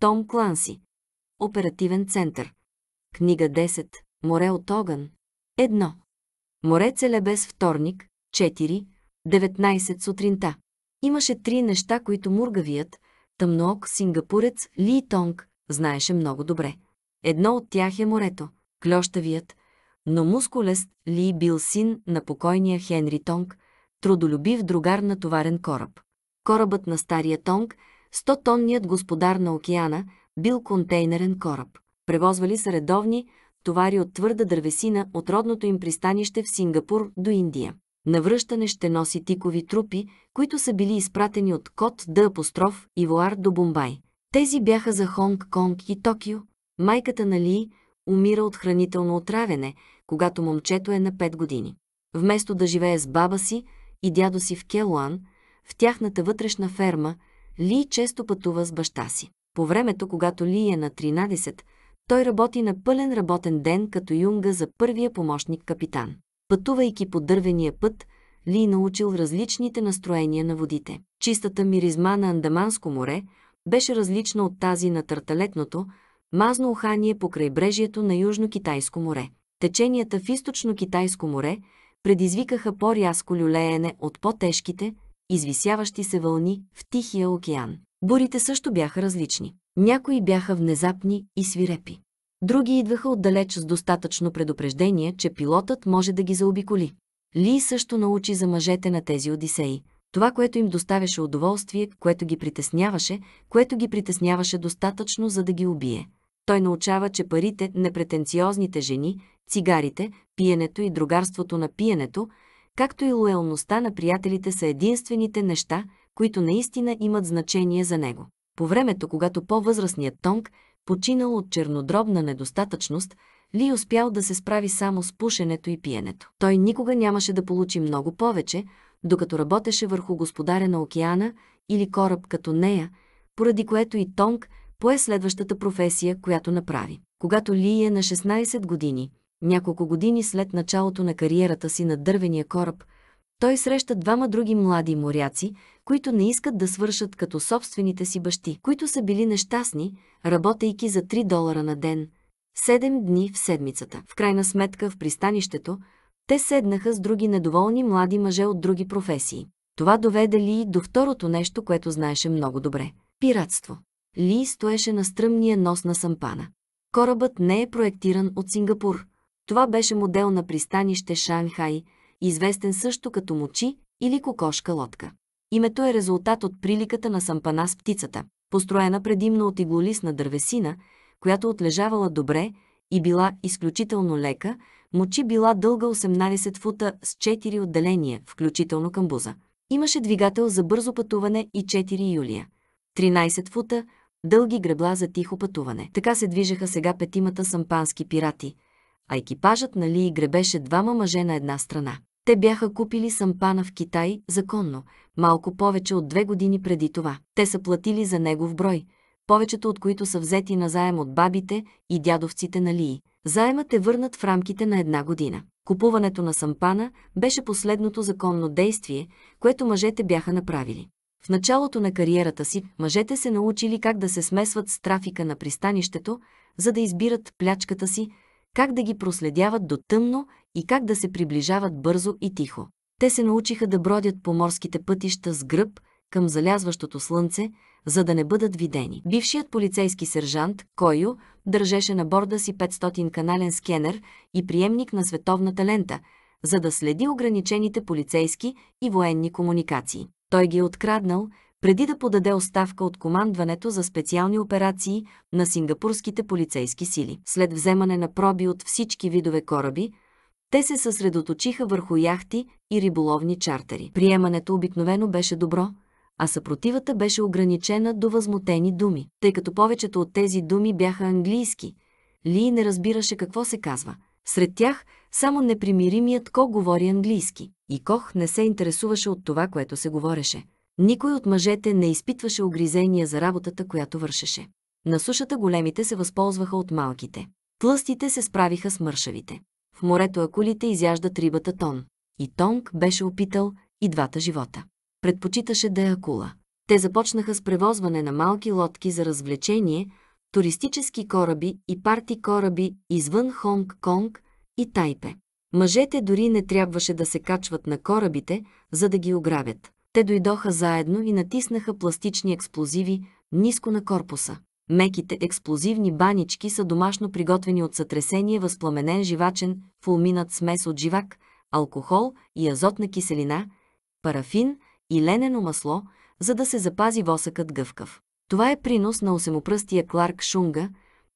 Том Кланси. Оперативен център. Книга 10. Море от огън. 1. Море Целебес вторник, 4. 19 сутринта. Имаше три неща, които мургавият, тъмноок сингапурец Ли Тонг знаеше много добре. Едно от тях е морето. Клющавият, но мускулест Ли бил син на покойния Хенри Тонг, трудолюбив другар на товарен кораб. Корабът на стария Тонг, 100-тонният господар на океана, бил контейнерен кораб. Превозвали са редовни товари от твърда дървесина от родното им пристанище в Сингапур до Индия. Навръщане ще носи тикови трупи, които са били изпратени от Кот Д апостроф и Вуар до Бомбай. Тези бяха за Хонг-Конг и Токио. Майката на Ли умира от хранително отравяне, когато момчето е на 5 години. Вместо да живее с баба си и дядо си в Келуан, в тяхната вътрешна ферма, Ли често пътува с баща си. По времето, когато Ли е на 13, той работи на пълен работен ден като юнга за първия помощник капитан. Пътувайки по дървения път, Ли научил различните настроения на водите. Чистата миризма на Андаманско море беше различна от тази на тарталетното, мазно ухание по крайбрежието на Южно-Китайско море. Теченията в Източно-Китайско море предизвикаха по-рязко люлеене от по-тежките, извисяващи се вълни в Тихия океан. Бурите също бяха различни. Някои бяха внезапни и свирепи. Други идваха отдалеч с достатъчно предупреждение, че пилотът може да ги заобиколи. Ли също научи за мъжете на тези одисеи. Това, което им доставяше удоволствие, което ги притесняваше, което ги притесняваше достатъчно, за да ги убие. Той научава, че парите, непретенциозните жени, цигарите, пиенето и другарството на пиенето, както и лоялността на приятелите са единствените неща, които наистина имат значение за него. По времето, когато по-възрастният Тонг починал от чернодробна недостатъчност, Ли успял да се справи само с пушенето и пиенето. Той никога нямаше да получи много повече, докато работеше върху господаря на океана или кораб като нея, поради което и Тонг пое следващата професия, която направи. Когато Ли е на 16 години, няколко години след началото на кариерата си на дървения кораб, той среща двама други млади моряци, които не искат да свършат като собствените си бащи, които са били нещастни, работейки за 3 долара на ден, 7 дни в седмицата. В крайна сметка в пристанището те седнаха с други недоволни млади мъже от други професии. Това доведе Ли до второто нещо, което знаеше много добре – пиратство. Ли стоеше на стръмния нос на сампана. Корабът не е проектиран от Сингапур. Това беше модел на пристанище Шанхай, известен също като мочи или кокошка лодка. Името е резултат от приликата на сампана с птицата, построена предимно от иглолистна дървесина, която отлежавала добре и била изключително лека, мочи била дълга 18 фута с 4 отделения, включително камбуза. Имаше двигател за бързо пътуване и 4 юлия. 13 фута, дълги гребла за тихо пътуване. Така се движеха сега петимата сампански пирати, а екипажът нали и гребеше двама мъже на една страна. Те бяха купили сампана в Китай законно, малко повече от две години преди това. Те са платили за него в брой, повечето от които са взети на заем от бабите и дядовците на Лии. Заемът е върнат в рамките на една година. Купуването на сампана беше последното законно действие, което мъжете бяха направили. В началото на кариерата си мъжете се научили как да се смесват с трафика на пристанището, за да избират плячката си, как да ги проследяват до тъмно и как да се приближават бързо и тихо. Те се научиха да бродят по морските пътища с гръб към залязващото слънце, за да не бъдат видени. Бившият полицейски сержант Койо държеше на борда си 500-канален скенер и приемник на световната лента, за да следи ограничените полицейски и военни комуникации. Той ги е откраднал, преди да подаде оставка от командването за специални операции на сингапурските полицейски сили. След вземане на проби от всички видове кораби, те се съсредоточиха върху яхти и риболовни чартери. Приемането обикновено беше добро, а съпротивата беше ограничена до възмутени думи, тъй като повечето от тези думи бяха английски. Ли не разбираше какво се казва. Сред тях само непримиримият Ко говори английски. И Кох не се интересуваше от това, което се говореше. Никой от мъжете не изпитваше огризения за работата, която вършеше. На сушата големите се възползваха от малките. Тлъстите се справиха с мършавите. В морето акулите изяждат рибата тон. И Тонг беше опитал и двата живота. Предпочиташе да е акула. Те започнаха с превозване на малки лодки за развлечение, туристически кораби и парти кораби извън Хонг-Конг и Тайпе. Мъжете дори не трябваше да се качват на корабите, за да ги ограбят. Те дойдоха заедно и натиснаха пластични експлозиви ниско на корпуса. Меките експлозивни банички са домашно приготвени от сътресение възпламенен живачен фулминат смес от живак, алкохол и азотна киселина, парафин и ленено масло, за да се запази восъкът гъвкав. Това е принос на осемопръстия Кларк Шунга,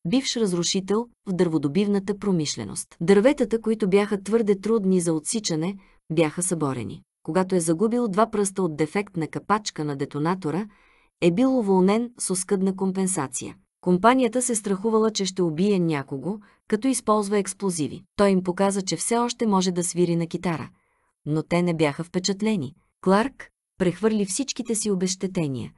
бивш разрушител в дърводобивната промишленост. Дърветата, които бяха твърде трудни за отсичане, бяха съборени. Когато е загубил два пръста от дефектна капачка на детонатора, е бил уволнен с оскъдна компенсация. Компанията се страхувала, че ще убие някого, като използва експлозиви. Той им показа, че все още може да свири на китара. Но те не бяха впечатлени. Кларк прехвърли всичките си обещетения.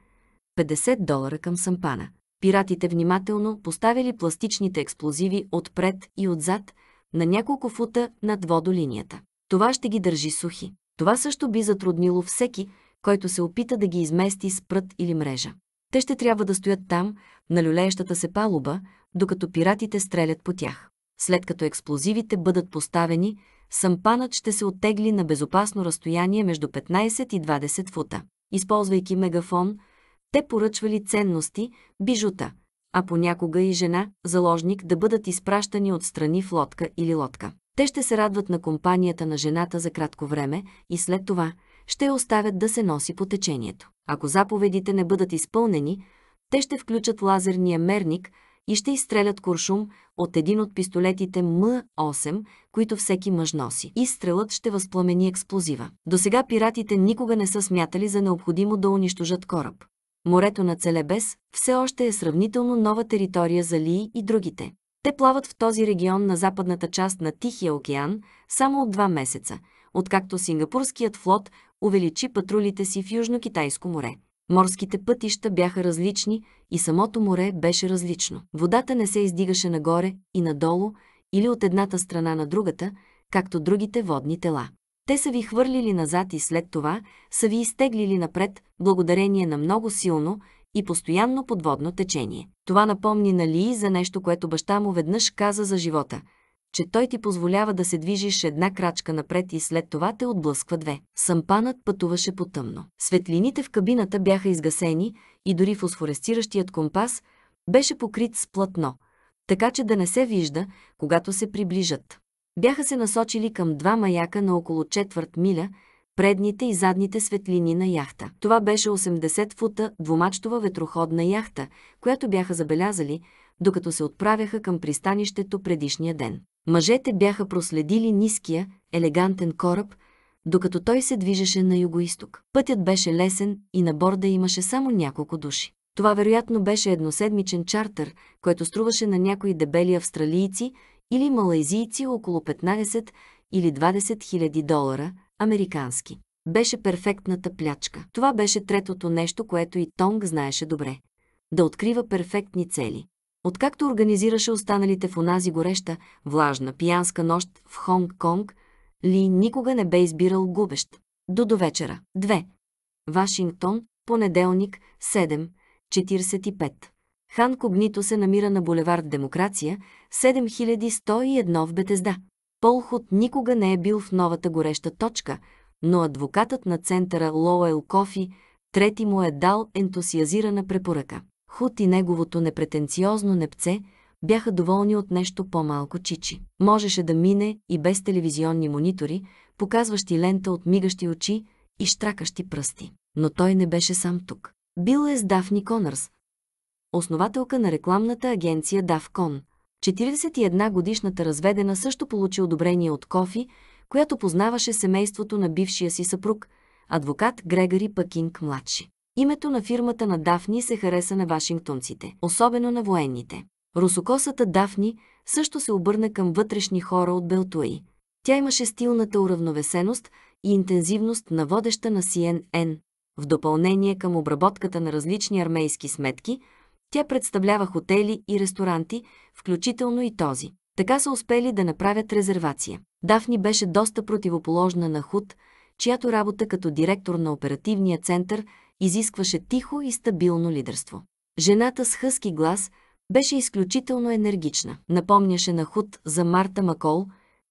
50 долара към сампана. Пиратите внимателно поставили пластичните експлозиви отпред и отзад на няколко фута над водолинията. Това ще ги държи сухи. Това също би затруднило всеки, който се опита да ги измести с прът или мрежа. Те ще трябва да стоят там, на люлеещата се палуба, докато пиратите стрелят по тях. След като експлозивите бъдат поставени, сампанът ще се оттегли на безопасно разстояние между 15 и 20 фута. Използвайки мегафон, те поръчвали ценности, бижута, а понякога и жена, заложник, да бъдат изпращани от страни в лодка или лодка. Те ще се радват на компанията на жената за кратко време и след това ще оставят да се носи по течението. Ако заповедите не бъдат изпълнени, те ще включат лазерния мерник и ще изстрелят куршум от един от пистолетите М8, които всеки мъж носи. Изстрелът ще възпламени експлозива. До сега пиратите никога не са смятали за необходимо да унищожат кораб. Морето на Целебес все още е сравнително нова територия за Лии и другите. Те плават в този регион на западната част на Тихия океан само от два месеца, откакто сингапурският флот увеличи патрулите си в Южно-Китайско море. Морските пътища бяха различни и самото море беше различно. Водата не се издигаше нагоре и надолу или от едната страна на другата, както другите водни тела. Те са ви хвърлили назад и след това са ви изтеглили напред, благодарение на много силно и постоянно подводно течение. Това напомни на Лии за нещо, което баща му веднъж каза за живота – че той ти позволява да се движиш една крачка напред и след това те отблъсква две. Сампанът пътуваше по тъмно. Светлините в кабината бяха изгасени и дори фосфоресциращият компас беше покрит с платно, така че да не се вижда, когато се приближат. Бяха се насочили към два маяка на около четвърт миля, предните и задните светлини на яхта. Това беше 80 фута двумачтова ветроходна яхта, която бяха забелязали, докато се отправяха към пристанището предишния ден. Мъжете бяха проследили ниския, елегантен кораб, докато той се движеше на югоисток. Пътят беше лесен и на борда имаше само няколко души. Това вероятно беше едноседмичен чартер, който струваше на някои дебели австралийци или малайзийци около 15 или 20 хиляди долара, американски. Беше перфектната плячка. Това беше третото нещо, което и Тонг знаеше добре. Да открива перфектни цели. Откакто организираше останалите в онази гореща, влажна, пиянска нощ в Хонг-Конг, Ли никога не бе избирал губещ. До до вечера. 2. Вашингтон, понеделник, 7.45. Хан Когнито се намира на булевард Демокрация, 7101 в Бетезда. Полхот никога не е бил в новата гореща точка, но адвокатът на центъра Лоуел Кофи трети му е дал ентусиазирана препоръка. Худ и неговото непретенциозно непце бяха доволни от нещо по-малко чичи. Можеше да мине и без телевизионни монитори, показващи лента от мигащи очи и штракащи пръсти. Но той не беше сам тук. Бил е с Дафни Конърс, основателка на рекламната агенция Дафкон. 41 годишната разведена също получи одобрение от Кофи, която познаваше семейството на бившия си съпруг, адвокат Грегори Пъкинг младши. Името на фирмата на Дафни се хареса на вашингтонците, особено на военните. Русокосата Дафни също се обърна към вътрешни хора от Белтуи. Тя имаше стилната уравновесеност и интензивност на водеща на CNN. В допълнение към обработката на различни армейски сметки, тя представлява хотели и ресторанти, включително и този. Така са успели да направят резервация. Дафни беше доста противоположна на Худ, чиято работа като директор на оперативния център изискваше тихо и стабилно лидерство. Жената с хъски глас беше изключително енергична. Напомняше на худ за Марта Макол,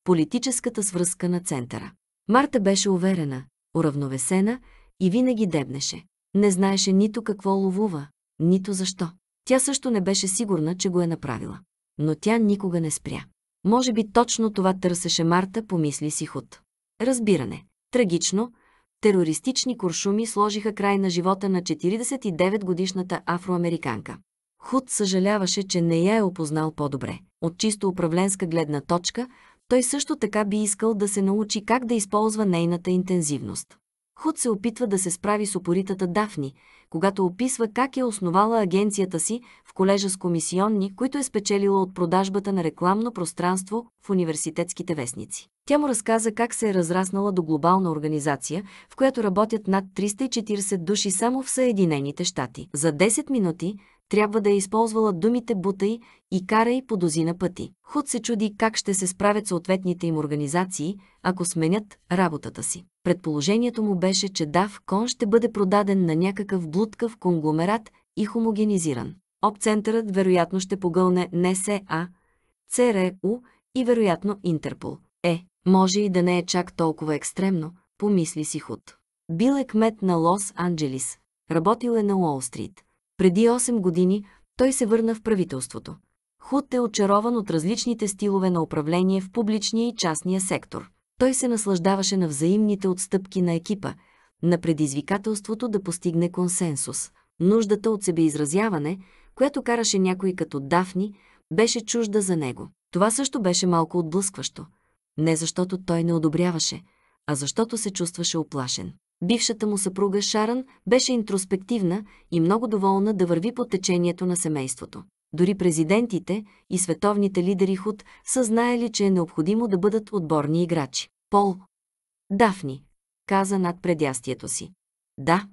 политическата свръзка на центъра. Марта беше уверена, уравновесена и винаги дебнеше. Не знаеше нито какво ловува, нито защо. Тя също не беше сигурна, че го е направила. Но тя никога не спря. Може би точно това търсеше Марта, помисли си худ. Разбиране. Трагично, терористични куршуми сложиха край на живота на 49-годишната афроамериканка. Худ съжаляваше, че не я е опознал по-добре. От чисто управленска гледна точка, той също така би искал да се научи как да използва нейната интензивност. Худ се опитва да се справи с опоритата Дафни, когато описва как е основала агенцията си в колежа с комисионни, които е спечелила от продажбата на рекламно пространство в университетските вестници. Тя му разказа как се е разраснала до глобална организация, в която работят над 340 души само в Съединените щати. За 10 минути трябва да е използвала думите бутай и карай по дозина пъти. Худ се чуди как ще се справят съответните им организации, ако сменят работата си. Предположението му беше, че Кон ще бъде продаден на някакъв блудкав конгломерат и хомогенизиран. Обцентърът вероятно ще погълне НСА, ЦРУ и вероятно Интерпол. Е, може и да не е чак толкова екстремно, помисли си Худ. Бил е кмет на Лос-Анджелис. Работил е на Уолл-стрит. Преди 8 години той се върна в правителството. Худ е очарован от различните стилове на управление в публичния и частния сектор. Той се наслаждаваше на взаимните отстъпки на екипа, на предизвикателството да постигне консенсус. Нуждата от себеизразяване, която караше някой като Дафни, беше чужда за него. Това също беше малко отблъскващо. Не защото той не одобряваше, а защото се чувстваше оплашен. Бившата му съпруга Шарън беше интроспективна и много доволна да върви по течението на семейството. Дори президентите и световните лидери Худ са знаели, че е необходимо да бъдат отборни играчи. Пол. Дафни, каза над предястието си. Да.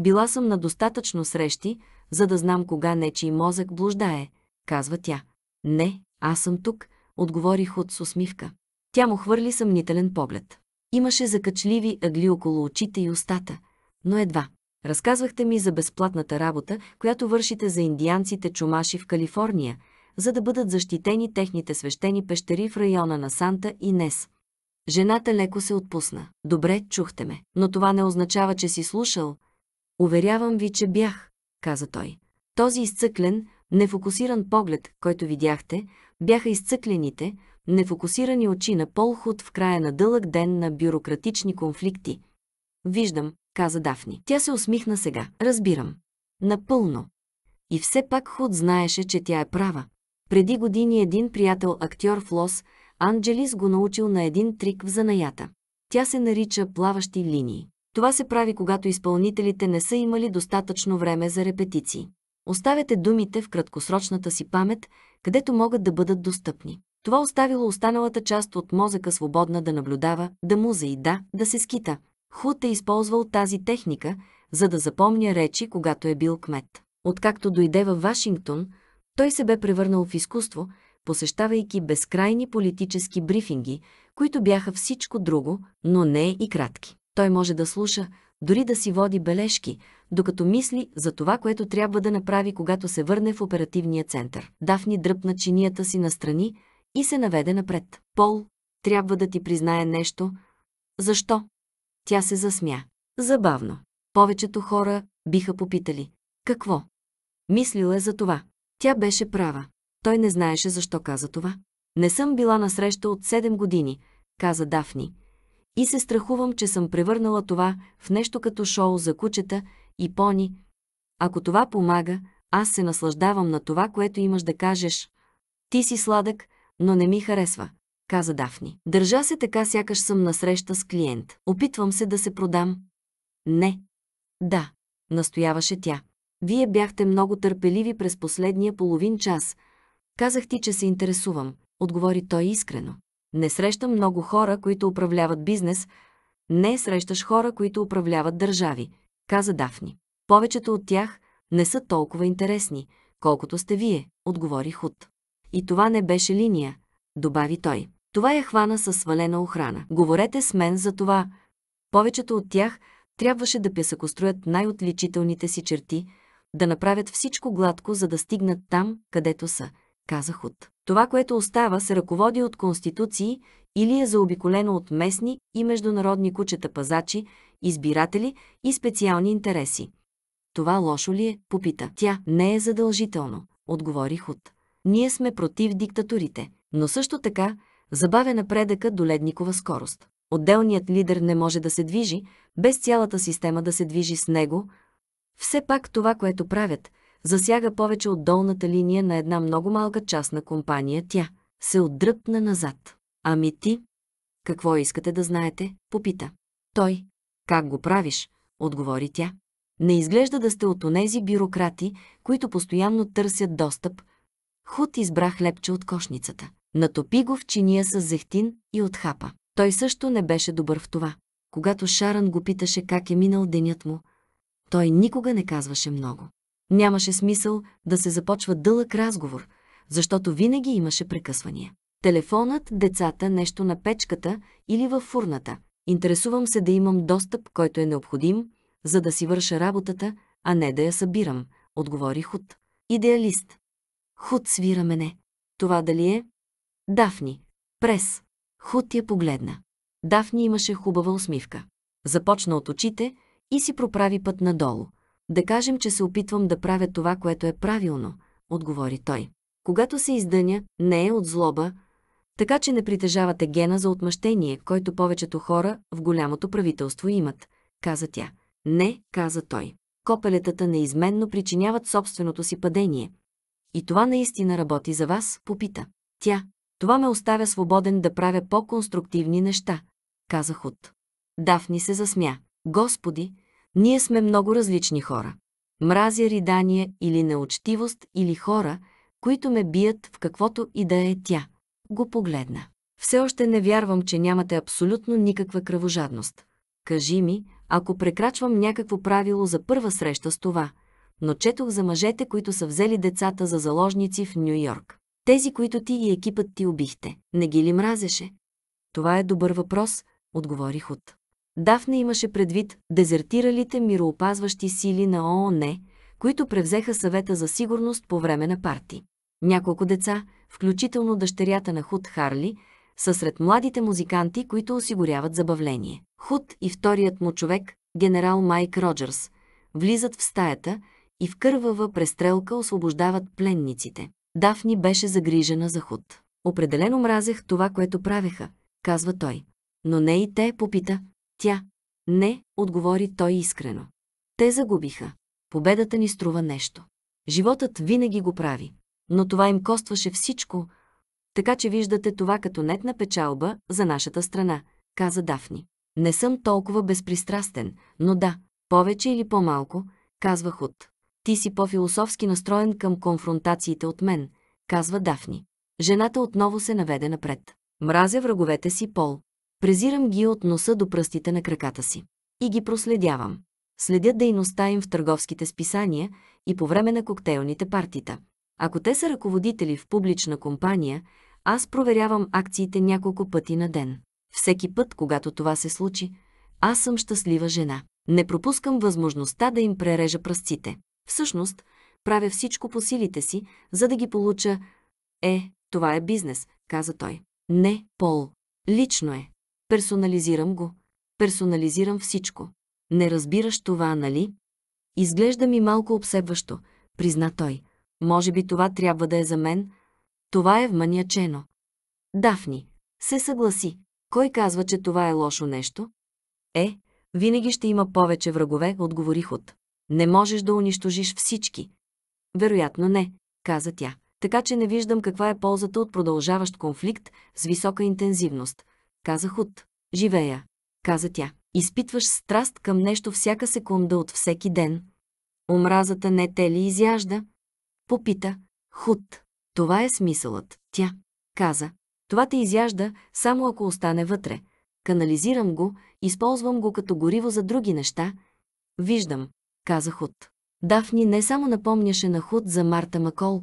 Била съм на достатъчно срещи, за да знам кога нечи мозък блуждае, казва тя. Не, аз съм тук, отговори Худ с усмивка. Тя му хвърли съмнителен поглед. Имаше закачливи ъгли около очите и устата, но едва. Разказвахте ми за безплатната работа, която вършите за индианците чумаши в Калифорния, за да бъдат защитени техните свещени пещери в района на Санта и Нес. Жената леко се отпусна. Добре, чухте ме, но това не означава, че си слушал. Уверявам ви, че бях, каза той. Този изцъклен, нефокусиран поглед, който видяхте, бяха изцъклените, нефокусирани очи на Пол Худ в края на дълъг ден на бюрократични конфликти. Виждам, каза Дафни. Тя се усмихна сега. Разбирам. Напълно. И все пак Худ знаеше, че тя е права. Преди години един приятел актьор в Лос Анджелис го научил на един трик в занаята. Тя се нарича плаващи линии. Това се прави, когато изпълнителите не са имали достатъчно време за репетиции. Оставяте думите в краткосрочната си памет, където могат да бъдат достъпни. Това оставило останалата част от мозъка свободна да наблюдава, да муза и да, да се скита. Худ е използвал тази техника, за да запомня речи, когато е бил кмет. Откакто дойде във Вашингтон, той се бе превърнал в изкуство, посещавайки безкрайни политически брифинги, които бяха всичко друго, но не и кратки. Той може да слуша, дори да си води бележки, докато мисли за това, което трябва да направи, когато се върне в оперативния център. Дафни дръпна чинията си настрани и се наведе напред. Пол, трябва да ти признае нещо. Защо? Тя се засмя. Забавно. Повечето хора биха попитали. Какво? Мислил е за това. Тя беше права. Той не знаеше защо каза това. Не съм била на среща от 7 години, каза Дафни. И се страхувам, че съм превърнала това в нещо като шоу за кучета и пони. Ако това помага, аз се наслаждавам на това, което имаш да кажеш. Ти си сладък, но не ми харесва, каза Дафни. Държа се така, сякаш съм на среща с клиент. Опитвам се да се продам. Не. Да, настояваше тя. Вие бяхте много търпеливи през последния половин час. Казах ти, че се интересувам, отговори той искрено. Не срещам много хора, които управляват бизнес. Не срещаш хора, които управляват държави, каза Дафни. Повечето от тях не са толкова интересни, колкото сте вие, отговори Худ. И това не беше линия, добави той. Това я хвана със свалена охрана. Говорете с мен за това. Повечето от тях Трябваше да пясъкостроят най-отличителните си черти, да направят всичко гладко, за да стигнат там, където са, каза Худ. Това, което остава, се ръководи от конституции или е заобиколено от местни и международни кучета-пазачи, избиратели и специални интереси. Това лошо ли е? Попита. Тя не е задължително, отговори Худ. Ние сме против диктатурите, но също така забавя напредъка до ледникова скорост. Отделният лидер не може да се движи, без цялата система да се движи с него. Все пак това, което правят, засяга повече от долната линия на една много малка частна компания. Тя се отдръпна назад. Ами ти? Какво искате да знаете? Попита. Той. Как го правиш? Отговори тя. Не изглежда да сте от онези бюрократи, които постоянно търсят достъп. Худ избра хлебче от кошницата. Натопи го в чиния с зехтин и отхапа. Той също не беше добър в това. Когато Шаран го питаше как е минал денят му, той никога не казваше много. Нямаше смисъл да се започва дълъг разговор, защото винаги имаше прекъсвания. Телефонът, децата, нещо на печката или във фурната. Интересувам се да имам достъп, който е необходим, за да си върша работата, а не да я събирам, отговори Худ. Идеалист. Худ свира мене. Това дали е? Дафни. Прес. Худ я погледна. Дафни имаше хубава усмивка. Започна от очите и си проправи път надолу. Да кажем, че се опитвам да правя това, което е правилно, отговори той. Когато се издъня, не е от злоба, така че не притежавате гена за отмъщение, който повечето хора в голямото правителство имат, каза тя. Не, каза той. Копелетата неизменно причиняват собственото си падение. И това наистина работи за вас, попита. Тя. Това ме оставя свободен да правя по-конструктивни неща, каза Худ. Дафни се засмя. Господи, ние сме много различни хора. Мразя ридание или неучтивост или хора, които ме бият в каквото и да е тя. Го погледна. Все още не вярвам, че нямате абсолютно никаква кръвожадност. Кажи ми, ако прекрачвам някакво правило за първа среща с това, но четох за мъжете, които са взели децата за заложници в Нью Йорк. Тези, които ти и екипът ти убихте, не ги ли мразеше? Това е добър въпрос, отговори Худ. Дафна имаше предвид дезертиралите мироопазващи сили на ООН, които превзеха съвета за сигурност по време на парти. Няколко деца, включително дъщерята на Худ Харли, са сред младите музиканти, които осигуряват забавление. Худ и вторият му човек, генерал Майк Роджерс, влизат в стаята и в кървава престрелка освобождават пленниците. Дафни беше загрижена за Худ. Определено мразех това, което правеха, казва той. Но не и те, попита. Тя. Не, отговори той искрено. Те загубиха. Победата ни струва нещо. Животът винаги го прави. Но това им костваше всичко, така че виждате това като нетна печалба за нашата страна, каза Дафни. Не съм толкова безпристрастен, но да, повече или по-малко, казва Худ. Ти си по-философски настроен към конфронтациите от мен, казва Дафни. Жената отново се наведе напред. Мразя враговете си пол. Презирам ги от носа до пръстите на краката си. И ги проследявам. Следя дейността им в търговските списания и по време на коктейлните партита. Ако те са ръководители в публична компания, аз проверявам акциите няколко пъти на ден. Всеки път, когато това се случи, аз съм щастлива жена. Не пропускам възможността да им прережа пръстците. Всъщност, правя всичко по силите си, за да ги получа. Е, това е бизнес, каза той. Не, Пол. Лично е. Персонализирам го. Персонализирам всичко. Не разбираш това, нали? Изглежда ми малко обсебващо, призна той. Може би това трябва да е за мен. Това е вманячено. Дафни, се съгласи. Кой казва, че това е лошо нещо? Е, винаги ще има повече врагове, отговори Худ. Не можеш да унищожиш всички. Вероятно не, каза тя. Така че не виждам каква е ползата от продължаващ конфликт с висока интензивност. Каза Худ. Живея, каза тя. Изпитваш страст към нещо всяка секунда от всеки ден. Омразата не те ли изяжда? Попита. Худ. Това е смисълът. Тя. Каза. Това те изяжда, само ако остане вътре. Канализирам го, използвам го като гориво за други неща. Виждам, каза Худ. Дафни не само напомняше на Худ за Марта Макол,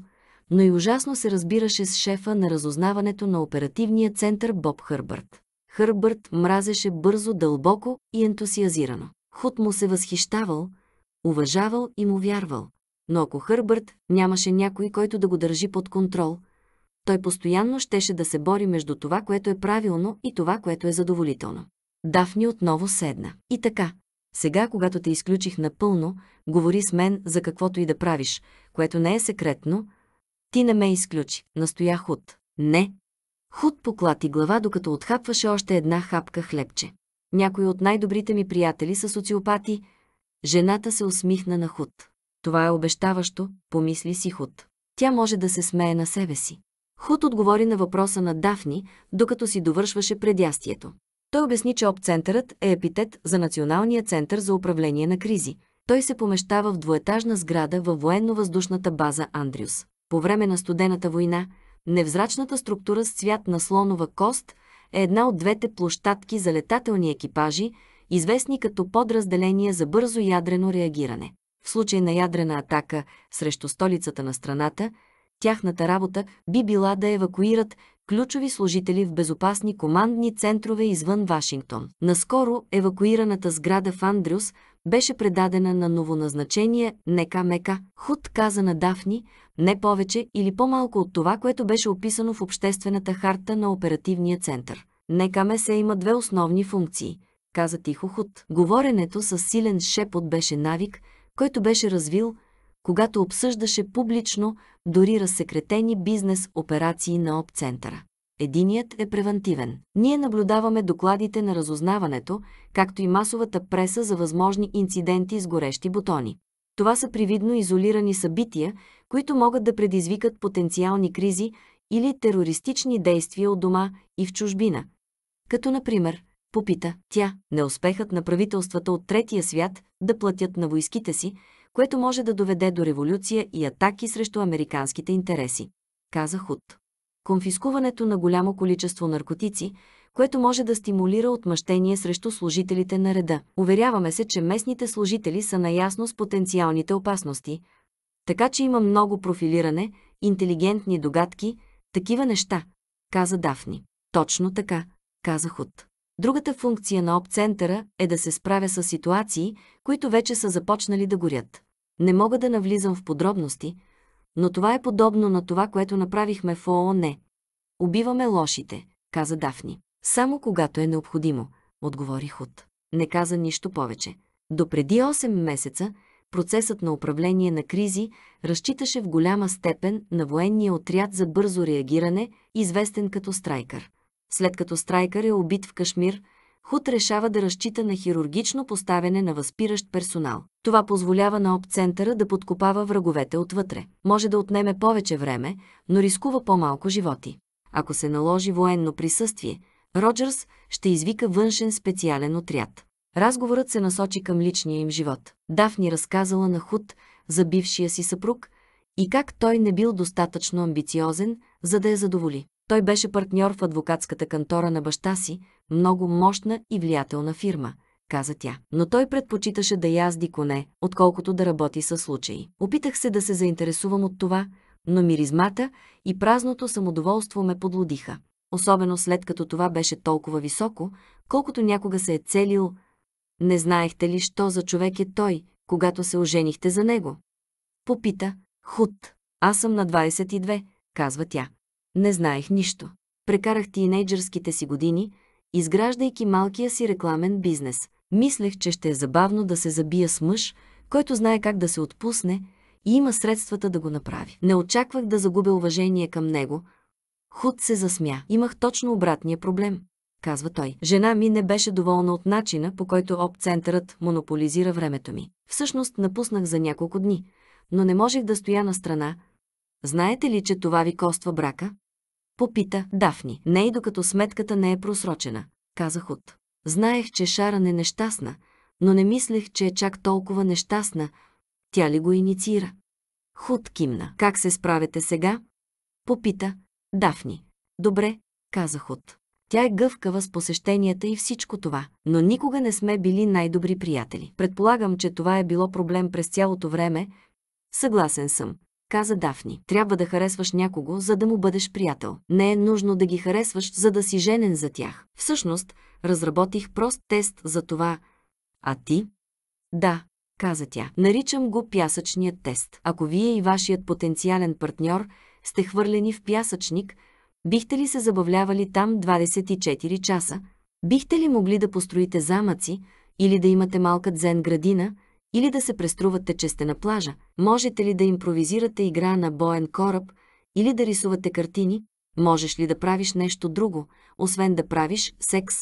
но и ужасно се разбираше с шефа на разузнаването на оперативния център Боб Хърбърт. Хърбърт мразеше бързо, дълбоко и ентусиазирано. Худ му се възхищавал, уважавал и му вярвал. Но ако Хърбърт нямаше някой, който да го държи под контрол, той постоянно щеше да се бори между това, което е правилно и това, което е задоволително. Дафни отново седна. И така, сега, когато те изключих напълно, говори с мен за каквото и да правиш, което не е секретно, ти не ме изключи, настоя Худ. Не. Худ поклати глава, докато отхапваше още една хапка хлебче. Някои от най-добрите ми приятели са социопати. Жената се усмихна на Худ. Това е обещаващо, помисли си Худ. Тя може да се смее на себе си. Худ отговори на въпроса на Дафни, докато си довършваше предястието. Той обясни, че ОП-центърът е епитет за Националния център за управление на кризи. Той се помещава в двоетажна сграда във военно-въздушната база Андрюс. По време на студената война, невзрачната структура с цвят на слонова кост е една от двете площадки за летателни екипажи, известни като подразделения за бързо ядрено реагиране. В случай на ядрена атака срещу столицата на страната, тяхната работа би била да евакуират ключови служители в безопасни командни центрове извън Вашингтон. Наскоро евакуираната сграда в Андрюс беше предадена на новоназначение НКМК. Худ каза на Дафни не повече или по-малко от това, което беше описано в Обществената харта на оперативния център. НКМС има две основни функции, каза тихо Худ. Говоренето с силен шепот беше навик, който беше развил, когато обсъждаше публично дори разсекретени бизнес операции на ОП-центъра. Единият е превентивен. Ние наблюдаваме докладите на разузнаването, както и масовата преса за възможни инциденти с горещи бутони. Това са привидно изолирани събития, които могат да предизвикат потенциални кризи или терористични действия от дома и в чужбина. Като, например, попита тя, неуспехът на правителствата от третия свят да платят на войските си, което може да доведе до революция и атаки срещу американските интереси, каза Худ. Конфискуването на голямо количество наркотици, което може да стимулира отмъщение срещу служителите на реда. Уверяваме се, че местните служители са наясно с потенциалните опасности, така че има много профилиране, интелигентни догадки, такива неща, каза Дафни. Точно така, каза Худ. Другата функция на ОП-центъра е да се справя с ситуации, които вече са започнали да горят. Не мога да навлизам в подробности, но това е подобно на това, което направихме в ООН. Убиваме лошите, каза Дафни. Само когато е необходимо, отговори Худ. Не каза нищо повече. До преди 8 месеца процесът на управление на кризи разчиташе в голяма степен на военния отряд за бързо реагиране, известен като Страйкър. След като Страйкър е убит в Кашмир, Худ решава да разчита на хирургично поставяне на възпиращ персонал. Това позволява на ОП-центъра да подкопава враговете отвътре. Може да отнеме повече време, но рискува по-малко животи. Ако се наложи военно присъствие, Роджерс ще извика външен специален отряд. Разговорът се насочи към личния им живот. Дафни разказала на Худ за бившия си съпруг и как той не бил достатъчно амбициозен, за да я задоволи. Той беше партньор в адвокатската кантора на баща си, много мощна и влиятелна фирма, каза тя. Но той предпочиташе да язди коне, отколкото да работи със случаи. Опитах се да се заинтересувам от това, но миризмата и празното самодоволство ме подлодиха. Особено след като това беше толкова високо, колкото някога се е целил. Не знаехте ли, що за човек е той, когато се оженихте за него? Попита. Худ. Аз съм на 22, казва тя. Не знаех нищо. Прекарах тинейджърските си години, изграждайки малкия си рекламен бизнес. Мислех, че ще е забавно да се забия с мъж, който знае как да се отпусне и има средствата да го направи. Не очаквах да загубя уважение към него. Худ се засмя. Имах точно обратния проблем, казва той. Жена ми не беше доволна от начина, по който ОП-центърът монополизира времето ми. Всъщност напуснах за няколко дни, но не можех да стоя на страна. Знаете ли, че това ви коства брака? Попита Дафни. Не и докато сметката не е просрочена, каза Худ. Знаех, че Шаран е нещастна, но не мислех, че е чак толкова нещастна. Тя ли го инициира? Худ кимна. Как се справяте сега? Попита Дафни. Добре, каза Худ. Тя е гъвкава с посещенията и всичко това, но никога не сме били най-добри приятели. Предполагам, че това е било проблем през цялото време. Съгласен съм, каза Дафни. Трябва да харесваш някого, за да му бъдеш приятел. Не е нужно да ги харесваш, за да си женен за тях. Всъщност, разработих прост тест за това. А ти? Да, каза тя. Наричам го пясъчният тест. Ако вие и вашият потенциален партньор сте хвърлени в пясъчник, бихте ли се забавлявали там 24 часа? Бихте ли могли да построите замъци или да имате малка дзен градина, или да се преструвате, че сте на плажа? Можете ли да импровизирате игра на боен кораб или да рисувате картини? Можеш ли да правиш нещо друго, освен да правиш секс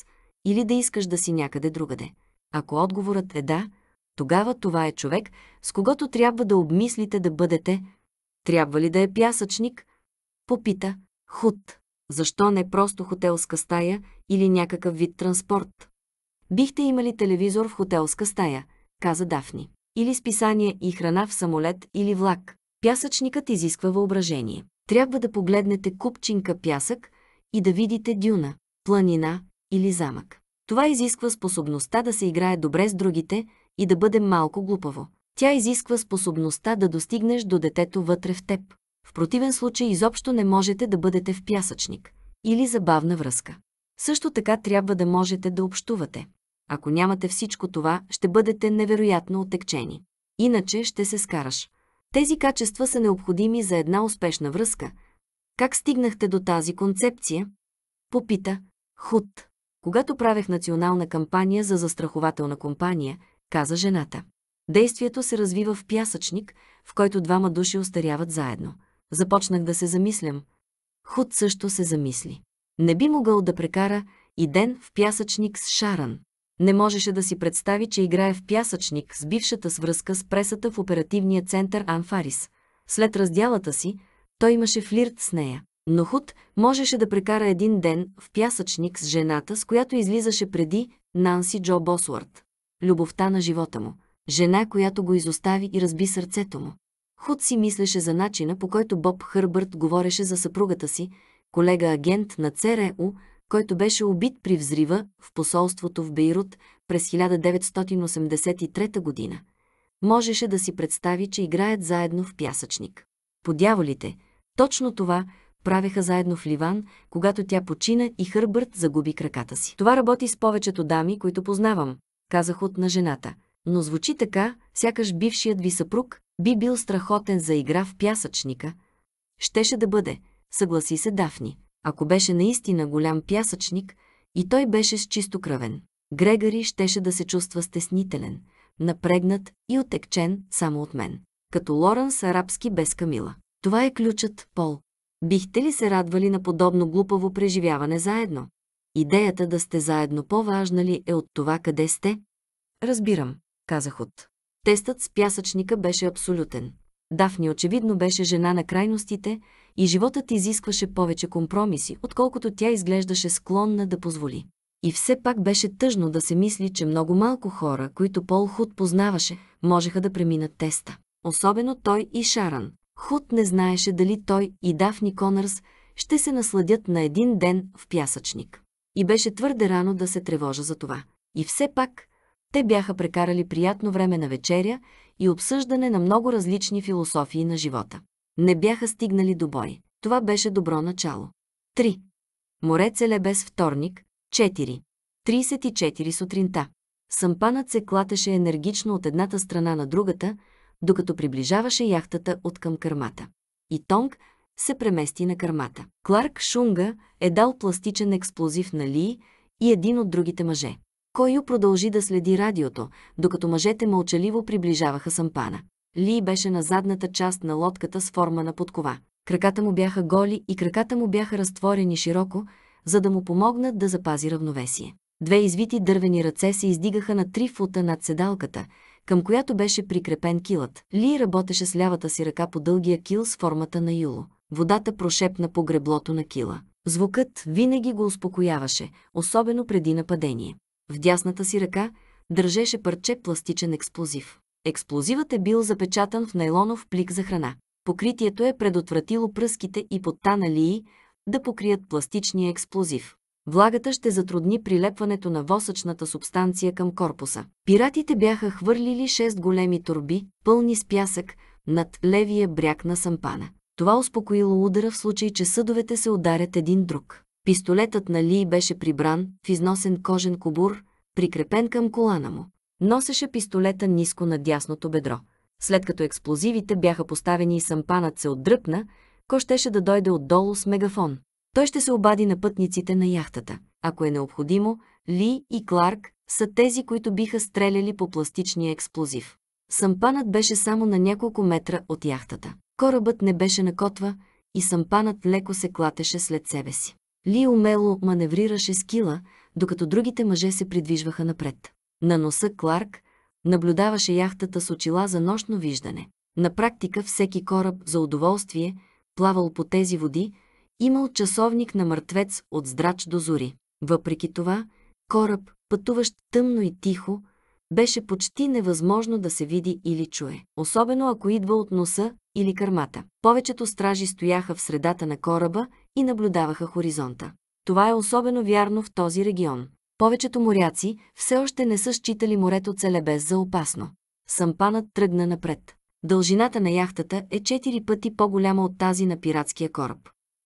или да искаш да си някъде другаде? Ако отговорът е да, тогава това е човек, с когото трябва да обмислите да бъдете. Трябва ли да е пясъчник? Попита. Худ. Защо не просто хотелска стая или някакъв вид транспорт? Бихте имали телевизор в хотелска стая, каза Дафни. Или списание и храна в самолет или влак. Пясъчникът изисква въображение. Трябва да погледнете купчинка пясък и да видите дюна, планина или замък. Това изисква способността да се играе добре с другите и да бъде малко глупаво. Тя изисква способността да достигнеш до детето вътре в теб. В противен случай изобщо не можете да бъдете в пясъчник или забавна връзка. Също така трябва да можете да общувате. Ако нямате всичко това, ще бъдете невероятно отекчени. Иначе ще се скараш. Тези качества са необходими за една успешна връзка. Как стигнахте до тази концепция? Попита Худ. Когато правех национална кампания за застрахователна компания, каза жената. Действието се развива в пясъчник, в който двама души остаряват заедно. Започнах да се замислям. Худ също се замисли. Не би могъл да прекара и ден в пясъчник с Шаран. Не можеше да си представи, че играе в пясъчник с бившата свръзка с пресата в оперативния център Анфарис. След раздялата си, той имаше флирт с нея. Но Худ можеше да прекара един ден в пясъчник с жената, с която излизаше преди Нанси Джо Босуарт. Любовта на живота му. Жена, която го изостави и разби сърцето му. Худ си мислеше за начина, по който Боб Хърбърт говореше за съпругата си, колега-агент на ЦРУ, който беше убит при взрива в посолството в Бейрут през 1983 година. Можеше да си представи, че играят заедно в пясъчник. По дяволите, точно това правеха заедно в Ливан, когато тя почина и Хърбърт загуби краката си. Това работи с повечето дами, които познавам, казах от на жената. Но звучи така, сякаш бившият ви съпруг би бил страхотен за игра в пясъчника. Щеше да бъде, съгласи се Дафни ако беше наистина голям пясъчник и той беше с чисто кръвен. Грегори щеше да се чувства стеснителен, напрегнат и отекчен само от мен. Като Лоренс арабски без Камила. Това е ключът, Пол. Бихте ли се радвали на подобно глупаво преживяване заедно? Идеята да сте заедно по-важна ли е от това къде сте? Разбирам, казах от. Тестът с пясъчника беше абсолютен. Дафни очевидно беше жена на крайностите и животът изискваше повече компромиси, отколкото тя изглеждаше склонна да позволи. И все пак беше тъжно да се мисли, че много малко хора, които Пол Худ познаваше, можеха да преминат теста. Особено той и Шаран. Худ не знаеше дали той и Дафни Конърс ще се насладят на един ден в пясъчник. И беше твърде рано да се тревожа за това. И все пак, те бяха прекарали приятно време на вечеря и обсъждане на много различни философии на живота. Не бяха стигнали до бой. Това беше добро начало. 3. Море без вторник. 4. 34 сутринта. Сампанът се клатеше енергично от едната страна на другата, докато приближаваше яхтата от към кърмата. И Тонг се премести на кърмата. Кларк Шунга е дал пластичен експлозив на Ли и един от другите мъже. Койо продължи да следи радиото, докато мъжете мълчаливо приближаваха сампана. Ли беше на задната част на лодката с форма на подкова. Краката му бяха голи и краката му бяха разтворени широко, за да му помогнат да запази равновесие. Две извити дървени ръце се издигаха на три фута над седалката, към която беше прикрепен килът. Ли работеше с лявата си ръка по дългия кил с формата на юло. Водата прошепна по греблото на кила. Звукът винаги го успокояваше, особено преди нападение. В дясната си ръка държеше парче пластичен експлозив. Експлозивът е бил запечатан в нейлонов плик за храна. Покритието е предотвратило пръските и подта на лии да покрият пластичния експлозив. Влагата ще затрудни прилепването на восъчната субстанция към корпуса. Пиратите бяха хвърлили шест големи турби, пълни с пясък, над левия бряг на сампана. Това успокоило удара в случай, че съдовете се ударят един друг. Пистолетът на Ли беше прибран в износен кожен кобур, прикрепен към колана му. Носеше пистолета ниско на дясното бедро. След като експлозивите бяха поставени и сампанът се отдръпна, Ко щеше да дойде отдолу с мегафон. Той ще се обади на пътниците на яхтата. Ако е необходимо, Ли и Кларк са тези, които биха стреляли по пластичния експлозив. Сампанът беше само на няколко метра от яхтата. Корабът не беше на котва и сампанът леко се клатеше след себе си. Ли умело маневрираше скила, докато другите мъже се придвижваха напред. На носа Кларк наблюдаваше яхтата с очила за нощно виждане. На практика всеки кораб за удоволствие, плавал по тези води, имал часовник на мъртвец от здрач до зори. Въпреки това, кораб, пътуващ тъмно и тихо, беше почти невъзможно да се види или чуе, особено ако идва от носа или кърмата. Повечето стражи стояха в средата на кораба и наблюдаваха хоризонта. Това е особено вярно в този регион. Повечето моряци все още не са считали морето Целебес за опасно. Сампанът тръгна напред. Дължината на яхтата е четири пъти по-голяма от тази на пиратския кораб.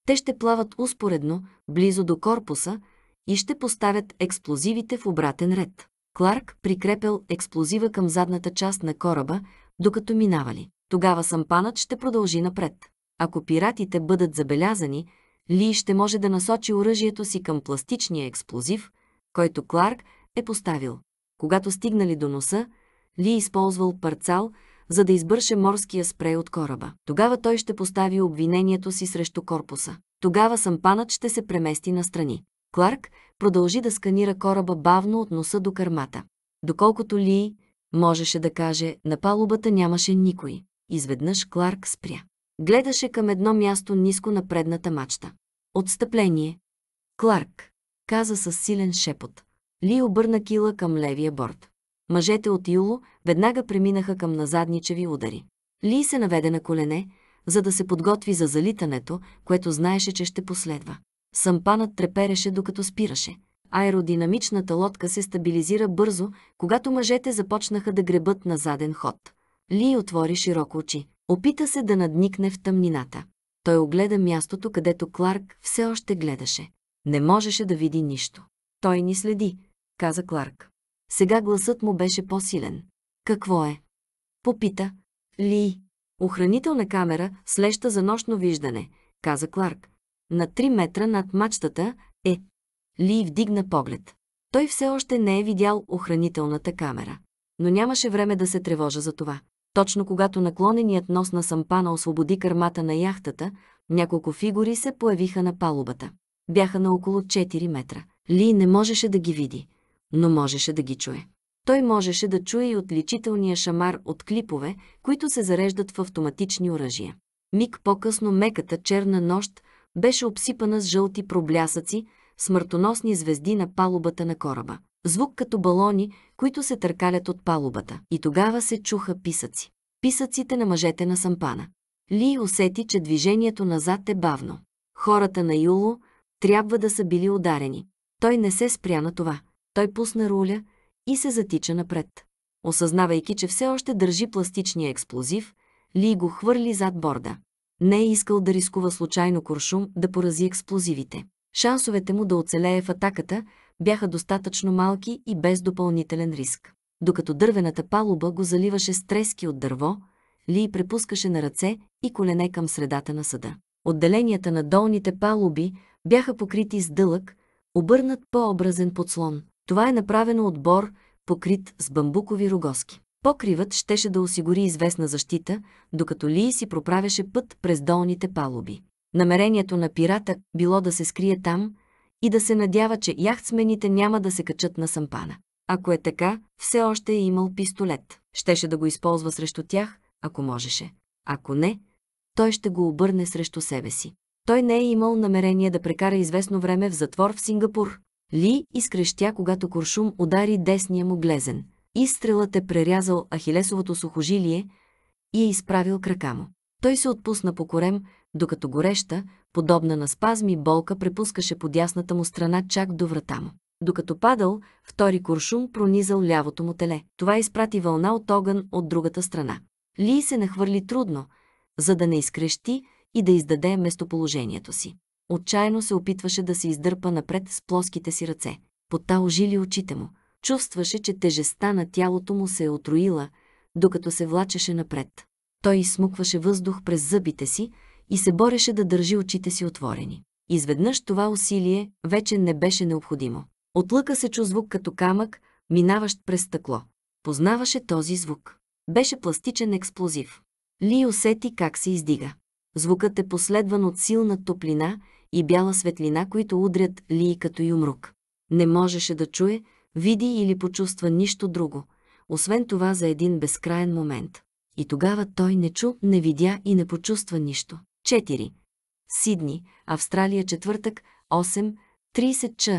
Те ще плават успоредно, близо до корпуса, и ще поставят експлозивите в обратен ред. Кларк прикрепил експлозива към задната част на кораба, докато минавали. Тогава сампанът ще продължи напред. Ако пиратите бъдат забелязани, Ли ще може да насочи оръжието си към пластичния експлозив, който Кларк е поставил. Когато стигнали до носа, Ли използвал парцал, за да избърше морския спрей от кораба. Тогава той ще постави обвинението си срещу корпуса. Тогава сампанът ще се премести настрани. Кларк продължи да сканира кораба бавно от носа до кърмата. Доколкото Ли можеше да каже, на палубата нямаше никой. Изведнъж Кларк спря. Гледаше към едно място ниско на предната мачта. Отстъпление. Кларк, каза с силен шепот. Ли обърна кила към левия борт. Мъжете от Юло веднага преминаха към назадничеви удари. Ли се наведе на колене, за да се подготви за залитането, което знаеше, че ще последва. Сампанът трепереше докато спираше. Аеродинамичната лодка се стабилизира бързо, когато мъжете започнаха да гребат на заден ход. Ли отвори широко очи. Опита се да надникне в тъмнината. Той огледа мястото, където Кларк все още гледаше. Не можеше да види нищо. Той ни следи, каза Кларк. Сега гласът му беше по-силен. Какво е? Попита. Ли. Охранителна камера слеща за нощно виждане, каза Кларк. На три метра над мачтата е. Ли вдигна поглед. Той все още не е видял охранителната камера. Но нямаше време да се тревожа за това. Точно когато наклоненият нос на сампана освободи кърмата на яхтата, няколко фигури се появиха на палубата. Бяха на около 4 метра. Ли не можеше да ги види, но можеше да ги чуе. Той можеше да чуе и отличителния шамар от клипове, които се зареждат в автоматични оръжия. Миг по-късно меката черна нощ беше обсипана с жълти проблясъци, смъртоносни звезди на палубата на кораба. Звук като балони, които се търкалят от палубата. И тогава се чуха писъци. Писъците на мъжете на сампана. Ли усети, че движението назад е бавно. Хората на Юло трябва да са били ударени. Той не се спря на това. Той пусна руля и се затича напред. Осъзнавайки, че все още държи пластичния експлозив, Ли го хвърли зад борда. Не е искал да рискува случайно куршум да порази експлозивите. Шансовете му да оцелее в атаката бяха достатъчно малки и без допълнителен риск. Докато дървената палуба го заливаше с трески от дърво, Ли препускаше на ръце и колене към средата на съда. Отделенията на долните палуби бяха покрити с дълъг, обърнат по-образен подслон. Това е направено от бор, покрит с бамбукови рогоски. Покривът щеше да осигури известна защита, докато Ли си проправяше път през долните палуби. Намерението на пирата било да се скрие там и да се надява, че яхтсмените няма да се качат на сампана. Ако е така, все още е имал пистолет. Щеше да го използва срещу тях, ако можеше. Ако не, той ще го обърне срещу себе си. Той не е имал намерение да прекара известно време в затвор в Сингапур. Ли изкрещя, когато куршум удари десния му глезен. Изстрелът е прерязал ахилесовото сухожилие и е изправил крака му. Той се отпусна по корем, докато гореща, подобна на спазми, болка препускаше по дясната му страна чак до врата му. Докато падал, втори куршум пронизал лявото му теле. Това изпрати вълна от огън от другата страна. Ли се нахвърли трудно, за да не изкрещи и да издаде местоположението си. Отчаяно се опитваше да се издърпа напред с плоските си ръце. Пота ожили очите му. Чувстваше, че тежестта на тялото му се е отроила, докато се влачеше напред. Той изсмукваше въздух през зъбите си и се бореше да държи очите си отворени. Изведнъж това усилие вече не беше необходимо. От лъка се чу звук като камък, минаващ през стъкло. Познаваше този звук. Беше пластичен експлозив. Ли усети как се издига. Звукът е последван от силна топлина и бяла светлина, които удрят Ли като юмрук. Не можеше да чуе, види или почувства нищо друго, освен това за един безкраен момент. И тогава той не чу, не видя и не почувства нищо. 4. Сидни, Австралия, четвъртък, 8, 30 ч.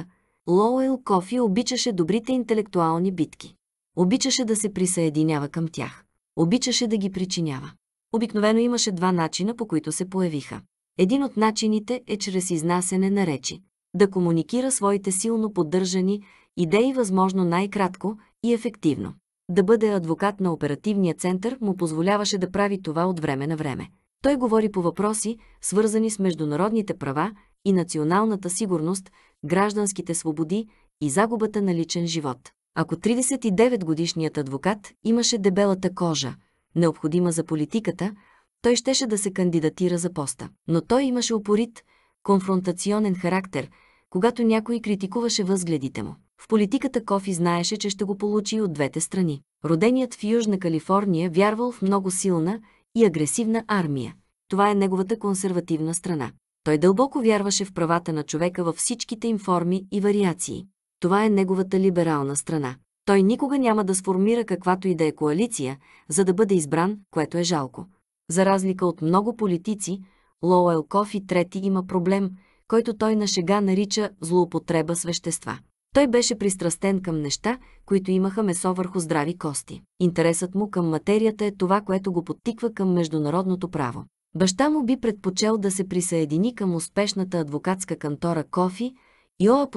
Лоуел Кофи обичаше добрите интелектуални битки. Обичаше да се присъединява към тях. Обичаше да ги причинява. Обикновено имаше два начина, по които се появиха. Един от начините е чрез изнасене на речи. Да комуникира своите силно поддържани идеи възможно най-кратко и ефективно. Да бъде адвокат на оперативния център му позволяваше да прави това от време на време. Той говори по въпроси, свързани с международните права и националната сигурност, гражданските свободи и загубата на личен живот. Ако 39-годишният адвокат имаше дебелата кожа, необходима за политиката, той щеше да се кандидатира за поста. Но той имаше упорит, конфронтационен характер, когато някой критикуваше възгледите му. В политиката Кофи знаеше, че ще го получи от двете страни. Роденият в Южна Калифорния вярвал в много силна и агресивна армия. Това е неговата консервативна страна. Той дълбоко вярваше в правата на човека във всичките им форми и вариации. Това е неговата либерална страна. Той никога няма да сформира каквато и да е коалиция, за да бъде избран, което е жалко. За разлика от много политици, Лоуел Кофи трети има проблем, който той на шега нарича злоупотреба с вещества. Той беше пристрастен към неща, които имаха месо върху здрави кости. Интересът му към материята е това, което го подтиква към международното право. Баща му би предпочел да се присъедини към успешната адвокатска кантора Кофи и О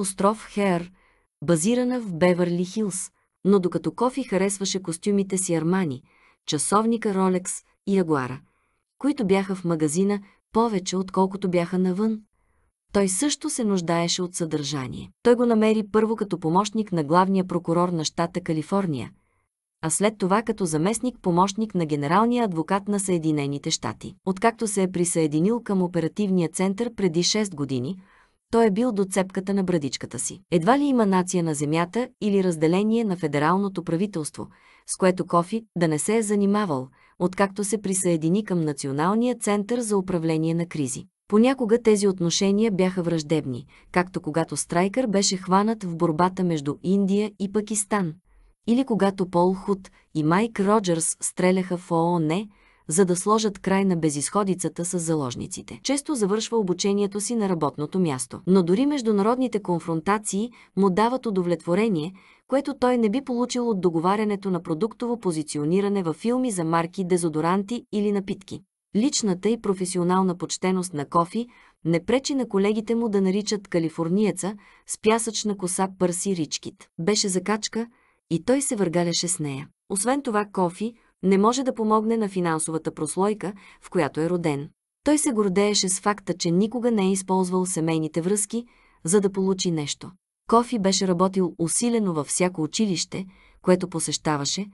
Хер, базирана в Беверли Хилс, но докато Кофи харесваше костюмите си Армани, часовника Ролекс и Ягуара, които бяха в магазина повече, отколкото бяха навън, той също се нуждаеше от съдържание. Той го намери първо като помощник на главния прокурор на щата Калифорния, а след това като заместник-помощник на генералния адвокат на Съединените щати. Откакто се е присъединил към оперативния център преди 6 години, той е бил до цепката на брадичката си. Едва ли има нация на земята или разделение на федералното правителство, с което Кофи да не се е занимавал, откакто се присъедини към Националния център за управление на кризи. Понякога тези отношения бяха враждебни, както когато Страйкър беше хванат в борбата между Индия и Пакистан, или когато Пол Худ и Майк Роджерс стреляха в ООН, за да сложат край на безисходицата с заложниците. Често завършва обучението си на работното място, но дори международните конфронтации му дават удовлетворение, което той не би получил от договарянето на продуктово позициониране във филми за марки, дезодоранти или напитки. Личната и професионална почтеност на Кофи не пречи на колегите му да наричат калифорниеца с пясъчна коса Пърси Ричкит. Беше закачка и той се въргаляше с нея. Освен това, Кофи не може да помогне на финансовата прослойка, в която е роден. Той се гордееше с факта, че никога не е използвал семейните връзки, за да получи нещо. Кофи беше работил усилено във всяко училище, което посещаваше,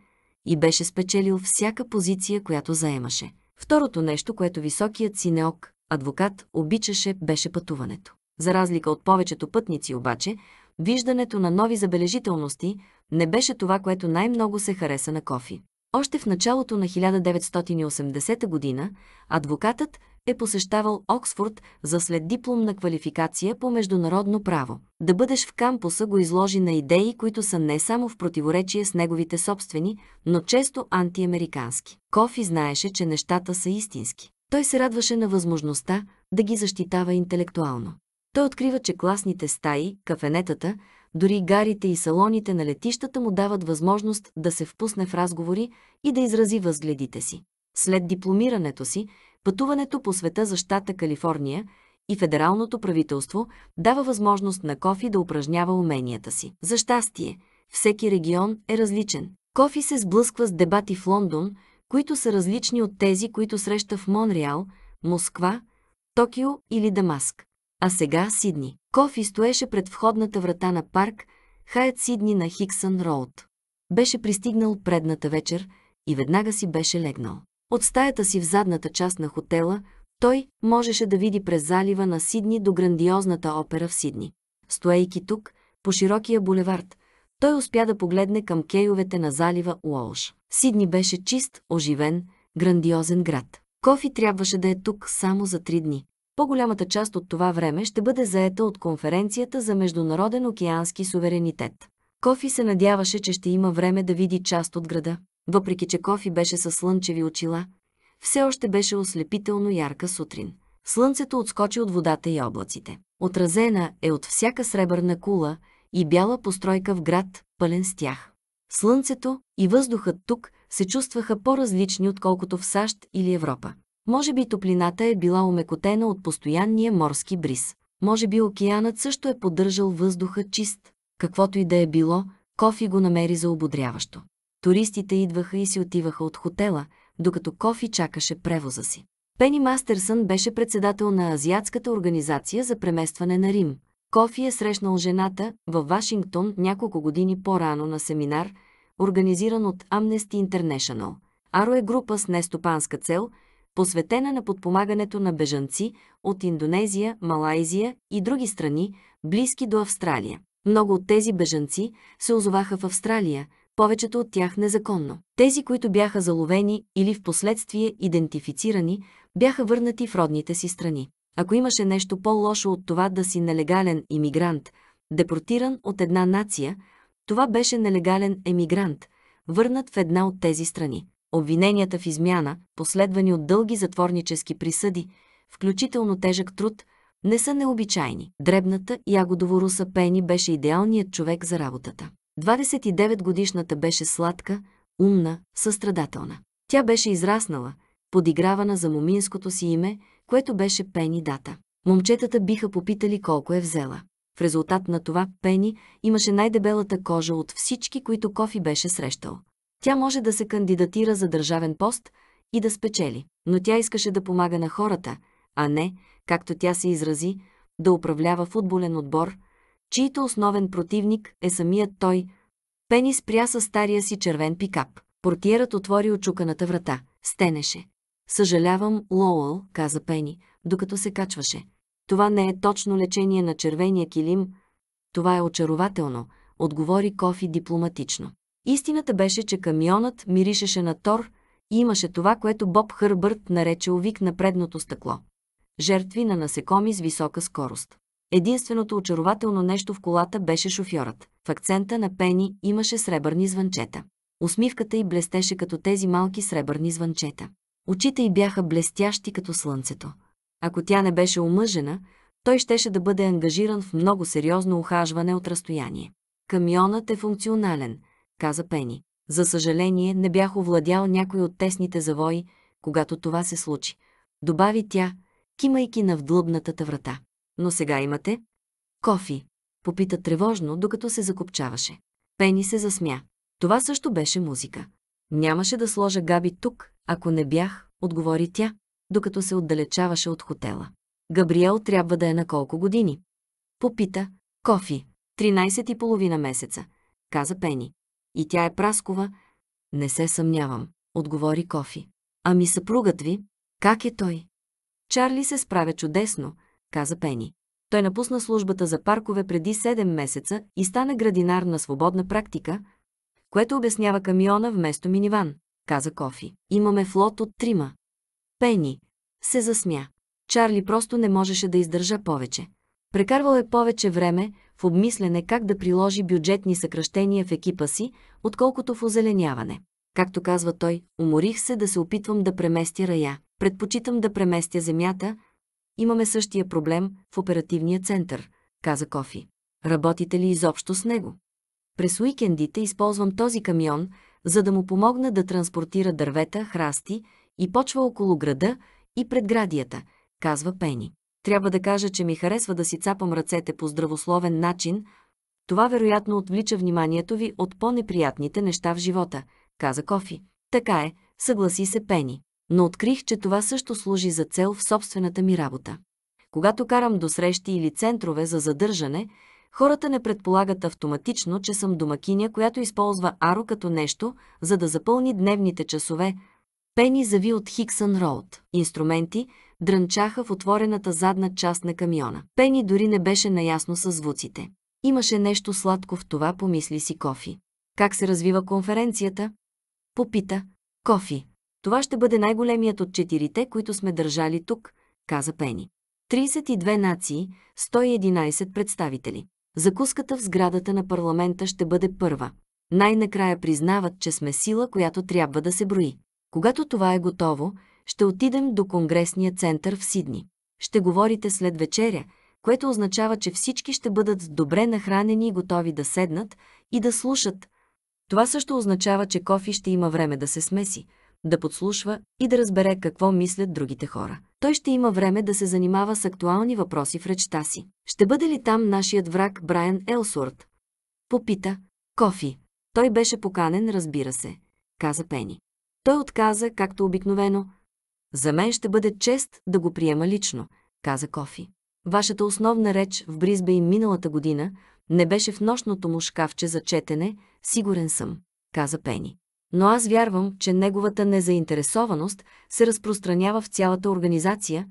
и беше спечелил всяка позиция, която заемаше. Второто нещо, което високият синеок, адвокат, обичаше, беше пътуването. За разлика от повечето пътници обаче, виждането на нови забележителности не беше това, което най-много се хареса на Кофи. Още в началото на 1980 година адвокатът е посещавал Оксфорд за след дипломна квалификация по международно право. Да бъдеш в кампуса го изложи на идеи, които са не само в противоречие с неговите собствени, но често антиамерикански. Кофи знаеше, че нещата са истински. Той се радваше на възможността да ги защитава интелектуално. Той открива, че класните стаи, кафенетата, дори гарите и салоните на летищата му дават възможност да се впусне в разговори и да изрази възгледите си. След дипломирането си, пътуването по света за щата Калифорния и федералното правителство дава възможност на Кофи да упражнява уменията си. За щастие, всеки регион е различен. Кофи се сблъсква с дебати в Лондон, които са различни от тези, които среща в Монреал, Москва, Токио или Дамаск. А сега Сидни. Кофи стоеше пред входната врата на парк, Хаят Сидни на Хиксън Роуд. Беше пристигнал предната вечер и веднага си беше легнал. От стаята си в задната част на хотела той можеше да види през залива на Сидни до грандиозната опера в Сидни. Стоейки тук, по широкия булевард, той успя да погледне към кейовете на залива Уолш. Сидни беше чист, оживен, грандиозен град. Кофи трябваше да е тук само за три дни. По-голямата част от това време ще бъде заета от конференцията за международен океански суверенитет. Кофи се надяваше, че ще има време да види част от града. Въпреки, че Кофи беше със слънчеви очила, все още беше ослепително ярка сутрин. Слънцето отскочи от водата и облаците. Отразена е от всяка сребърна кула и бяла постройка в град, пълен с тях. Слънцето и въздухът тук се чувстваха по-различни, отколкото в САЩ или Европа. Може би топлината е била умекотена от постоянния морски бриз. Може би океанът също е поддържал въздуха чист. Каквото и да е било, Кофи го намери за ободряващо. Туристите идваха и си отиваха от хотела, докато Кофи чакаше превоза си. Пени Мастерсън беше председател на Азиатската организация за преместване на Рим. Кофи е срещнал жената във Вашингтон няколко години по-рано на семинар, организиран от Amnesty International. Аро е група с нестопанска цел, посветена на подпомагането на бежанци от Индонезия, Малайзия и други страни, близки до Австралия. Много от тези бежанци се озоваха в Австралия, повечето от тях незаконно. Тези, които бяха заловени или в последствие идентифицирани, бяха върнати в родните си страни. Ако имаше нещо по-лошо от това да си нелегален иммигрант, депортиран от една нация, това беше нелегален емигрант, върнат в една от тези страни. Обвиненията в измяна, последвани от дълги затворнически присъди, включително тежък труд, не са необичайни. Дребната ягодово-руса Пени беше идеалният човек за работата. 29-годишната беше сладка, умна, състрадателна. Тя беше израснала, подигравана за моминското си име, което беше Пени Дата. Момчетата биха попитали колко е взела. В резултат на това Пени имаше най-дебелата кожа от всички, които Кофи беше срещал. Тя може да се кандидатира за държавен пост и да спечели, но тя искаше да помага на хората, а не, както тя се изрази, да управлява футболен отбор, чийто основен противник е самият той. Пени спря със стария си червен пикап. Портиерът отвори очуканата врата. Стенеше. Съжалявам, Лоуъл, каза Пени, докато се качваше. Това не е точно лечение на червения килим. Това е очарователно, отговори Кофи дипломатично. Истината беше, че камионът миришеше на Тор и имаше това, което Боб Хърбърт нарече овик на предното стъкло. Жертви на насекоми с висока скорост. Единственото очарователно нещо в колата беше шофьорът. В акцента на Пени имаше сребърни звънчета. Усмивката й блестеше като тези малки сребърни звънчета. Очите й бяха блестящи като слънцето. Ако тя не беше омъжена, той щеше да бъде ангажиран в много сериозно ухажване от разстояние. Камионът е функционален, каза Пени. За съжаление, не бях овладял някой от тесните завои, когато това се случи. Добави тя, кимайки на вдлъбнатата врата. Но сега имате? Кофи. Попита тревожно, докато се закопчаваше. Пени се засмя. Това също беше музика. Нямаше да сложа Габи тук, ако не бях, отговори тя, докато се отдалечаваше от хотела. Габриел трябва да е на колко години? Попита. Кофи. 13 и половина месеца, каза Пени. И тя е праскова. Не се съмнявам, отговори Кофи. Ами съпругът ви? Как е той? Чарли се справя чудесно, каза Пени. Той напусна службата за паркове преди 7 месеца и стана градинар на свободна практика, което обяснява камиона вместо миниван, каза Кофи. Имаме флот от трима. Пени се засмя. Чарли просто не можеше да издържа повече. Прекарвал е повече време в обмислене как да приложи бюджетни съкръщения в екипа си, отколкото в озеленяване. Както казва той, уморих се да се опитвам да преместя рая. Предпочитам да преместя земята, Имаме същия проблем в оперативния център, каза Кофи. Работите ли изобщо с него? През уикендите използвам този камион, за да му помогна да транспортира дървета, храсти и почва около града и предградията, казва Пени. Трябва да кажа, че ми харесва да си цапам ръцете по здравословен начин. Това вероятно отвлича вниманието ви от по-неприятните неща в живота, каза Кофи. Така е, съгласи се Пени но открих, че това също служи за цел в собствената ми работа. Когато карам до срещи или центрове за задържане, Хората не предполагат автоматично, че съм домакиня, която използва Аро като нещо, за да запълни дневните часове. Пени зави от Хиксън Роуд. Инструменти дрънчаха в отворената задна част на камиона. Пени дори не беше наясно с звуците. Имаше нещо сладко в това, помисли си Кофи. Как се развива конференцията? Попита. Кофи. Това ще бъде най-големият от четирите, които сме държали тук, каза Пени. 32 нации, 111 представители. Закуската в сградата на парламента ще бъде първа. Най-накрая признават, че сме сила, която трябва да се брои. Когато това е готово, ще отидем до Конгресния център в Сидни. Ще говорите след вечеря, което означава, че всички ще бъдат добре нахранени и готови да седнат и да слушат. Това също означава, че Кофи ще има време да се смеси, да подслушва и да разбере какво мислят другите хора. Той ще има време да се занимава с актуални въпроси в речта си. Ще бъде ли там нашият враг Брайан Елсуорт? Попита. Кофи. Той беше поканен, разбира се, каза Пени. Той отказа, както обикновено. За мен ще бъде чест да го приема лично, каза Кофи. Вашата основна реч в Бризбейн миналата година не беше в нощното му шкафче за четене, сигурен съм, каза Пени но аз вярвам, че неговата незаинтересованост се разпространява в цялата организация.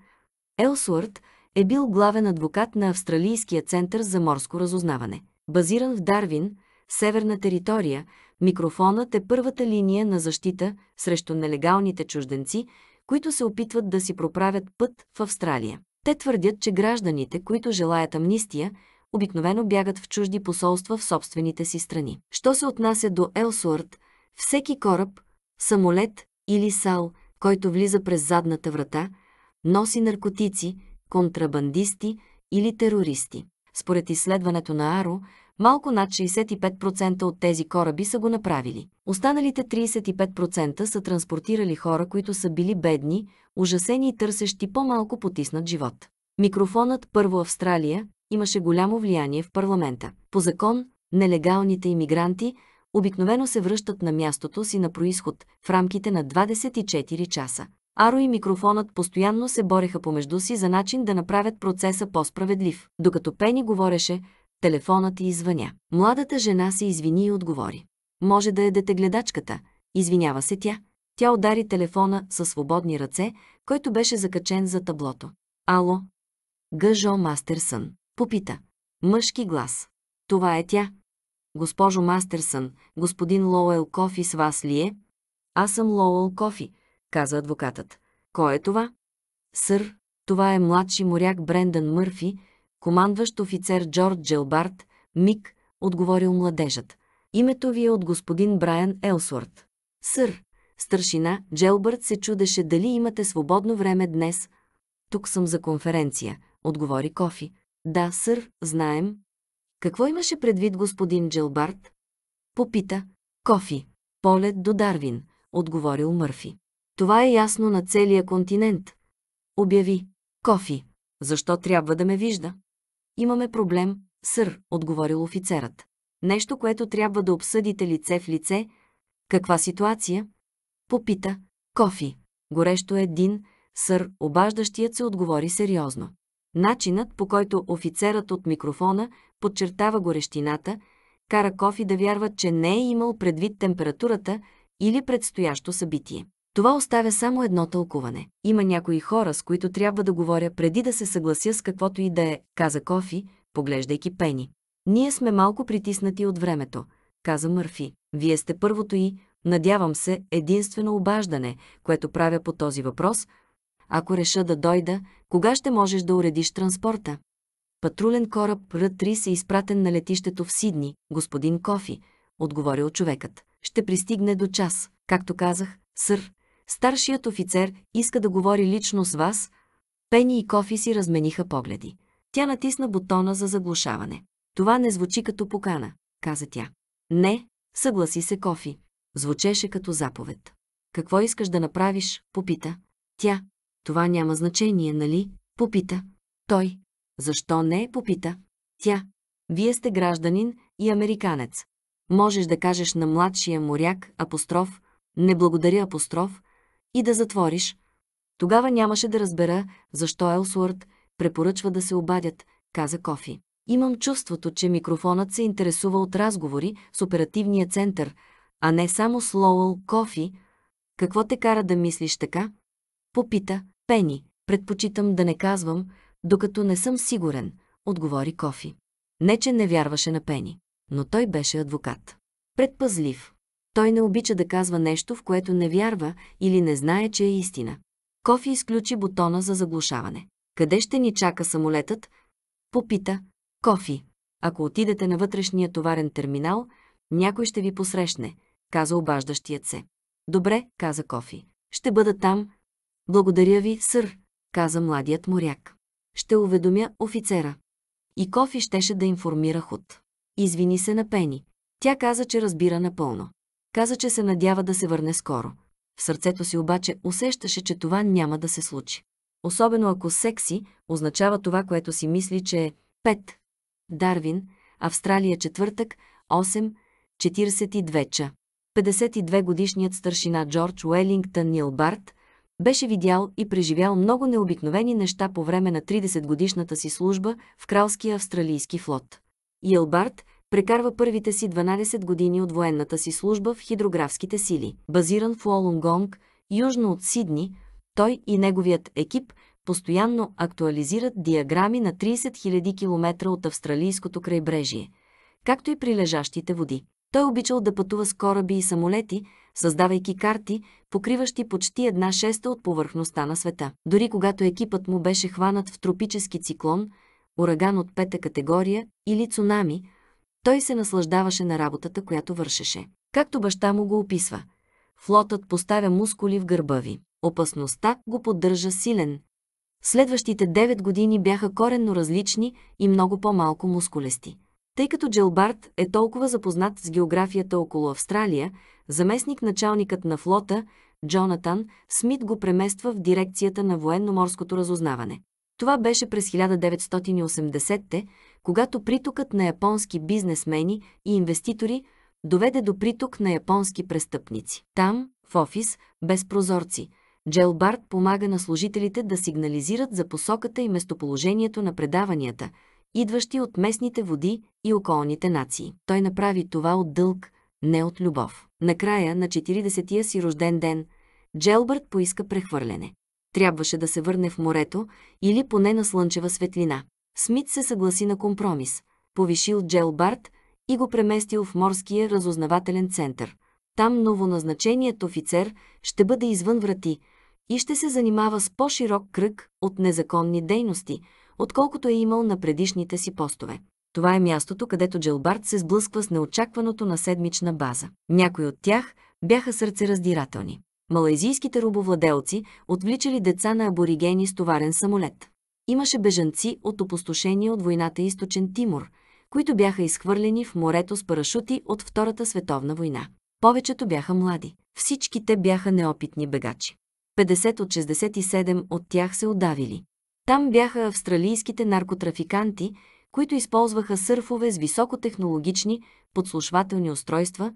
Елсуърт е бил главен адвокат на Австралийския център за морско разузнаване. Базиран в Дарвин, северна територия, микрофонът е първата линия на защита срещу нелегалните чужденци, които се опитват да си проправят път в Австралия. Те твърдят, че гражданите, които желаят амнистия, обикновено бягат в чужди посолства в собствените си страни. Що се отнася до Елсуърт, всеки кораб, самолет или сал, който влиза през задната врата, носи наркотици, контрабандисти или терористи. Според изследването на Аро, малко над 65% от тези кораби са го направили. Останалите 35% са транспортирали хора, които са били бедни, ужасени и търсещи по-малко потиснат живот. Микрофонът Първо Австралия имаше голямо влияние в парламента. По закон, нелегалните иммигранти – обикновено се връщат на мястото си на происход в рамките на 24 часа. Аро и микрофонът постоянно се бореха помежду си за начин да направят процеса по-справедлив. Докато Пени говореше, телефонът й извъня. Младата жена се извини и отговори. Може да е детегледачката. Извинява се тя. Тя удари телефона със свободни ръце, който беше закачен за таблото. Ало? Гъжо Мастерсън. Попита. Мъжки глас. Това е тя. Госпожо Мастерсън, господин Лоуел Кофи с вас ли е? Аз съм Лоуел Кофи, каза адвокатът. Кой е това? Сър, това е младши моряк Брендан Мърфи, командващ офицер Джордж Джелбарт, Мик, отговорил младежът. Името ви е от господин Брайан Елсворт. Сър, старшина, Джелбърт се чудеше дали имате свободно време днес. Тук съм за конференция, отговори Кофи. Да, сър, знаем, какво имаше предвид господин Джилбарт? Попита. Кофи. Полет до Дарвин, отговорил Мърфи. Това е ясно на целия континент. Обяви. Кофи. Защо трябва да ме вижда? Имаме проблем, сър, отговорил офицерът. Нещо, което трябва да обсъдите лице в лице. Каква ситуация? Попита. Кофи. Горещо един, сър, обаждащият се отговори сериозно. Начинът, по който офицерът от микрофона подчертава горещината, кара Кофи да вярва, че не е имал предвид температурата или предстоящо събитие. Това оставя само едно тълкуване. Има някои хора, с които трябва да говоря преди да се съглася с каквото и да е, каза Кофи, поглеждайки Пени. Ние сме малко притиснати от времето, каза Мърфи. Вие сте първото и, надявам се, единствено обаждане, което правя по този въпрос – ако реша да дойда, кога ще можеш да уредиш транспорта? Патрулен кораб Р-3 се изпратен на летището в Сидни, господин Кофи, отговорил човекът. Ще пристигне до час. Както казах, сър, старшият офицер иска да говори лично с вас. Пени и Кофи си размениха погледи. Тя натисна бутона за заглушаване. Това не звучи като покана, каза тя. Не, съгласи се Кофи. Звучеше като заповед. Какво искаш да направиш, попита. Тя, това няма значение, нали? Попита. Той. Защо не? Попита. Тя. Вие сте гражданин и американец. Можеш да кажеш на младшия моряк апостроф, не благодаря апостроф, и да затвориш. Тогава нямаше да разбера, защо Елсуърт препоръчва да се обадят, каза Кофи. Имам чувството, че микрофонът се интересува от разговори с оперативния център, а не само с Лоуъл Кофи. Какво те кара да мислиш така? Попита Пени. Предпочитам да не казвам, докато не съм сигурен, отговори Кофи. Не, че не вярваше на Пени, но той беше адвокат. Предпазлив. Той не обича да казва нещо, в което не вярва или не знае, че е истина. Кофи изключи бутона за заглушаване. Къде ще ни чака самолетът? Попита. Кофи. Ако отидете на вътрешния товарен терминал, някой ще ви посрещне, каза обаждащият се. Добре, каза Кофи. Ще бъда там. Благодаря ви, сър, каза младият моряк. Ще уведомя офицера. И Кофи щеше да информира Худ. Извини се на Пени. Тя каза, че разбира напълно. Каза, че се надява да се върне скоро. В сърцето си обаче усещаше, че това няма да се случи. Особено ако секси означава това, което си мисли, че е 5. Дарвин, Австралия четвъртък, 8, 42 ча. 52-годишният старшина Джордж Уелингтън Нил Барт беше видял и преживял много необикновени неща по време на 30-годишната си служба в Кралския австралийски флот. Илбарт прекарва първите си 12 години от военната си служба в хидрографските сили. Базиран в Уолунгонг, южно от Сидни, той и неговият екип постоянно актуализират диаграми на 30 000 км от австралийското крайбрежие, както и прилежащите води. Той обичал да пътува с кораби и самолети, създавайки карти, покриващи почти една шеста от повърхността на света. Дори когато екипът му беше хванат в тропически циклон, ураган от пета категория или цунами, той се наслаждаваше на работата, която вършеше. Както баща му го описва. Флотът поставя мускули в гърба ви. Опасността го поддържа силен. Следващите 9 години бяха коренно различни и много по-малко мускулести. Тъй като Джилбарт е толкова запознат с географията около Австралия, заместник-началникът на флота, Джонатан, Смит го премества в дирекцията на военно-морското разузнаване. Това беше през 1980-те, когато притокът на японски бизнесмени и инвеститори доведе до приток на японски престъпници. Там, в офис, без прозорци, Джел Барт помага на служителите да сигнализират за посоката и местоположението на предаванията, идващи от местните води и околните нации. Той направи това от дълг, не от любов. Накрая, на 40-тия си рожден ден, Джелбърт поиска прехвърляне. Трябваше да се върне в морето или поне на слънчева светлина. Смит се съгласи на компромис, повишил Джел Барт и го преместил в морския разузнавателен център. Там новоназначеният офицер ще бъде извън врати и ще се занимава с по-широк кръг от незаконни дейности, отколкото е имал на предишните си постове. Това е мястото, където Джилбарт се сблъсква с неочакваното на седмична база. Някои от тях бяха сърцераздирателни. Малайзийските рубовладелци отвличали деца на аборигени с товарен самолет. Имаше бежанци от опустошение от войната Източен Тимур, които бяха изхвърлени в морето с парашути от Втората световна война. Повечето бяха млади. Всички те бяха неопитни бегачи. 50 от 67 от тях се отдавили. Там бяха австралийските наркотрафиканти, които използваха сърфове с високотехнологични подслушвателни устройства,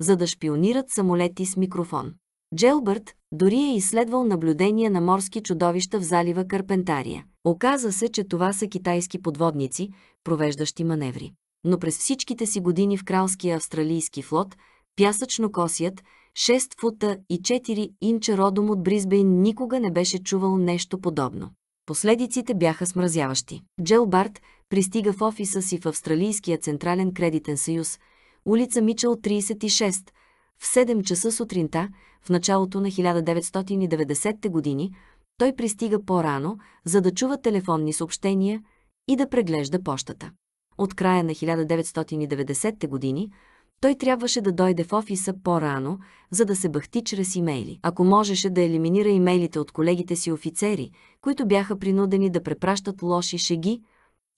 за да шпионират самолети с микрофон. Джелбърт дори е изследвал наблюдения на морски чудовища в залива Карпентария. Оказа се, че това са китайски подводници, провеждащи маневри. Но през всичките си години в кралския австралийски флот, пясъчно косият, 6 фута и 4 инча родом от Бризбейн никога не беше чувал нещо подобно. Последиците бяха смразяващи. Джел Барт пристига в офиса си в Австралийския централен кредитен съюз, улица Мичел 36, в 7 часа сутринта, в началото на 1990-те години, той пристига по-рано, за да чува телефонни съобщения и да преглежда пощата. От края на 1990-те години той трябваше да дойде в офиса по-рано, за да се бъхти чрез имейли. Ако можеше да елиминира имейлите от колегите си офицери, които бяха принудени да препращат лоши шеги,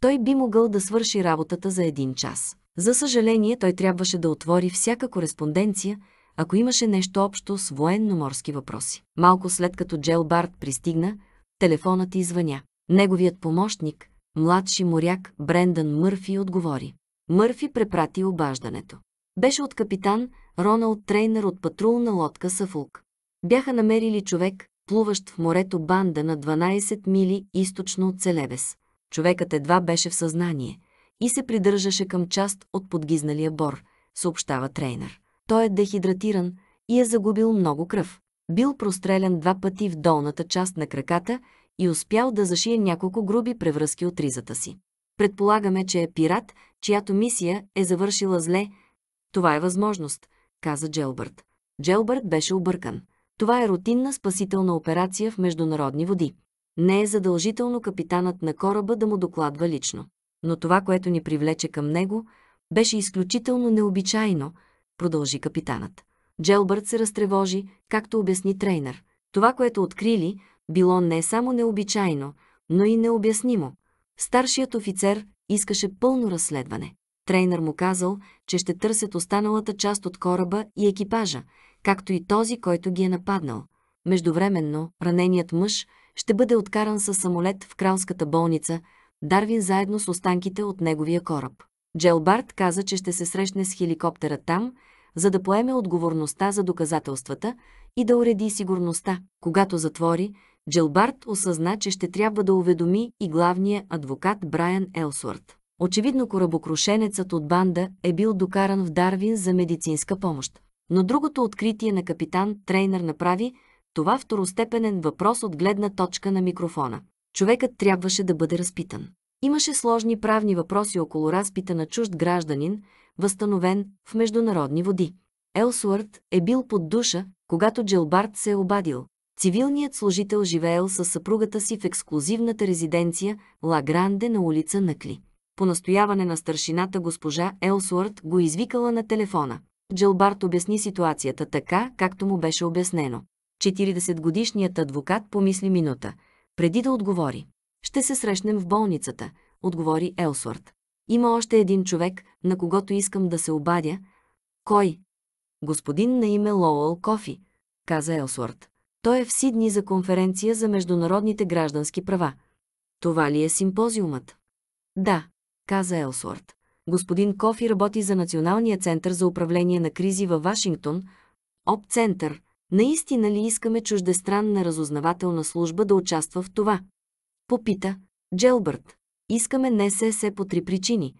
той би могъл да свърши работата за един час. За съжаление, той трябваше да отвори всяка кореспонденция, ако имаше нещо общо с военно-морски въпроси. Малко след като Джел Барт пристигна, телефонът извъня. Неговият помощник, младши моряк Брендан Мърфи, отговори. Мърфи препрати обаждането. Беше от капитан Роналд Трейнер от патрулна лодка Съфулк. Бяха намерили човек, плуващ в морето банда на 12 мили източно от Целебес. Човекът едва беше в съзнание и се придържаше към част от подгизналия бор, съобщава трейнер. Той е дехидратиран и е загубил много кръв. Бил прострелян два пъти в долната част на краката и успял да зашие няколко груби превръзки от ризата си. Предполагаме, че е пират, чиято мисия е завършила зле. Това е възможност, каза Джелбърт. Джелбърт беше объркан. Това е рутинна спасителна операция в международни води. Не е задължително капитанът на кораба да му докладва лично. Но това, което ни привлече към него, беше изключително необичайно, продължи капитанът. Джелбърт се разтревожи, както обясни трейнер. Това, което открили, било не само необичайно, но и необяснимо. Старшият офицер искаше пълно разследване. Трейнер му казал, че ще търсят останалата част от кораба и екипажа, както и този, който ги е нападнал. Междувременно, раненият мъж ще бъде откаран със самолет в кралската болница, Дарвин заедно с останките от неговия кораб. Джелбарт каза, че ще се срещне с хеликоптера там, за да поеме отговорността за доказателствата и да уреди сигурността. Когато затвори, Джилбарт осъзна, че ще трябва да уведоми и главния адвокат Брайан Елсуърт. Очевидно корабокрушенецът от банда е бил докаран в Дарвин за медицинска помощ. Но другото откритие на капитан Трейнер направи това второстепенен въпрос от гледна точка на микрофона. Човекът трябваше да бъде разпитан. Имаше сложни правни въпроси около разпита на чужд гражданин, възстановен в международни води. Елсуърт е бил под душа, когато Джилбарт се е обадил. Цивилният служител живеел със съпругата си в ексклюзивната резиденция Ла Гранде на улица Накли. По настояване на старшината госпожа Елсуърт го извикала на телефона. Джилбарт обясни ситуацията така, както му беше обяснено. 40-годишният адвокат помисли минута, преди да отговори. Ще се срещнем в болницата, отговори Елсуърт. Има още един човек, на когото искам да се обадя. Кой? Господин на име Лоуъл Кофи, каза Елсуърт. Той е в Сидни за конференция за международните граждански права. Това ли е симпозиумът? Да, каза Елсуърт. Господин Кофи работи за Националния център за управление на кризи във Вашингтон, ОП Център. Наистина ли искаме чуждестранна разузнавателна служба да участва в това? Попита Джелбърт. Искаме не по три причини,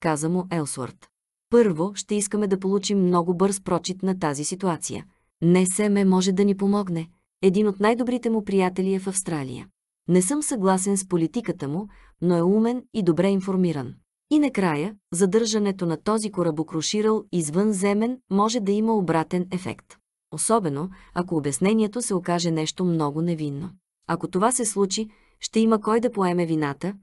каза му Елсуърт. Първо, ще искаме да получим много бърз прочит на тази ситуация. Не може да ни помогне. Един от най-добрите му приятели е в Австралия. Не съм съгласен с политиката му, но е умен и добре информиран. И накрая, задържането на този корабокруширал извънземен може да има обратен ефект. Особено, ако обяснението се окаже нещо много невинно. Ако това се случи, ще има кой да поеме вината.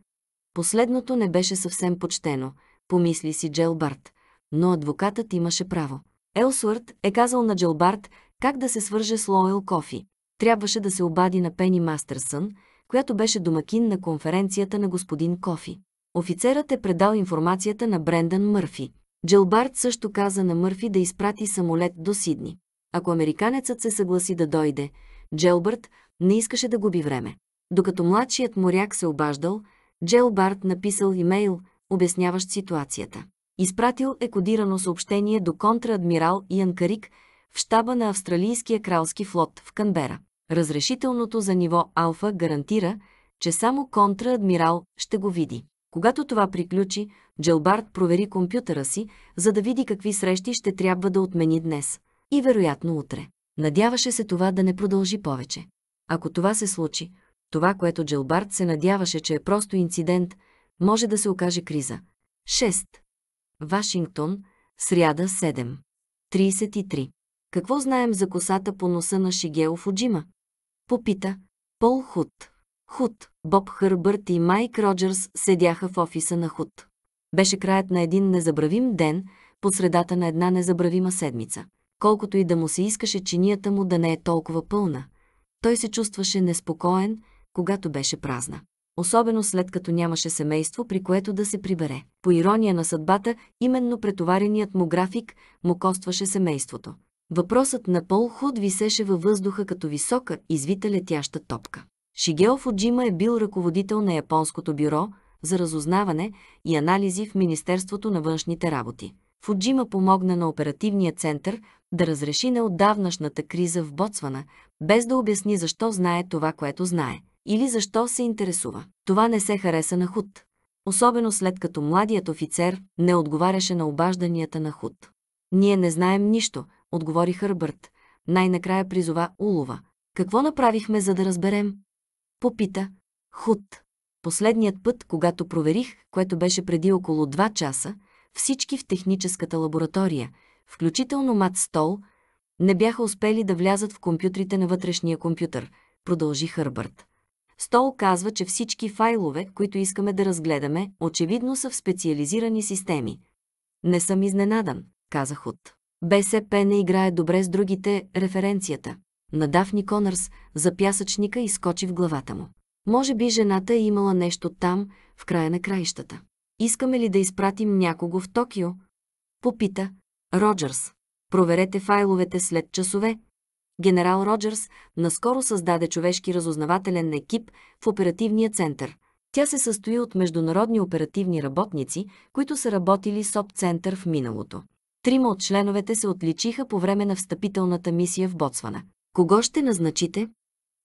Последното не беше съвсем почтено, помисли си Джелбарт, но адвокатът имаше право. Елсуърт е казал на Джелбарт как да се свърже с Лоел Кофи трябваше да се обади на Пени Мастърсън, която беше домакин на конференцията на господин Кофи. Офицерът е предал информацията на Брендан Мърфи. Джилбард също каза на Мърфи да изпрати самолет до Сидни. Ако американецът се съгласи да дойде, Джелбърт не искаше да губи време. Докато младшият моряк се обаждал, Джелбард написал имейл, обясняващ ситуацията. Изпратил е кодирано съобщение до контрадмирал Иан Карик в щаба на Австралийския кралски флот в Канбера. Разрешителното за ниво Алфа гарантира, че само контраадмирал ще го види. Когато това приключи, Джилбард провери компютъра си, за да види какви срещи ще трябва да отмени днес. И вероятно утре. Надяваше се това да не продължи повече. Ако това се случи, това, което Джилбард се надяваше, че е просто инцидент, може да се окаже криза. 6. Вашингтон, сряда 7. 33. Какво знаем за косата по носа на Шигео Фуджима? Попита. Пол Худ. Худ, Боб Хърбърт и Майк Роджерс седяха в офиса на Худ. Беше краят на един незабравим ден, по средата на една незабравима седмица. Колкото и да му се искаше чинията му да не е толкова пълна, той се чувстваше неспокоен, когато беше празна. Особено след като нямаше семейство, при което да се прибере. По ирония на съдбата, именно претовареният му график му костваше семейството. Въпросът на Пол Худ висеше във въздуха като висока, извита летяща топка. Шигео Фуджима е бил ръководител на Японското бюро за разузнаване и анализи в Министерството на външните работи. Фуджима помогна на оперативния център да разреши неотдавнашната криза в Боцвана, без да обясни защо знае това, което знае, или защо се интересува. Това не се хареса на Худ. особено след като младият офицер не отговаряше на обажданията на Худ. Ние не знаем нищо, отговори Хърбърт. Най-накрая призова Улова. Какво направихме, за да разберем? Попита. Худ. Последният път, когато проверих, което беше преди около 2 часа, всички в техническата лаборатория, включително Мат Стол, не бяха успели да влязат в компютрите на вътрешния компютър, продължи Хърбърт. Стол казва, че всички файлове, които искаме да разгледаме, очевидно са в специализирани системи. Не съм изненадан, каза Худ. БСП не играе добре с другите референцията. На Дафни Конърс за пясъчника изкочи в главата му. Може би жената е имала нещо там, в края на краищата. Искаме ли да изпратим някого в Токио? Попита Роджерс. Проверете файловете след часове. Генерал Роджерс наскоро създаде човешки разузнавателен екип в оперативния център. Тя се състои от международни оперативни работници, които са работили с ОП-център в миналото. Трима от членовете се отличиха по време на встъпителната мисия в Боцвана. Кого ще назначите?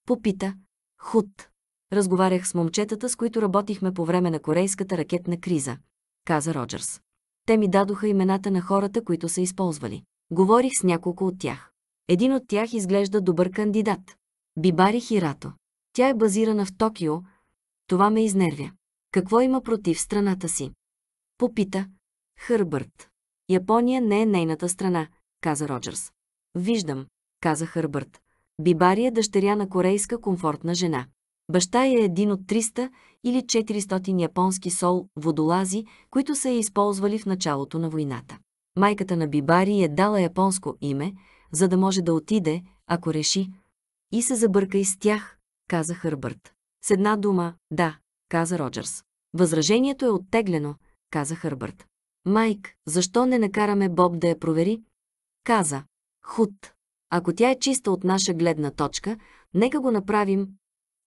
Попита. Худ. Разговарях с момчетата, с които работихме по време на корейската ракетна криза, каза Роджерс. Те ми дадоха имената на хората, които са използвали. Говорих с няколко от тях. Един от тях изглежда добър кандидат. Бибари Хирато. Тя е базирана в Токио. Това ме изнервя. Какво има против страната си? Попита. Хърбърт. Япония не е нейната страна, каза Роджерс. Виждам, каза Хърбърт. Бибари е дъщеря на корейска комфортна жена. Баща е един от 300 или 400 японски сол водолази, които са я използвали в началото на войната. Майката на Бибари е дала японско име, за да може да отиде, ако реши. И се забърка и с тях, каза Хърбърт. С една дума, да, каза Роджерс. Възражението е оттеглено, каза Хърбърт. Майк, защо не накараме Боб да я провери? Каза. Худ. Ако тя е чиста от наша гледна точка, нека го направим.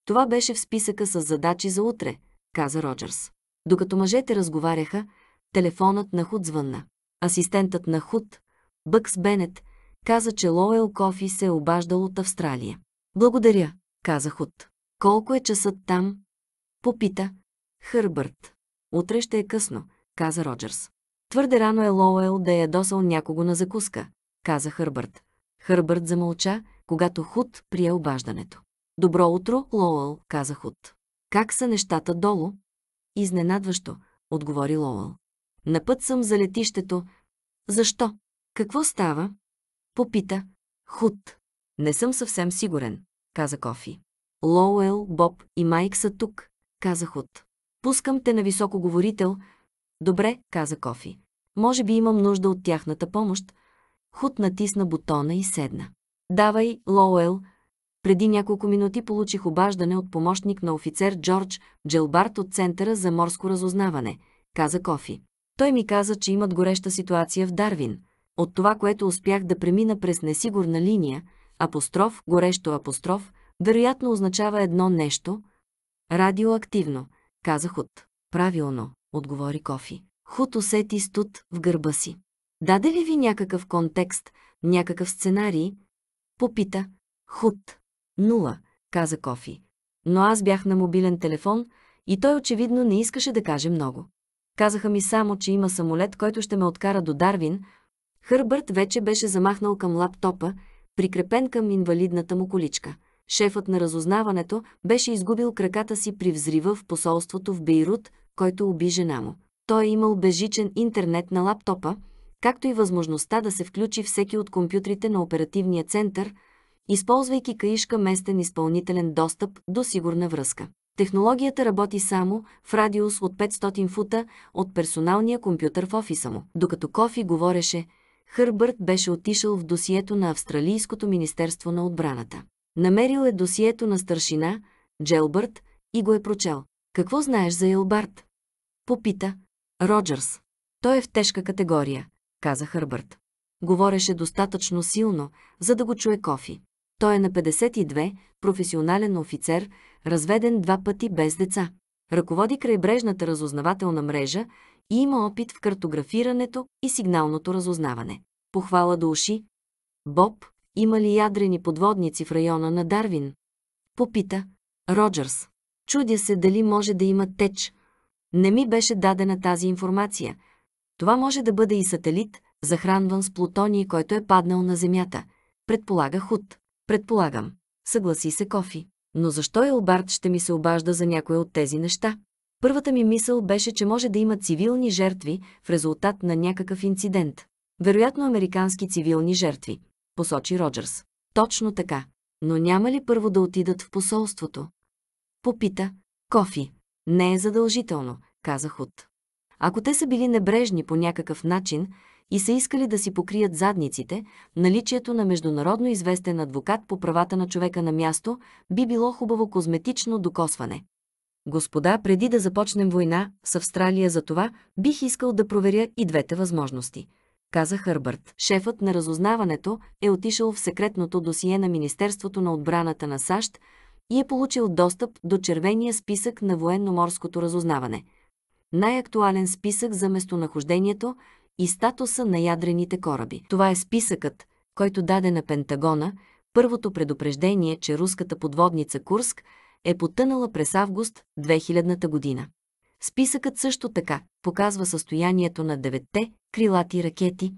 Това беше в списъка с задачи за утре, каза Роджерс. Докато мъжете разговаряха, телефонът на Худ звънна. Асистентът на Худ, Бъкс Бенет, каза, че Лоел Кофи се е обаждал от Австралия. Благодаря, каза Худ. Колко е часът там? Попита. Хърбърт. Утре ще е късно, каза Роджерс. Твърде рано е Лоуел да е ядосал някого на закуска, каза Хърбърт. Хърбърт замълча, когато Худ прие обаждането. Добро утро, Лоуел, каза Худ. Как са нещата долу? Изненадващо, отговори Лоуел. На път съм за летището. Защо? Какво става? Попита. Худ. Не съм съвсем сигурен, каза Кофи. Лоуел, Боб и Майк са тук, каза Худ. Пускам те на високоговорител. Добре, каза Кофи. Може би имам нужда от тяхната помощ. Худ натисна бутона и седна. Давай, Лоуел. Преди няколко минути получих обаждане от помощник на офицер Джордж Джилбарт от Центъра за морско разузнаване, каза Кофи. Той ми каза, че имат гореща ситуация в Дарвин. От това, което успях да премина през несигурна линия, апостроф, горещо апостроф, вероятно означава едно нещо. Радиоактивно, каза Худ. Правилно, отговори Кофи. Худ усети студ в гърба си. Даде ли ви някакъв контекст, някакъв сценарий? Попита. Худ. Нула, каза Кофи. Но аз бях на мобилен телефон и той очевидно не искаше да каже много. Казаха ми само, че има самолет, който ще ме откара до Дарвин. Хърбърт вече беше замахнал към лаптопа, прикрепен към инвалидната му количка. Шефът на разузнаването беше изгубил краката си при взрива в посолството в Бейрут, който уби жена му. Той е имал безжичен интернет на лаптопа, както и възможността да се включи всеки от компютрите на оперативния център, използвайки каишка местен изпълнителен достъп до сигурна връзка. Технологията работи само в радиус от 500 фута от персоналния компютър в офиса му. Докато Кофи говореше, Хърбърт беше отишъл в досието на Австралийското министерство на отбраната. Намерил е досието на старшина, Джелбърт, и го е прочел. Какво знаеш за Елбарт? Попита. Роджерс. Той е в тежка категория, каза Хърбърт. Говореше достатъчно силно, за да го чуе Кофи. Той е на 52, професионален офицер, разведен два пъти без деца. Ръководи крайбрежната разузнавателна мрежа и има опит в картографирането и сигналното разузнаване. Похвала до уши. Боб, има ли ядрени подводници в района на Дарвин? Попита. Роджерс. Чудя се дали може да има теч. Не ми беше дадена тази информация. Това може да бъде и сателит, захранван с плутоний, който е паднал на Земята. Предполага Худ. Предполагам. Съгласи се Кофи. Но защо Елбард ще ми се обажда за някоя от тези неща? Първата ми мисъл беше, че може да има цивилни жертви в резултат на някакъв инцидент. Вероятно американски цивилни жертви, посочи Роджерс. Точно така. Но няма ли първо да отидат в посолството? Попита. Кофи. Не е задължително, каза Худ. Ако те са били небрежни по някакъв начин и са искали да си покрият задниците, наличието на международно известен адвокат по правата на човека на място би било хубаво козметично докосване. Господа, преди да започнем война с Австралия за това, бих искал да проверя и двете възможности каза Хърбърт. Шефът на разузнаването е отишъл в секретното досие на Министерството на отбраната на САЩ и е получил достъп до червения списък на военно-морското разузнаване. Най-актуален списък за местонахождението и статуса на ядрените кораби. Това е списъкът, който даде на Пентагона първото предупреждение, че руската подводница Курск е потънала през август 2000 година. Списъкът също така показва състоянието на деветте крилати ракети,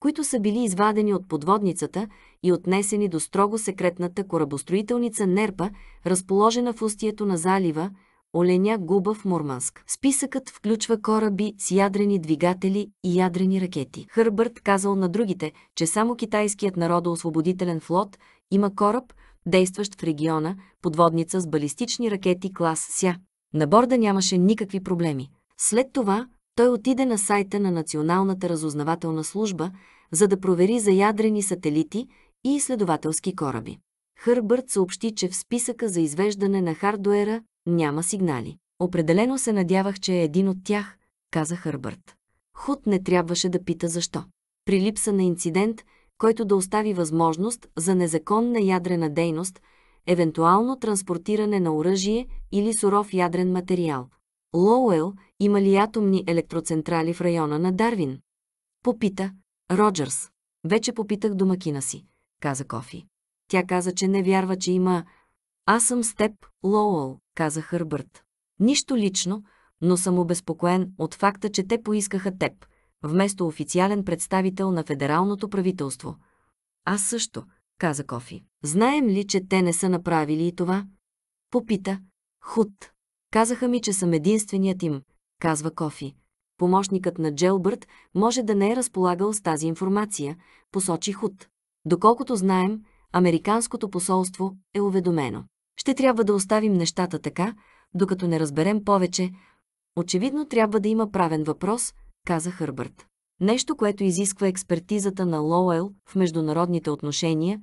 които са били извадени от подводницата и отнесени до строго секретната корабостроителница Нерпа, разположена в устието на залива Оленя Губа в Мурманск. Списъкът включва кораби с ядрени двигатели и ядрени ракети. Хърбърт казал на другите, че само китайският народоосвободителен флот има кораб, действащ в региона, подводница с балистични ракети клас Ся. На борда нямаше никакви проблеми. След това той отиде на сайта на Националната разузнавателна служба, за да провери за ядрени сателити и изследователски кораби. Хърбърт съобщи, че в списъка за извеждане на хардуера няма сигнали. Определено се надявах, че е един от тях, каза Хърбърт. Худ не трябваше да пита защо. При липса на инцидент, който да остави възможност за незаконна ядрена дейност, евентуално транспортиране на оръжие или суров ядрен материал. Лоуел има ли атомни електроцентрали в района на Дарвин? Попита Роджерс. Вече попитах домакина си, каза Кофи. Тя каза, че не вярва, че има... Аз съм с теб, Лоуел, каза Хърбърт. Нищо лично, но съм обезпокоен от факта, че те поискаха теб, вместо официален представител на федералното правителство. Аз също, каза Кофи. Знаем ли, че те не са направили и това? Попита. Худ. Казаха ми, че съм единственият им, казва Кофи. Помощникът на Джелбърт може да не е разполагал с тази информация, посочи Худ. Доколкото знаем, Американското посолство е уведомено. Ще трябва да оставим нещата така, докато не разберем повече. Очевидно трябва да има правен въпрос, каза Хърбърт. Нещо, което изисква експертизата на Лоуел в международните отношения.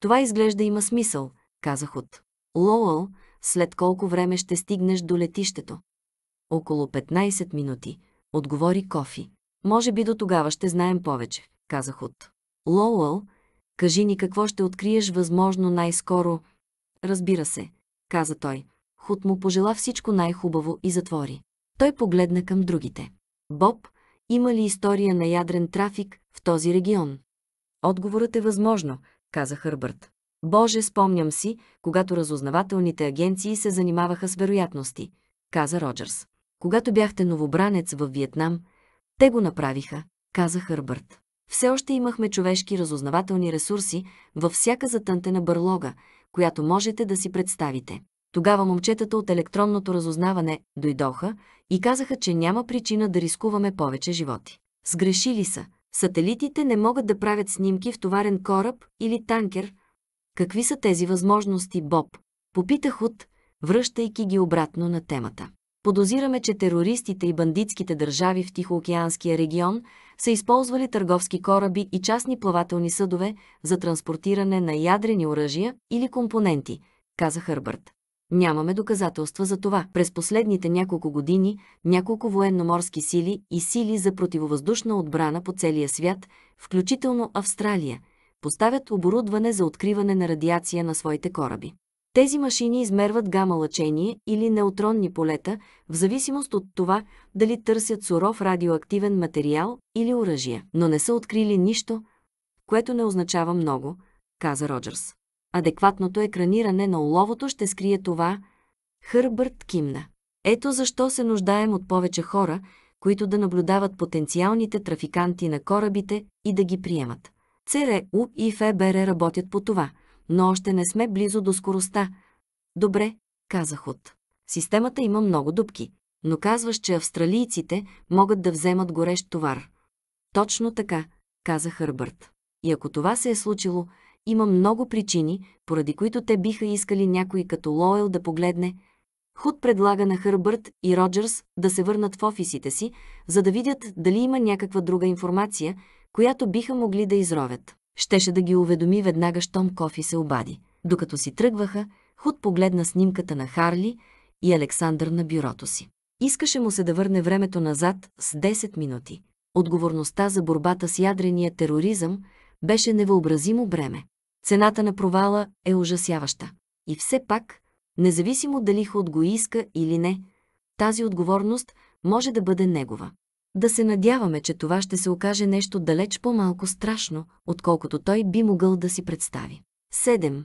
Това изглежда има смисъл, каза Худ. Лоуел, след колко време ще стигнеш до летището? Около 15 минути, отговори Кофи. Може би до тогава ще знаем повече, каза Худ. Лоуел, кажи ни какво ще откриеш възможно най-скоро. Разбира се, каза той. Худ му пожела всичко най-хубаво и затвори. Той погледна към другите. Боб, има ли история на ядрен трафик в този регион? Отговорът е възможно, каза Хърбърт. Боже, спомням си, когато разузнавателните агенции се занимаваха с вероятности, каза Роджерс. Когато бяхте новобранец в Виетнам, те го направиха, каза Хърбърт. Все още имахме човешки разузнавателни ресурси във всяка затънтена бърлога, която можете да си представите. Тогава момчетата от електронното разузнаване дойдоха и казаха, че няма причина да рискуваме повече животи. Сгрешили са. Сателитите не могат да правят снимки в товарен кораб или танкер. Какви са тези възможности, Боб? Попитах от, връщайки ги обратно на темата. Подозираме, че терористите и бандитските държави в Тихоокеанския регион са използвали търговски кораби и частни плавателни съдове за транспортиране на ядрени оръжия или компоненти, каза Хърбърт. Нямаме доказателства за това. През последните няколко години няколко военноморски сили и сили за противовъздушна отбрана по целия свят, включително Австралия, поставят оборудване за откриване на радиация на своите кораби. Тези машини измерват гама лъчение или неутронни полета, в зависимост от това дали търсят суров радиоактивен материал или оръжие, но не са открили нищо, което не означава много, каза Роджерс. Адекватното екраниране на уловото ще скрие това. Хърбърт кимна. Ето защо се нуждаем от повече хора, които да наблюдават потенциалните трафиканти на корабите и да ги приемат. ЦРУ и ФБР работят по това, но още не сме близо до скоростта. Добре, казах от. Системата има много дупки, но казваш, че австралийците могат да вземат горещ товар. Точно така, каза Хърбърт. И ако това се е случило, има много причини, поради които те биха искали някой като Лоел да погледне. Худ предлага на Хърбърт и Роджерс да се върнат в офисите си, за да видят дали има някаква друга информация, която биха могли да изровят. Щеше да ги уведоми веднага, щом Кофи се обади. Докато си тръгваха, Худ погледна снимката на Харли и Александър на бюрото си. Искаше му се да върне времето назад с 10 минути. Отговорността за борбата с ядрения тероризъм беше невъобразимо бреме. Цената на провала е ужасяваща. И все пак, независимо дали Худ го иска или не, тази отговорност може да бъде негова. Да се надяваме, че това ще се окаже нещо далеч по-малко страшно, отколкото той би могъл да си представи. 7.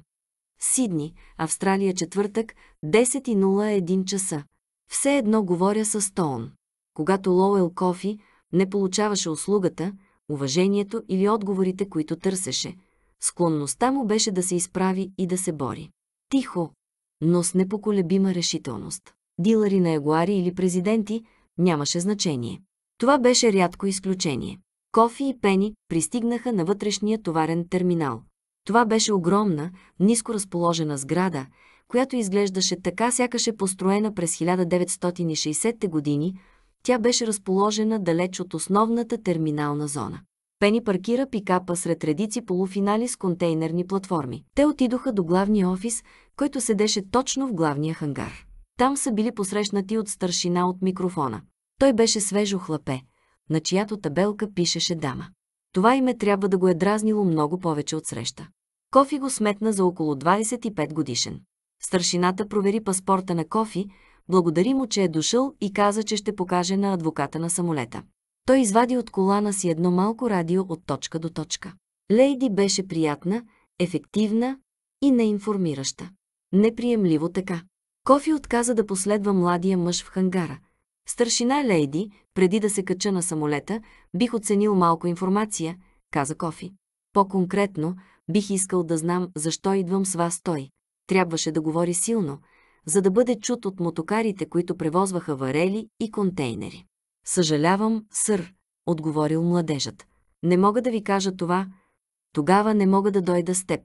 Сидни, Австралия, четвъртък, 10.01 часа. Все едно говоря с Стоун. Когато Лоуел Кофи не получаваше услугата, уважението или отговорите, които търсеше, склонността му беше да се изправи и да се бори. Тихо, но с непоколебима решителност. Дилъри на ягуари или президенти нямаше значение. Това беше рядко изключение. Кофи и Пени пристигнаха на вътрешния товарен терминал. Това беше огромна, ниско разположена сграда, която изглеждаше така сякаше построена през 1960-те години, тя беше разположена далеч от основната терминална зона. Пени паркира пикапа сред редици полуфинали с контейнерни платформи. Те отидоха до главния офис, който седеше точно в главния хангар. Там са били посрещнати от старшина от микрофона. Той беше свежо хлапе, на чиято табелка пишеше дама. Това име трябва да го е дразнило много повече от среща. Кофи го сметна за около 25 годишен. Старшината провери паспорта на Кофи, благодари му, че е дошъл и каза, че ще покаже на адвоката на самолета. Той извади от колана си едно малко радио от точка до точка. Лейди беше приятна, ефективна и неинформираща. Неприемливо така. Кофи отказа да последва младия мъж в хангара. Старшина Лейди, преди да се кача на самолета, бих оценил малко информация, каза Кофи. По-конкретно, бих искал да знам защо идвам с вас той. Трябваше да говори силно, за да бъде чут от мотокарите, които превозваха варели и контейнери. Съжалявам, сър, отговорил младежът. Не мога да ви кажа това. Тогава не мога да дойда с теб.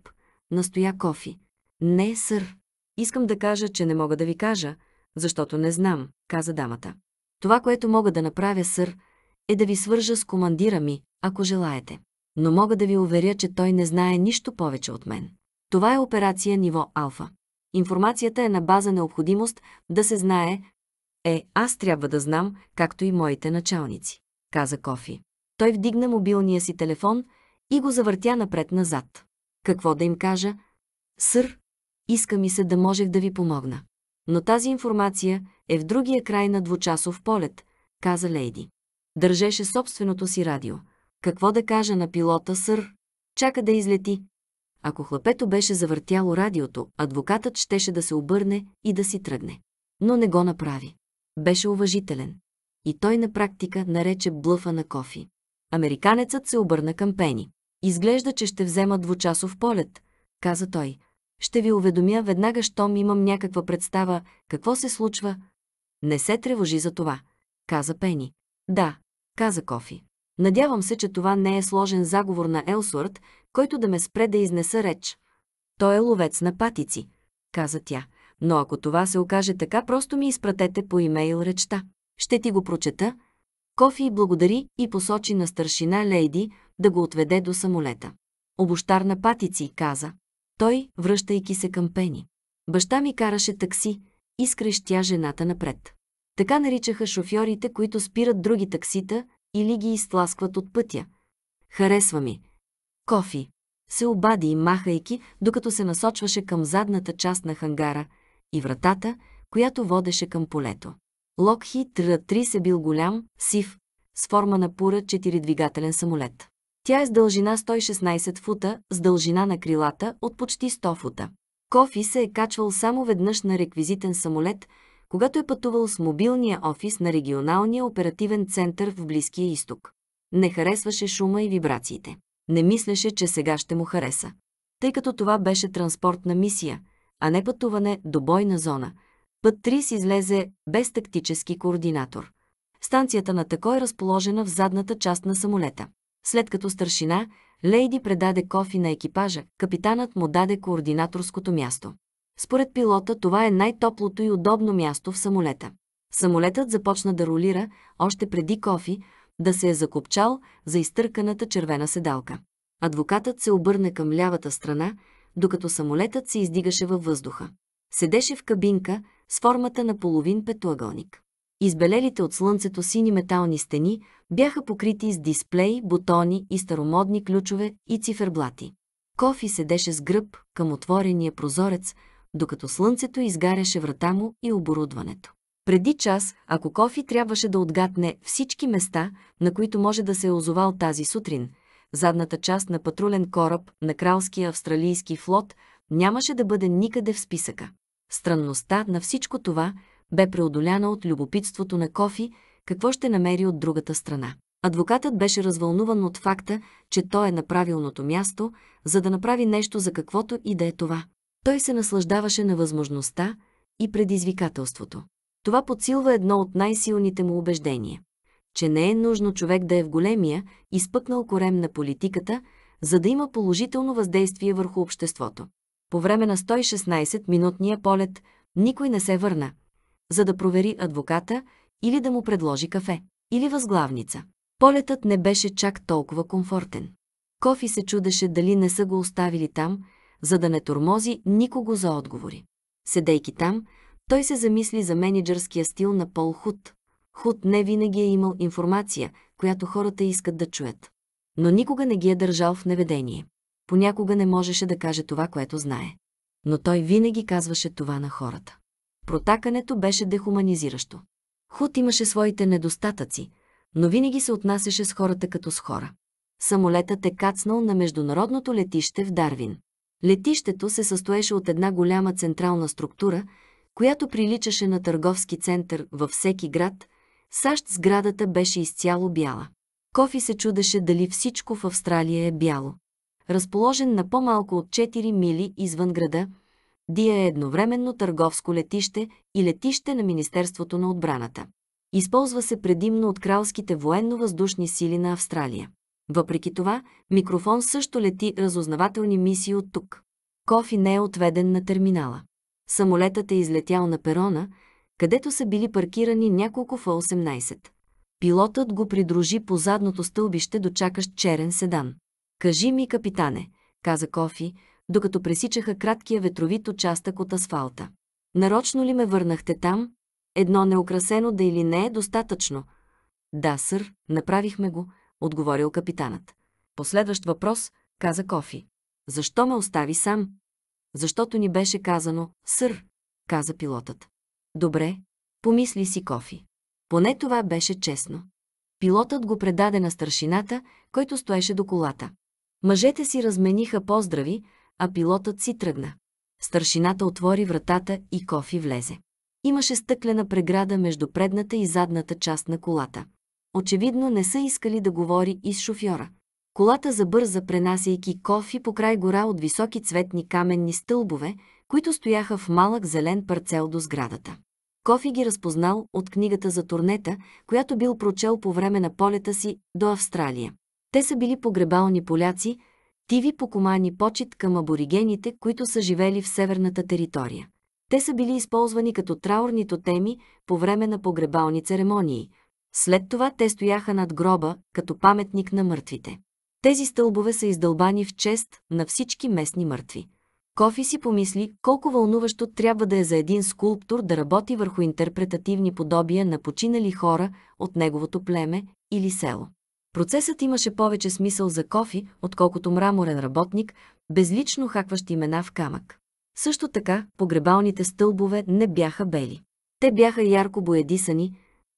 Настоя Кофи. Не, сър. Искам да кажа, че не мога да ви кажа, защото не знам, каза дамата. Това, което мога да направя, сър, е да ви свържа с командира ми, ако желаете. Но мога да ви уверя, че той не знае нищо повече от мен. Това е операция ниво алфа. Информацията е на база необходимост да се знае е, аз трябва да знам, както и моите началници, каза Кофи. Той вдигна мобилния си телефон и го завъртя напред-назад. Какво да им кажа? Сър, иска ми се да можех да ви помогна. Но тази информация е в другия край на двучасов полет, каза Лейди. Държеше собственото си радио. Какво да кажа на пилота, сър? Чака да излети. Ако хлапето беше завъртяло радиото, адвокатът щеше да се обърне и да си тръгне. Но не го направи. Беше уважителен. И той на практика нарече блъфа на кофи. Американецът се обърна към Пени. Изглежда, че ще взема двучасов полет, каза той. Ще ви уведомя веднага, щом имам някаква представа какво се случва. Не се тревожи за това, каза Пени. Да, каза Кофи. Надявам се, че това не е сложен заговор на Елсуърт, който да ме спре да изнеса реч. Той е ловец на патици, каза тя. Но ако това се окаже така, просто ми изпратете по имейл речта. Ще ти го прочета. Кофи благодари и посочи на старшина Лейди да го отведе до самолета. Обощар на патици, каза. Той, връщайки се към Пени. Баща ми караше такси, изкрещя жената напред. Така наричаха шофьорите, които спират други таксита или ги изтласкват от пътя. Харесва ми. Кофи. Се обади, махайки, докато се насочваше към задната част на хангара и вратата, която водеше към полето. Локхит Р-3 е бил голям, сив, с форма на пура 4-двигателен самолет. Тя е с дължина 116 фута, с дължина на крилата от почти 100 фута. Кофи се е качвал само веднъж на реквизитен самолет, когато е пътувал с мобилния офис на регионалния оперативен център в Близкия изток. Не харесваше шума и вибрациите. Не мислеше, че сега ще му хареса. Тъй като това беше транспортна мисия, а не пътуване до бойна зона, път 30 излезе без тактически координатор. Станцията на Тако е разположена в задната част на самолета. След като старшина, Лейди предаде кофи на екипажа, капитанът му даде координаторското място. Според пилота това е най-топлото и удобно място в самолета. Самолетът започна да ролира още преди кофи, да се е закопчал за изтърканата червена седалка. Адвокатът се обърне към лявата страна, докато самолетът се издигаше във въздуха. Седеше в кабинка с формата на половин петоъгълник. Избелелите от слънцето сини метални стени бяха покрити с дисплей, бутони и старомодни ключове и циферблати. Кофи седеше с гръб към отворения прозорец, докато слънцето изгаряше врата му и оборудването. Преди час, ако Кофи трябваше да отгатне всички места, на които може да се е озовал тази сутрин, задната част на патрулен кораб на кралския австралийски флот нямаше да бъде никъде в списъка. Странността на всичко това бе преодоляна от любопитството на Кофи, какво ще намери от другата страна. Адвокатът беше развълнуван от факта, че той е на правилното място, за да направи нещо за каквото и да е това. Той се наслаждаваше на възможността и предизвикателството. Това подсилва едно от най-силните му убеждения че не е нужно човек да е в големия, изпъкнал корем на политиката, за да има положително въздействие върху обществото. По време на 116-минутния полет никой не се върна, за да провери адвоката или да му предложи кафе, или възглавница. Полетът не беше чак толкова комфортен. Кофи се чудеше дали не са го оставили там, за да не тормози никого за отговори. Седейки там, той се замисли за менеджерския стил на Пол Худ. Худ не винаги е имал информация, която хората искат да чуят. Но никога не ги е държал в неведение. Понякога не можеше да каже това, което знае. Но той винаги казваше това на хората. Протакането беше дехуманизиращо. Худ имаше своите недостатъци, но винаги се отнасяше с хората като с хора. Самолетът е кацнал на международното летище в Дарвин. Летището се състоеше от една голяма централна структура, която приличаше на търговски център във всеки град, САЩ сградата беше изцяло бяла. Кофи се чудеше дали всичко в Австралия е бяло. Разположен на по-малко от 4 мили извън града, Дия е едновременно търговско летище и летище на Министерството на отбраната. Използва се предимно от кралските военно-въздушни сили на Австралия. Въпреки това, микрофон също лети разузнавателни мисии от тук. Кофи не е отведен на терминала. Самолетът е излетял на перона, където са били паркирани няколко Ф-18. Пилотът го придружи по задното стълбище до чакащ черен седан. Кажи ми, капитане, каза Кофи, докато пресичаха краткия ветровит участък от асфалта. Нарочно ли ме върнахте там? Едно неукрасено да или не е достатъчно. Да, сър, направихме го, отговорил капитанът. Последващ въпрос, каза Кофи. Защо ме остави сам? Защото ни беше казано, сър, каза пилотът. Добре, помисли си Кофи. Поне това беше честно. Пилотът го предаде на старшината, който стоеше до колата. Мъжете си размениха поздрави, а пилотът си тръгна. Старшината отвори вратата и Кофи влезе. Имаше стъклена преграда между предната и задната част на колата. Очевидно не са искали да говори и с шофьора. Колата забърза, пренасяйки Кофи по край гора от високи цветни каменни стълбове, които стояха в малък зелен парцел до сградата. Кофи ги разпознал от книгата за турнета, която бил прочел по време на полета си до Австралия. Те са били погребални поляци, тиви покомани почет към аборигените, които са живели в северната територия. Те са били използвани като траурни тотеми по време на погребални церемонии. След това те стояха над гроба, като паметник на мъртвите. Тези стълбове са издълбани в чест на всички местни мъртви. Кофи си помисли колко вълнуващо трябва да е за един скулптор да работи върху интерпретативни подобия на починали хора от неговото племе или село. Процесът имаше повече смисъл за Кофи, отколкото мраморен работник, безлично хакващ имена в камък. Също така, погребалните стълбове не бяха бели. Те бяха ярко боядисани,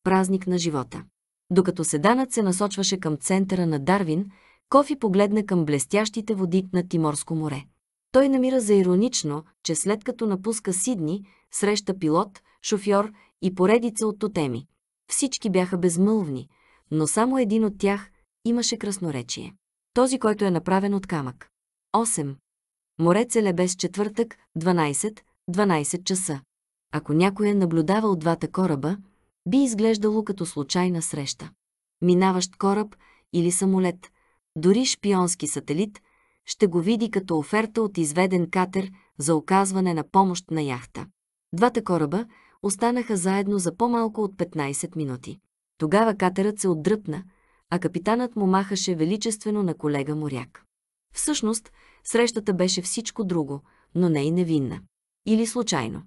празник на живота. Докато седанът се насочваше към центъра на Дарвин, Кофи погледна към блестящите води на Тиморско море. Той намира за иронично, че след като напуска Сидни, среща пилот, шофьор и поредица от тотеми. Всички бяха безмълвни, но само един от тях имаше красноречие. Този, който е направен от камък. 8. Море Целебес четвъртък, 12, 12 часа. Ако някой е наблюдавал двата кораба, би изглеждало като случайна среща. Минаващ кораб или самолет, дори шпионски сателит, ще го види като оферта от изведен катер за оказване на помощ на яхта. Двата кораба останаха заедно за по-малко от 15 минути. Тогава катерът се отдръпна, а капитанът му махаше величествено на колега моряк. Всъщност, срещата беше всичко друго, но не и невинна. Или случайно.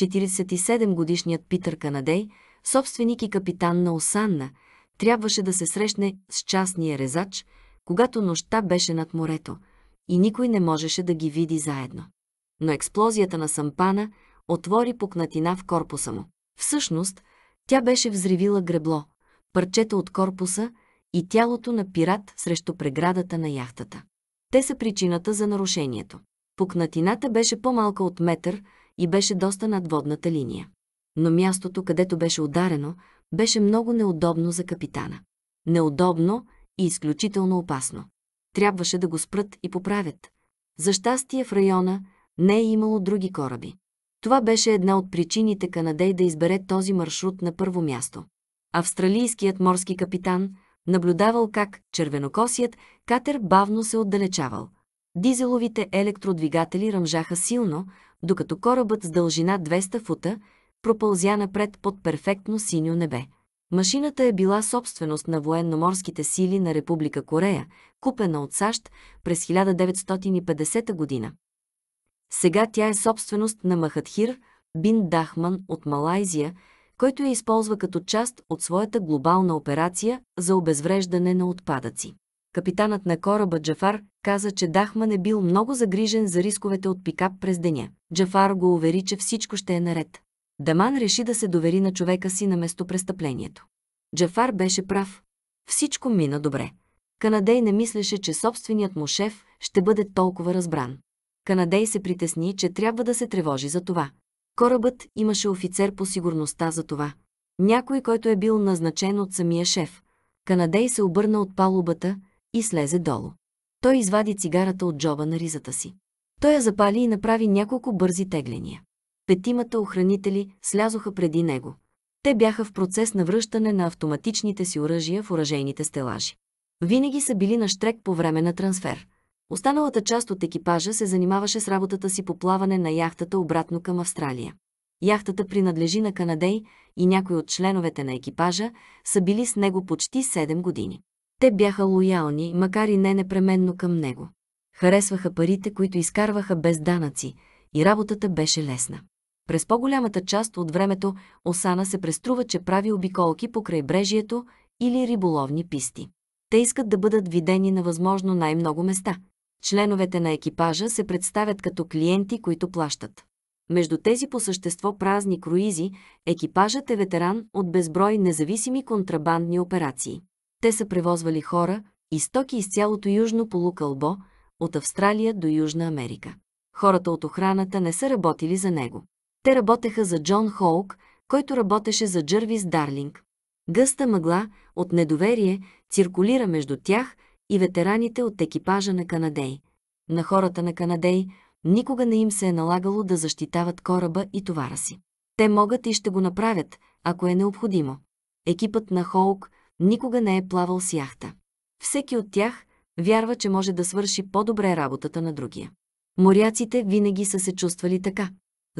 47-годишният Питър Канадей, собственик и капитан на Осанна, трябваше да се срещне с частния резач, когато нощта беше над морето и никой не можеше да ги види заедно. Но експлозията на сампана отвори пукнатина в корпуса му. Всъщност, тя беше взривила гребло, парчета от корпуса и тялото на пират срещу преградата на яхтата. Те са причината за нарушението. Пукнатината беше по-малка от метър и беше доста над водната линия. Но мястото, където беше ударено, беше много неудобно за капитана. Неудобно и изключително опасно. Трябваше да го спрат и поправят. За щастие в района не е имало други кораби. Това беше една от причините Канадей да избере този маршрут на първо място. Австралийският морски капитан наблюдавал как червенокосият катер бавно се отдалечавал. Дизеловите електродвигатели ръмжаха силно, докато корабът с дължина 200 фута пропълзя напред под перфектно синьо небе. Машината е била собственост на военноморските сили на Република Корея, купена от САЩ през 1950 година. Сега тя е собственост на Махатхир Бин Дахман от Малайзия, който я използва като част от своята глобална операция за обезвреждане на отпадъци. Капитанът на кораба Джафар каза, че Дахман е бил много загрижен за рисковете от пикап през деня. Джафар го увери, че всичко ще е наред. Даман реши да се довери на човека си на местопрестъплението. Джафар беше прав. Всичко мина добре. Канадей не мислеше, че собственият му шеф ще бъде толкова разбран. Канадей се притесни, че трябва да се тревожи за това. Корабът имаше офицер по сигурността за това. Някой, който е бил назначен от самия шеф. Канадей се обърна от палубата и слезе долу. Той извади цигарата от джоба на ризата си. Той я запали и направи няколко бързи тегления. Петимата охранители слязоха преди него. Те бяха в процес на връщане на автоматичните си оръжия в оръжейните стелажи. Винаги са били на штрек по време на трансфер. Останалата част от екипажа се занимаваше с работата си по плаване на яхтата обратно към Австралия. Яхтата принадлежи на Канадей и някои от членовете на екипажа са били с него почти 7 години. Те бяха лоялни, макар и не непременно към него. Харесваха парите, които изкарваха без данъци, и работата беше лесна. През по-голямата част от времето Осана се преструва, че прави обиколки по крайбрежието или риболовни писти. Те искат да бъдат видени на възможно най-много места. Членовете на екипажа се представят като клиенти, които плащат. Между тези по същество празни круизи, екипажът е ветеран от безброй независими контрабандни операции. Те са превозвали хора и стоки из цялото южно полукълбо, от Австралия до Южна Америка. Хората от охраната не са работили за него. Те работеха за Джон Хоук, който работеше за Джървис Дарлинг. Гъста мъгла от недоверие циркулира между тях и ветераните от екипажа на Канадей. На хората на Канадей никога не им се е налагало да защитават кораба и товара си. Те могат и ще го направят, ако е необходимо. Екипът на Хоук никога не е плавал с яхта. Всеки от тях вярва, че може да свърши по-добре работата на другия. Моряците винаги са се чувствали така.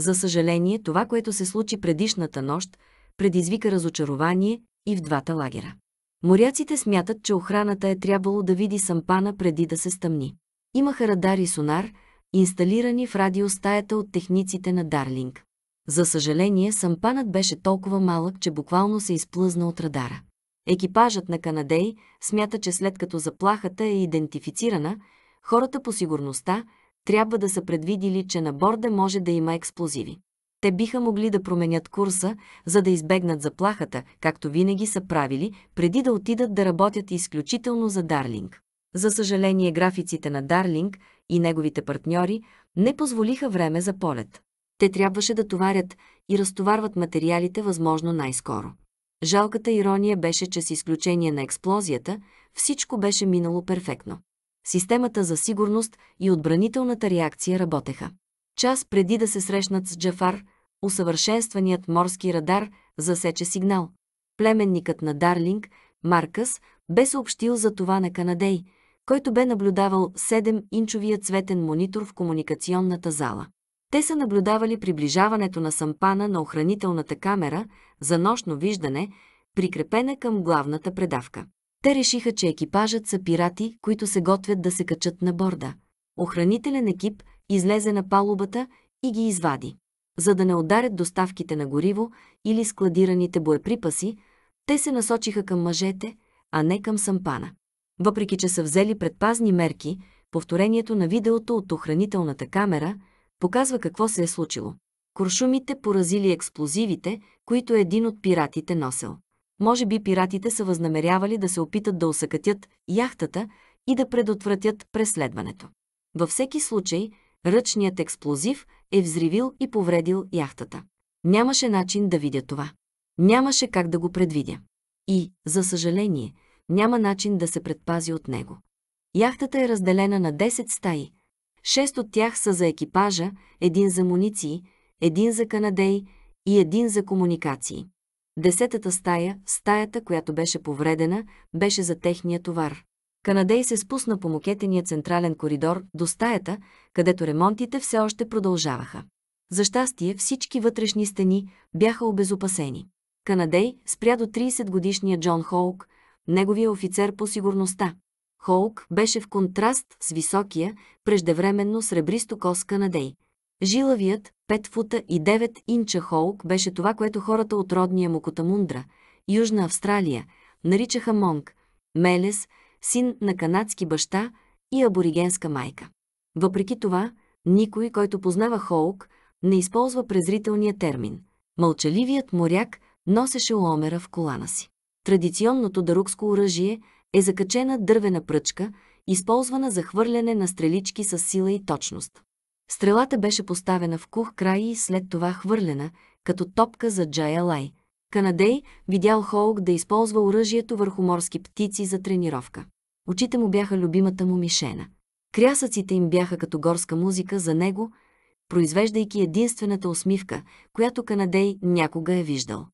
За съжаление, това, което се случи предишната нощ, предизвика разочарование и в двата лагера. Моряците смятат, че охраната е трябвало да види сампана преди да се стъмни. Имаха радар и сонар, инсталирани в радиостаята от техниците на Дарлинг. За съжаление, сампанът беше толкова малък, че буквално се изплъзна от радара. Екипажът на Канадей смята, че след като заплахата е идентифицирана, хората по сигурността трябва да са предвидили, че на борда може да има експлозиви. Те биха могли да променят курса, за да избегнат заплахата, както винаги са правили, преди да отидат да работят изключително за Дарлинг. За съжаление, графиците на Дарлинг и неговите партньори не позволиха време за полет. Те трябваше да товарят и разтоварват материалите възможно най-скоро. Жалката ирония беше, че с изключение на експлозията, всичко беше минало перфектно. Системата за сигурност и отбранителната реакция работеха. Час преди да се срещнат с Джафар, усъвършенстваният морски радар засече сигнал. Племенникът на Дарлинг, Маркъс, бе съобщил за това на Канадей, който бе наблюдавал 7-инчовия цветен монитор в комуникационната зала. Те са наблюдавали приближаването на сампана на охранителната камера за нощно виждане, прикрепена към главната предавка. Те решиха, че екипажът са пирати, които се готвят да се качат на борда. Охранителен екип излезе на палубата и ги извади. За да не ударят доставките на гориво или складираните боеприпаси, те се насочиха към мъжете, а не към сампана. Въпреки, че са взели предпазни мерки, повторението на видеото от охранителната камера показва какво се е случило. Куршумите поразили експлозивите, които един от пиратите носел. Може би пиратите са възнамерявали да се опитат да осъкатят яхтата и да предотвратят преследването. Във всеки случай, ръчният експлозив е взривил и повредил яхтата. Нямаше начин да видя това. Нямаше как да го предвидя. И, за съжаление, няма начин да се предпази от него. Яхтата е разделена на 10 стаи. Шест от тях са за екипажа, един за муниции, един за канадей и един за комуникации. Десетата стая, стаята, която беше повредена, беше за техния товар. Канадей се спусна по мукетения централен коридор до стаята, където ремонтите все още продължаваха. За щастие всички вътрешни стени бяха обезопасени. Канадей спря до 30-годишния Джон Хоук, неговия офицер по сигурността. Хоук беше в контраст с високия, преждевременно сребристо кос Канадей. Жилавият, 5 фута и 9 инча Хоук беше това, което хората от родния му Котамундра, Южна Австралия, наричаха Монг, Мелес, син на канадски баща и аборигенска майка. Въпреки това, никой, който познава Хоук, не използва презрителния термин. Мълчаливият моряк носеше ломера в колана си. Традиционното дарукско оръжие е закачена дървена пръчка, използвана за хвърляне на стрелички с сила и точност. Стрелата беше поставена в кух край и след това хвърлена, като топка за Джая Лай. Канадей видял Хоук да използва оръжието върху морски птици за тренировка. Очите му бяха любимата му мишена. Крясъците им бяха като горска музика за него, произвеждайки единствената усмивка, която Канадей някога е виждал.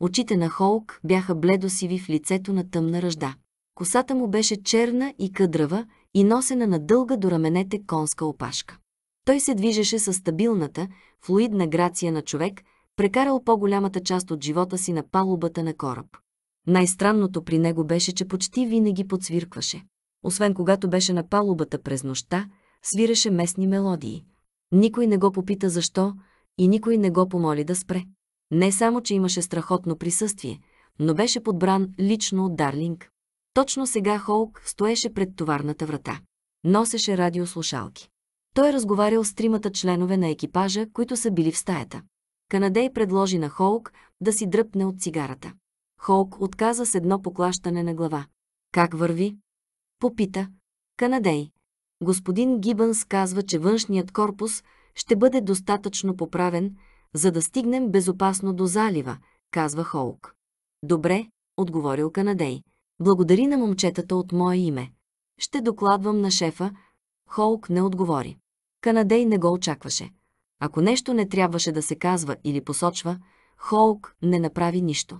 Очите на Холк бяха бледосиви в лицето на тъмна ръжда. Косата му беше черна и къдрава и носена на дълга до раменете конска опашка. Той се движеше с стабилната, флуидна грация на човек, прекарал по-голямата част от живота си на палубата на кораб. Най-странното при него беше, че почти винаги подсвиркваше. Освен когато беше на палубата през нощта, свиреше местни мелодии. Никой не го попита защо и никой не го помоли да спре. Не само, че имаше страхотно присъствие, но беше подбран лично от Дарлинг. Точно сега Холк стоеше пред товарната врата. Носеше радиослушалки. Той е разговарял с тримата членове на екипажа, които са били в стаята. Канадей предложи на Холк да си дръпне от цигарата. Холк отказа с едно поклащане на глава. Как върви? Попита. Канадей. Господин Гибънс казва, че външният корпус ще бъде достатъчно поправен, за да стигнем безопасно до залива, казва Холк. Добре, отговорил Канадей. Благодари на момчетата от мое име. Ще докладвам на шефа. Холк не отговори. Канадей не го очакваше. Ако нещо не трябваше да се казва или посочва, Холк не направи нищо.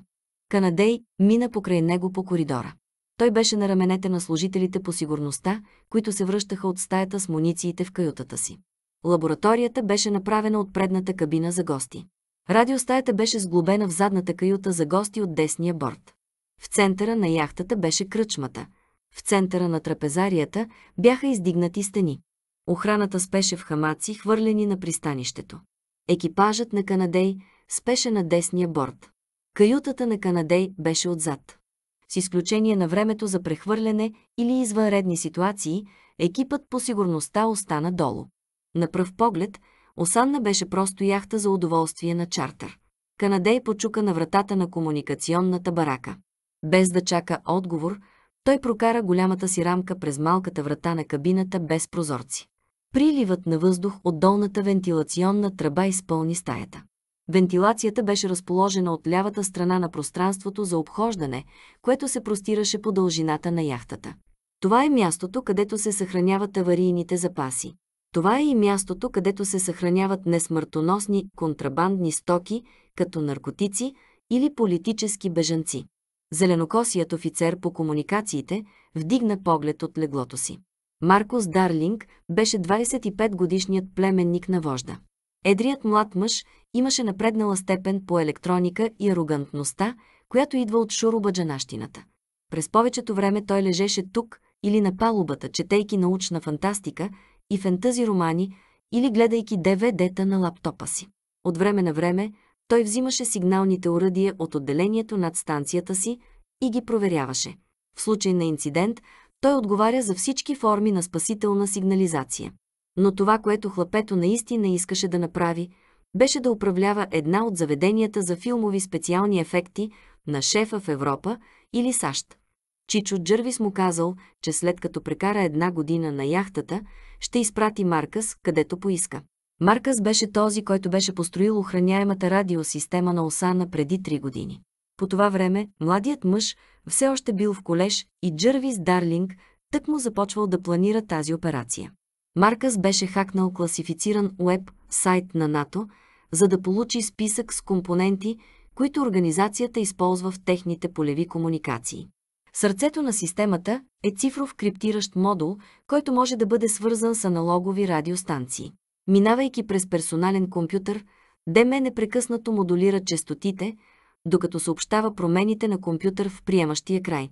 Канадей мина покрай него по коридора. Той беше на раменете на служителите по сигурността, които се връщаха от стаята с мунициите в каютата си. Лабораторията беше направена от предната кабина за гости. Радиостаята беше сглобена в задната каюта за гости от десния борт. В центъра на яхтата беше кръчмата. В центъра на трапезарията бяха издигнати стени. Охраната спеше в хамаци, хвърлени на пристанището. Екипажът на Канадей спеше на десния борт. Каютата на Канадей беше отзад. С изключение на времето за прехвърляне или извънредни ситуации, екипът по сигурността остана долу. На пръв поглед, Осанна беше просто яхта за удоволствие на чартер. Канадей почука на вратата на комуникационната барака. Без да чака отговор, той прокара голямата си рамка през малката врата на кабината без прозорци. Приливът на въздух от долната вентилационна тръба изпълни стаята. Вентилацията беше разположена от лявата страна на пространството за обхождане, което се простираше по дължината на яхтата. Това е мястото, където се съхраняват аварийните запаси. Това е и мястото, където се съхраняват несмъртоносни контрабандни стоки, като наркотици или политически бежанци. Зеленокосият офицер по комуникациите вдигна поглед от леглото си. Маркос Дарлинг беше 25-годишният племенник на вожда. Едрият млад мъж имаше напреднала степен по електроника и арогантността, която идва от шурубаджанащината. През повечето време той лежеше тук или на палубата, четейки научна фантастика и фентази романи или гледайки ДВД-та на лаптопа си. От време на време той взимаше сигналните уръдия от отделението над станцията си и ги проверяваше. В случай на инцидент, той отговаря за всички форми на спасителна сигнализация. Но това, което хлапето наистина искаше да направи, беше да управлява една от заведенията за филмови специални ефекти на шефа в Европа или САЩ. Чичо Джървис му казал, че след като прекара една година на яхтата, ще изпрати Маркъс, където поиска. Маркъс беше този, който беше построил охраняемата радиосистема на Осана преди три години. По това време младият мъж все още бил в колеж и Джървис Дарлинг тък му започвал да планира тази операция. Маркъс беше хакнал класифициран уеб сайт на НАТО, за да получи списък с компоненти, които организацията използва в техните полеви комуникации. Сърцето на системата е цифров криптиращ модул, който може да бъде свързан с аналогови радиостанции. Минавайки през персонален компютър, ДМ непрекъснато модулира частотите, докато съобщава промените на компютър в приемащия край.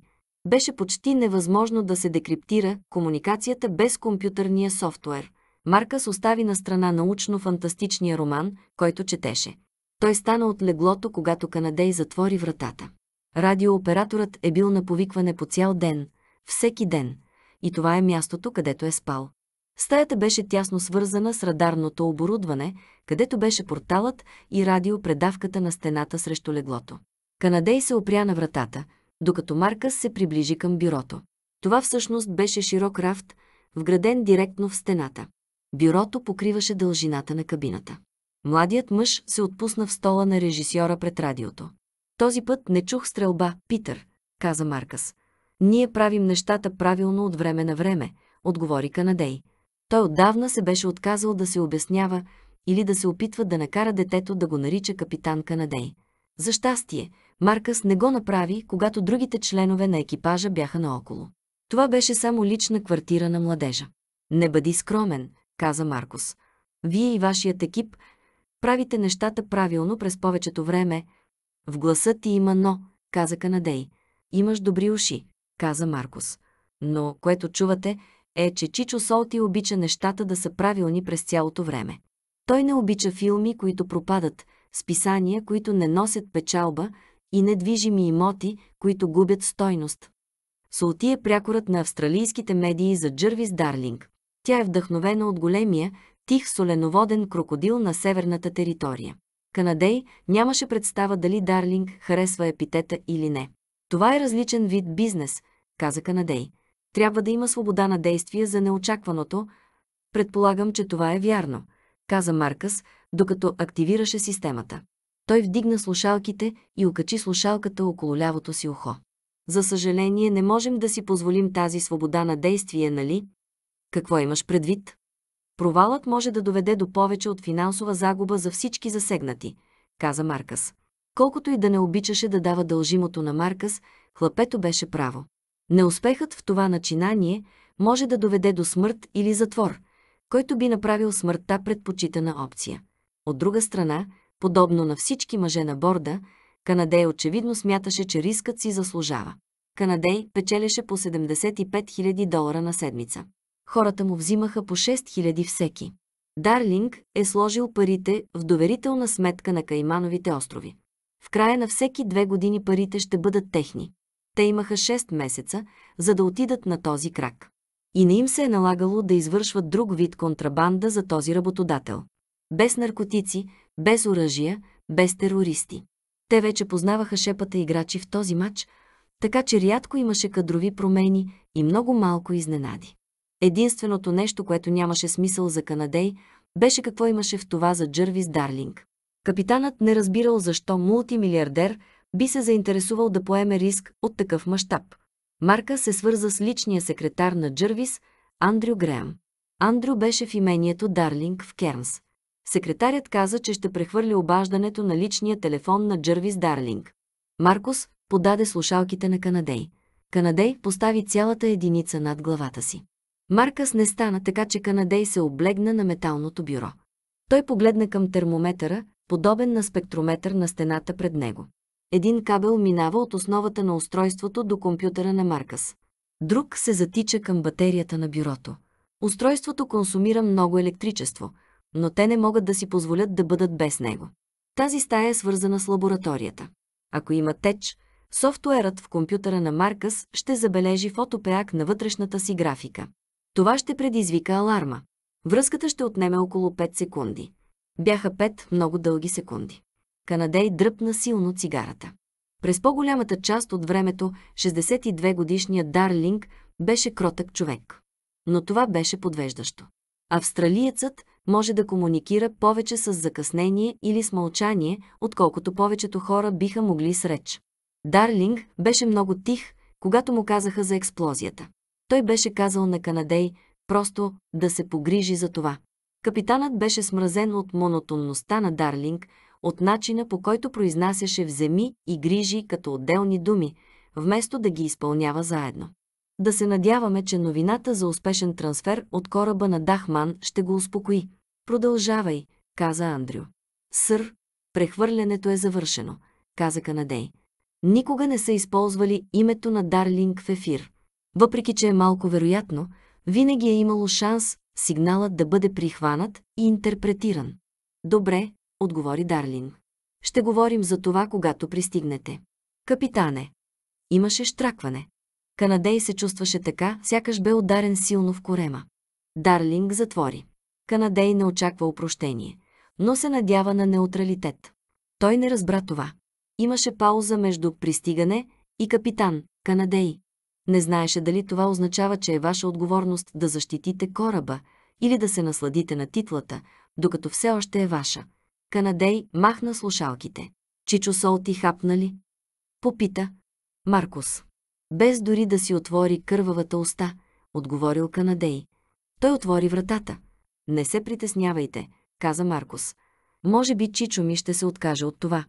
Беше почти невъзможно да се декриптира комуникацията без компютърния софтуер. Маркъс остави на страна научно-фантастичния роман, който четеше. Той стана от леглото, когато Канадей затвори вратата. Радиооператорът е бил на повикване по цял ден, всеки ден, и това е мястото, където е спал. Стаята беше тясно свързана с радарното оборудване, където беше порталът и радиопредавката на стената срещу леглото. Канадей се опря на вратата, докато Маркъс се приближи към бюрото. Това всъщност беше широк рафт, вграден директно в стената. Бюрото покриваше дължината на кабината. Младият мъж се отпусна в стола на режисьора пред радиото. Този път не чух стрелба, Питър, каза Маркъс. Ние правим нещата правилно от време на време, отговори Канадей. Той отдавна се беше отказал да се обяснява или да се опитва да накара детето да го нарича капитан Канадей. За щастие, Маркъс не го направи, когато другите членове на екипажа бяха наоколо. Това беше само лична квартира на младежа. Не бъди скромен, каза Маркус. Вие и вашият екип правите нещата правилно през повечето време. В гласа ти има но, каза Канадей. Имаш добри уши, каза Маркус. Но, което чувате, е, че Чичо Солти обича нещата да са правилни през цялото време. Той не обича филми, които пропадат, списания, които не носят печалба и недвижими имоти, които губят стойност. Солти е прякорът на австралийските медии за Джървис Дарлинг. Тя е вдъхновена от големия, тих соленоводен крокодил на северната територия. Канадей нямаше представа дали Дарлинг харесва епитета или не. Това е различен вид бизнес, каза Канадей. Трябва да има свобода на действие за неочакваното. Предполагам, че това е вярно, каза Маркъс, докато активираше системата. Той вдигна слушалките и окачи слушалката около лявото си ухо. За съжаление, не можем да си позволим тази свобода на действие, нали? Какво имаш предвид? Провалът може да доведе до повече от финансова загуба за всички засегнати, каза Маркъс. Колкото и да не обичаше да дава дължимото на Маркъс, хлапето беше право. Неуспехът в това начинание може да доведе до смърт или затвор, който би направил смъртта предпочитана опция. От друга страна, подобно на всички мъже на борда, Канадей очевидно смяташе, че рискът си заслужава. Канадей печелеше по 75 000 долара на седмица. Хората му взимаха по 6 000 всеки. Дарлинг е сложил парите в доверителна сметка на Каймановите острови. В края на всеки две години парите ще бъдат техни. Те имаха 6 месеца, за да отидат на този крак. И не им се е налагало да извършват друг вид контрабанда за този работодател. Без наркотици, без оръжия, без терористи. Те вече познаваха шепата играчи в този матч, така че рядко имаше кадрови промени и много малко изненади. Единственото нещо, което нямаше смисъл за Канадей, беше какво имаше в това за Джървис Дарлинг. Капитанът не разбирал защо мултимилиардер би се заинтересувал да поеме риск от такъв мащаб. Марка се свърза с личния секретар на Джървис, Андрю Греъм. Андрю беше в имението Дарлинг в Кернс. Секретарят каза, че ще прехвърли обаждането на личния телефон на Джървис Дарлинг. Маркус подаде слушалките на Канадей. Канадей постави цялата единица над главата си. Маркъс не стана така, че Канадей се облегна на металното бюро. Той погледна към термометъра, подобен на спектрометър на стената пред него. Един кабел минава от основата на устройството до компютъра на Маркъс. Друг се затича към батерията на бюрото. Устройството консумира много електричество, но те не могат да си позволят да бъдат без него. Тази стая е свързана с лабораторията. Ако има теч, софтуерът в компютъра на Маркъс ще забележи фотопеак на вътрешната си графика. Това ще предизвика аларма. Връзката ще отнеме около 5 секунди. Бяха 5 много дълги секунди. Канадей дръпна силно цигарата. През по-голямата част от времето 62-годишният Дарлинг беше кротък човек. Но това беше подвеждащо. Австралиецът може да комуникира повече с закъснение или с мълчание, отколкото повечето хора биха могли с реч. Дарлинг беше много тих, когато му казаха за експлозията. Той беше казал на Канадей просто да се погрижи за това. Капитанът беше смразен от монотонността на Дарлинг, от начина по който произнасяше вземи и грижи като отделни думи, вместо да ги изпълнява заедно. Да се надяваме, че новината за успешен трансфер от кораба на Дахман ще го успокои. Продължавай, каза Андрю. Сър, прехвърлянето е завършено, каза Канадей. Никога не са използвали името на Дарлинг в ефир. Въпреки, че е малко вероятно, винаги е имало шанс сигналът да бъде прихванат и интерпретиран. Добре, отговори Дарлин. Ще говорим за това, когато пристигнете. Капитане. Имаше штракване. Канадей се чувстваше така, сякаш бе ударен силно в корема. Дарлинг затвори. Канадей не очаква упрощение, но се надява на неутралитет. Той не разбра това. Имаше пауза между пристигане и капитан, Канадей. Не знаеше дали това означава, че е ваша отговорност да защитите кораба или да се насладите на титлата, докато все още е ваша. Канадей махна слушалките. Чичо Солти хапна ли? Попита. Маркус. Без дори да си отвори кървавата уста, отговорил Канадей. Той отвори вратата. Не се притеснявайте, каза Маркус. Може би Чичо ми ще се откаже от това.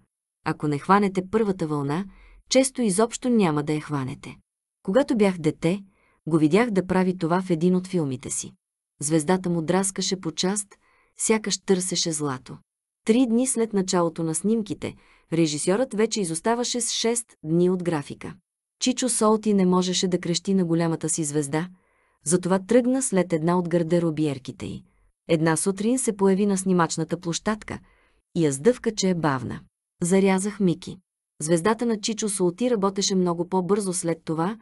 Ако не хванете първата вълна, често изобщо няма да я хванете. Когато бях дете, го видях да прави това в един от филмите си. Звездата му драскаше по част, сякаш търсеше злато. Три дни след началото на снимките, режисьорът вече изоставаше с 6 дни от графика. Чичо Солти не можеше да крещи на голямата си звезда, затова тръгна след една от гардеробиерките й. Една сутрин се появи на снимачната площадка и я сдъвка, че е бавна. Зарязах Мики. Звездата на Чичо Солти работеше много по-бързо след това.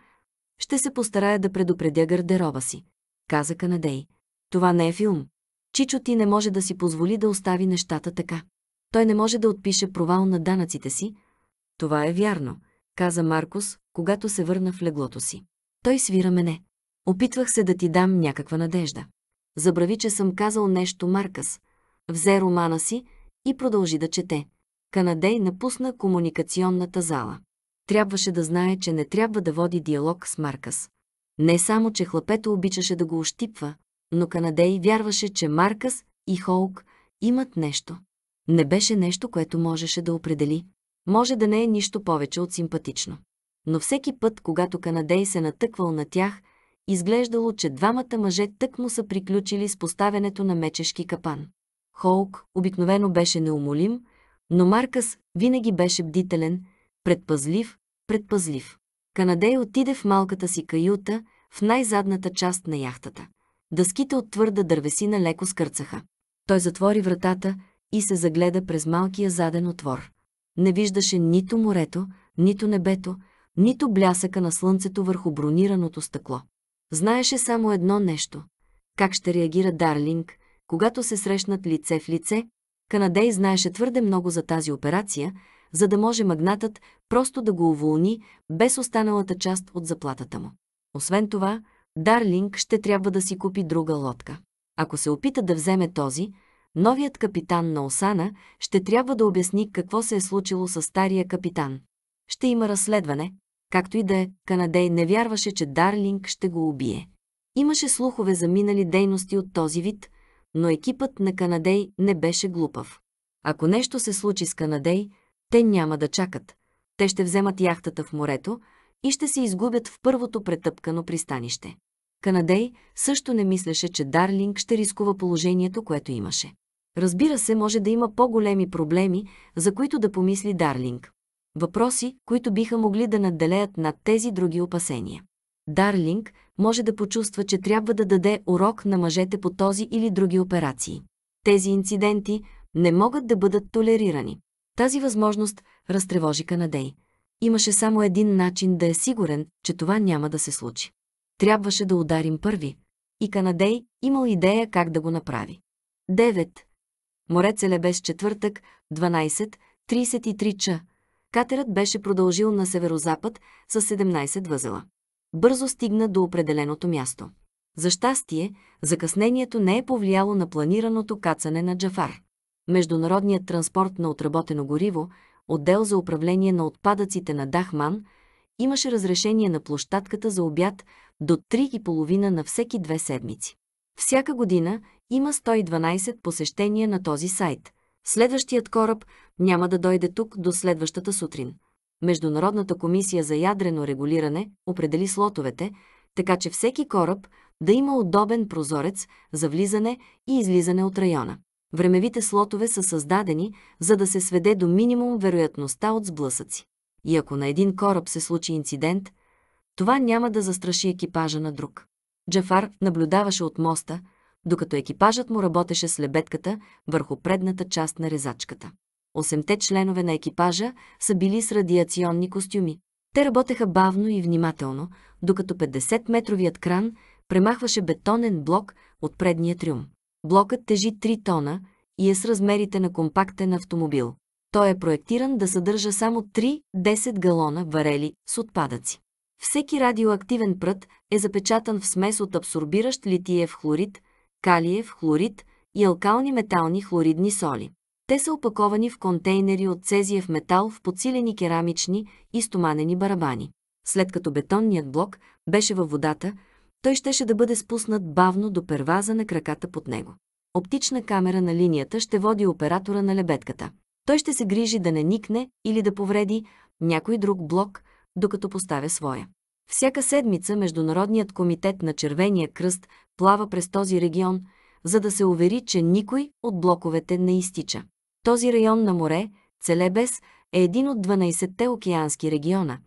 Ще се постарая да предупредя гардероба си, каза Канадей. Това не е филм. Чичо ти не може да си позволи да остави нещата така. Той не може да отпише провал на данъците си. Това е вярно, каза Маркус, когато се върна в леглото си. Той свира мене. Опитвах се да ти дам някаква надежда. Забрави, че съм казал нещо Маркъс. Взе романа си и продължи да чете. Канадей напусна комуникационната зала. Трябваше да знае, че не трябва да води диалог с Маркъс. Не само, че хлапето обичаше да го ощипва, но Канадей вярваше, че Маркъс и Холк имат нещо. Не беше нещо, което можеше да определи. Може да не е нищо повече от симпатично. Но всеки път, когато Канадей се натъквал на тях, изглеждало, че двамата мъже тъкмо са приключили с поставянето на мечешки капан. Холк обикновено беше неумолим, но Маркъс винаги беше бдителен, предпазлив, предпазлив. Канадей отиде в малката си каюта, в най-задната част на яхтата. Дъските от твърда дървесина леко скърцаха. Той затвори вратата и се загледа през малкия заден отвор. Не виждаше нито морето, нито небето, нито блясъка на слънцето върху бронираното стъкло. Знаеше само едно нещо. Как ще реагира Дарлинг, когато се срещнат лице в лице? Канадей знаеше твърде много за тази операция, за да може магнатът просто да го уволни без останалата част от заплатата му. Освен това, Дарлинг ще трябва да си купи друга лодка. Ако се опита да вземе този, новият капитан на Осана ще трябва да обясни какво се е случило с стария капитан. Ще има разследване, както и да е, Канадей не вярваше, че Дарлинг ще го убие. Имаше слухове за минали дейности от този вид, но екипът на Канадей не беше глупав. Ако нещо се случи с Канадей, те няма да чакат. Те ще вземат яхтата в морето и ще се изгубят в първото претъпкано пристанище. Канадей също не мислеше, че Дарлинг ще рискува положението, което имаше. Разбира се, може да има по-големи проблеми, за които да помисли Дарлинг. Въпроси, които биха могли да надделеят над тези други опасения. Дарлинг може да почувства, че трябва да даде урок на мъжете по този или други операции. Тези инциденти не могат да бъдат толерирани. Тази възможност разтревожи Канадей. Имаше само един начин да е сигурен, че това няма да се случи. Трябваше да ударим първи. И Канадей имал идея как да го направи. 9. Море Целебес четвъртък, 12.33 ч. Катерът беше продължил на северозапад с 17 възела. Бързо стигна до определеното място. За щастие, закъснението не е повлияло на планираното кацане на Джафар. Международният транспорт на отработено гориво, отдел за управление на отпадъците на Дахман, имаше разрешение на площадката за обяд до 3,5 на всеки две седмици. Всяка година има 112 посещения на този сайт. Следващият кораб няма да дойде тук до следващата сутрин. Международната комисия за ядрено регулиране определи слотовете, така че всеки кораб да има удобен прозорец за влизане и излизане от района. Времевите слотове са създадени, за да се сведе до минимум вероятността от сблъсъци. И ако на един кораб се случи инцидент, това няма да застраши екипажа на друг. Джафар наблюдаваше от моста, докато екипажът му работеше с лебедката върху предната част на резачката. Осемте членове на екипажа са били с радиационни костюми. Те работеха бавно и внимателно, докато 50-метровият кран премахваше бетонен блок от предния трюм. Блокът тежи 3 тона и е с размерите на компактен автомобил. Той е проектиран да съдържа само 3-10 галона варели с отпадъци. Всеки радиоактивен прът е запечатан в смес от абсорбиращ литиев хлорид, калиев хлорид и алкални метални хлоридни соли. Те са опаковани в контейнери от цезиев метал в подсилени керамични и стоманени барабани. След като бетонният блок беше във водата, той щеше да бъде спуснат бавно до перваза на краката под него. Оптична камера на линията ще води оператора на лебедката. Той ще се грижи да не никне или да повреди някой друг блок, докато поставя своя. Всяка седмица Международният комитет на Червения кръст плава през този регион, за да се увери, че никой от блоковете не изтича. Този район на море, Целебес, е един от 12-те океански региона,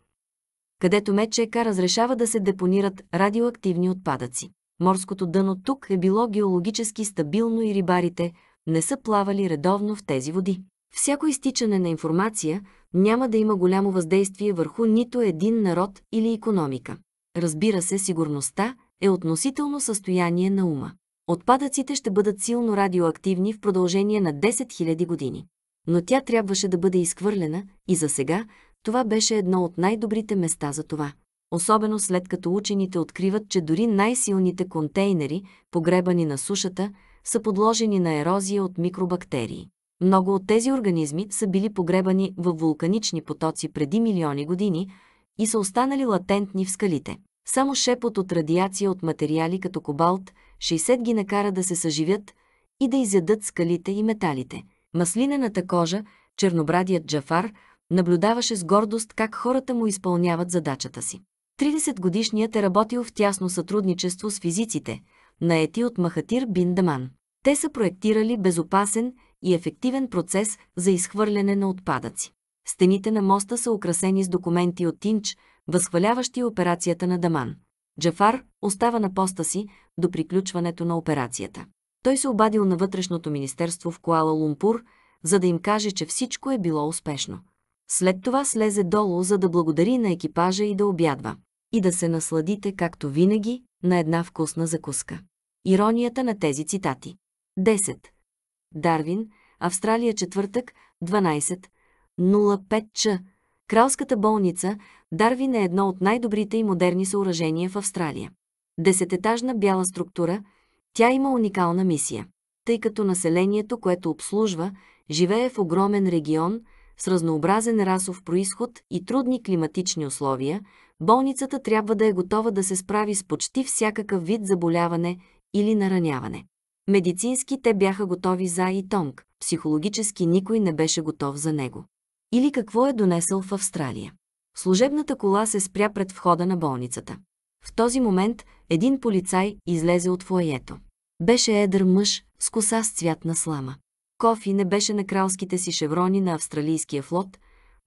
където МЧК разрешава да се депонират радиоактивни отпадъци. Морското дъно тук е било геологически стабилно и рибарите не са плавали редовно в тези води. Всяко изтичане на информация няма да има голямо въздействие върху нито един народ или економика. Разбира се, сигурността е относително състояние на ума. Отпадъците ще бъдат силно радиоактивни в продължение на 10 000 години. Но тя трябваше да бъде изхвърлена и за сега това беше едно от най-добрите места за това. Особено след като учените откриват, че дори най-силните контейнери, погребани на сушата, са подложени на ерозия от микробактерии. Много от тези организми са били погребани в вулканични потоци преди милиони години и са останали латентни в скалите. Само шепот от радиация от материали като кобалт 60 ги накара да се съживят и да изядат скалите и металите. Маслинената кожа, чернобрадият Джафар, наблюдаваше с гордост как хората му изпълняват задачата си. 30-годишният е работил в тясно сътрудничество с физиците, наети от Махатир Бин Даман. Те са проектирали безопасен и ефективен процес за изхвърляне на отпадъци. Стените на моста са украсени с документи от Тинч, възхваляващи операцията на Даман. Джафар остава на поста си до приключването на операцията. Той се обадил на вътрешното министерство в Куала Лумпур, за да им каже, че всичко е било успешно. След това слезе долу, за да благодари на екипажа и да обядва. И да се насладите, както винаги, на една вкусна закуска. Иронията на тези цитати. 10. Дарвин, Австралия четвъртък, 12.05 ч. Кралската болница Дарвин е едно от най-добрите и модерни съоръжения в Австралия. Десететажна бяла структура, тя има уникална мисия. Тъй като населението, което обслужва, живее в огромен регион с разнообразен расов происход и трудни климатични условия, болницата трябва да е готова да се справи с почти всякакъв вид заболяване или нараняване. Медицински те бяха готови за и Тонг, психологически никой не беше готов за него. Или какво е донесъл в Австралия. Служебната кола се спря пред входа на болницата. В този момент един полицай излезе от фоето. Беше едър мъж с коса с цвят на слама. Кофи не беше на кралските си шеврони на австралийския флот,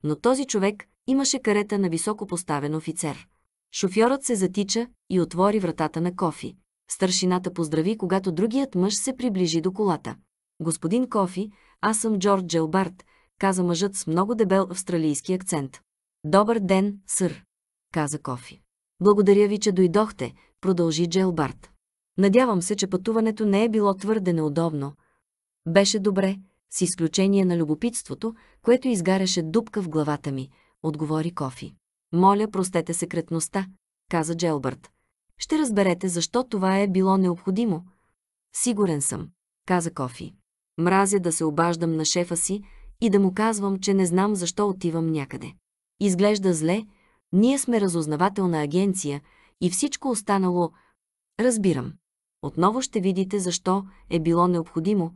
но този човек имаше карета на високо поставен офицер. Шофьорът се затича и отвори вратата на Кофи. Старшината поздрави, когато другият мъж се приближи до колата. Господин Кофи, аз съм Джордж Джелбарт, каза мъжът с много дебел австралийски акцент. Добър ден, сър, каза Кофи. Благодаря ви, че дойдохте, продължи Джелбарт. Надявам се, че пътуването не е било твърде неудобно. Беше добре, с изключение на любопитството, което изгаряше дупка в главата ми, отговори Кофи. Моля, простете секретността, каза Джелбърт. Ще разберете защо това е било необходимо. Сигурен съм, каза Кофи. Мразя да се обаждам на шефа си и да му казвам, че не знам защо отивам някъде. Изглежда зле, ние сме разузнавателна агенция и всичко останало... Разбирам. Отново ще видите защо е било необходимо.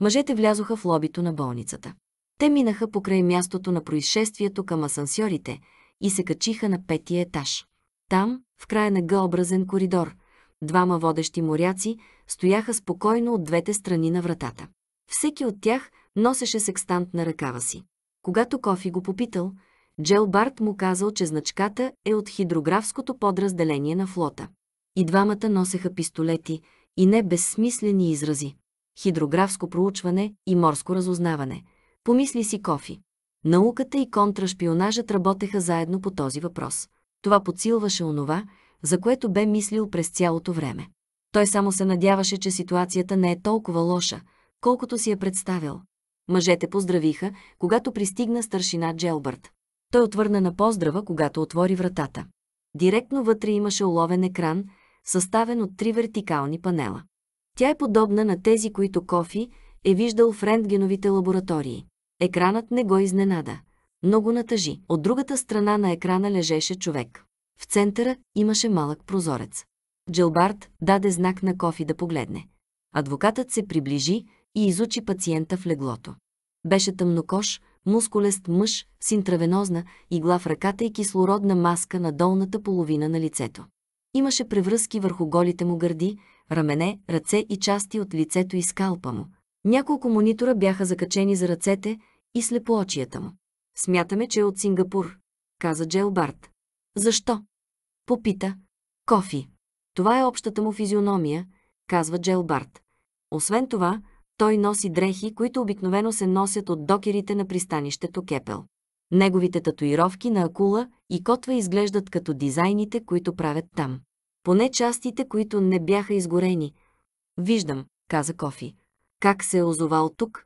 Мъжете влязоха в лобито на болницата. Те минаха покрай мястото на происшествието към асансьорите и се качиха на петия етаж. Там, в края на гъобразен коридор, двама водещи моряци стояха спокойно от двете страни на вратата. Всеки от тях носеше секстант на ръкава си. Когато Кофи го попитал, Джел Барт му казал, че значката е от хидрографското подразделение на флота. И двамата носеха пистолети и не безсмислени изрази. Хидрографско проучване и морско разузнаване. Помисли си Кофи. Науката и контрашпионажът работеха заедно по този въпрос. Това подсилваше онова, за което бе мислил през цялото време. Той само се надяваше, че ситуацията не е толкова лоша, колкото си е представил. Мъжете поздравиха, когато пристигна старшина Джелбърт. Той отвърна на поздрава, когато отвори вратата. Директно вътре имаше уловен екран, съставен от три вертикални панела. Тя е подобна на тези, които Кофи е виждал в рентгеновите лаборатории. Екранът не го изненада. Много натъжи. От другата страна на екрана лежеше човек. В центъра имаше малък прозорец. Джилбард даде знак на Кофи да погледне. Адвокатът се приближи и изучи пациента в леглото. Беше тъмнокош, мускулест мъж с интравенозна игла в ръката и кислородна маска на долната половина на лицето. Имаше превръзки върху голите му гърди, рамене, ръце и части от лицето и скалпа му. Няколко монитора бяха закачени за ръцете и слепоочията му. Смятаме, че е от Сингапур, каза Джел Барт. Защо? Попита. Кофи. Това е общата му физиономия, казва Джел Барт. Освен това, той носи дрехи, които обикновено се носят от докерите на пристанището Кепел. Неговите татуировки на акула и котва изглеждат като дизайните, които правят там. Поне частите, които не бяха изгорени. Виждам, каза Кофи. Как се е озовал тук?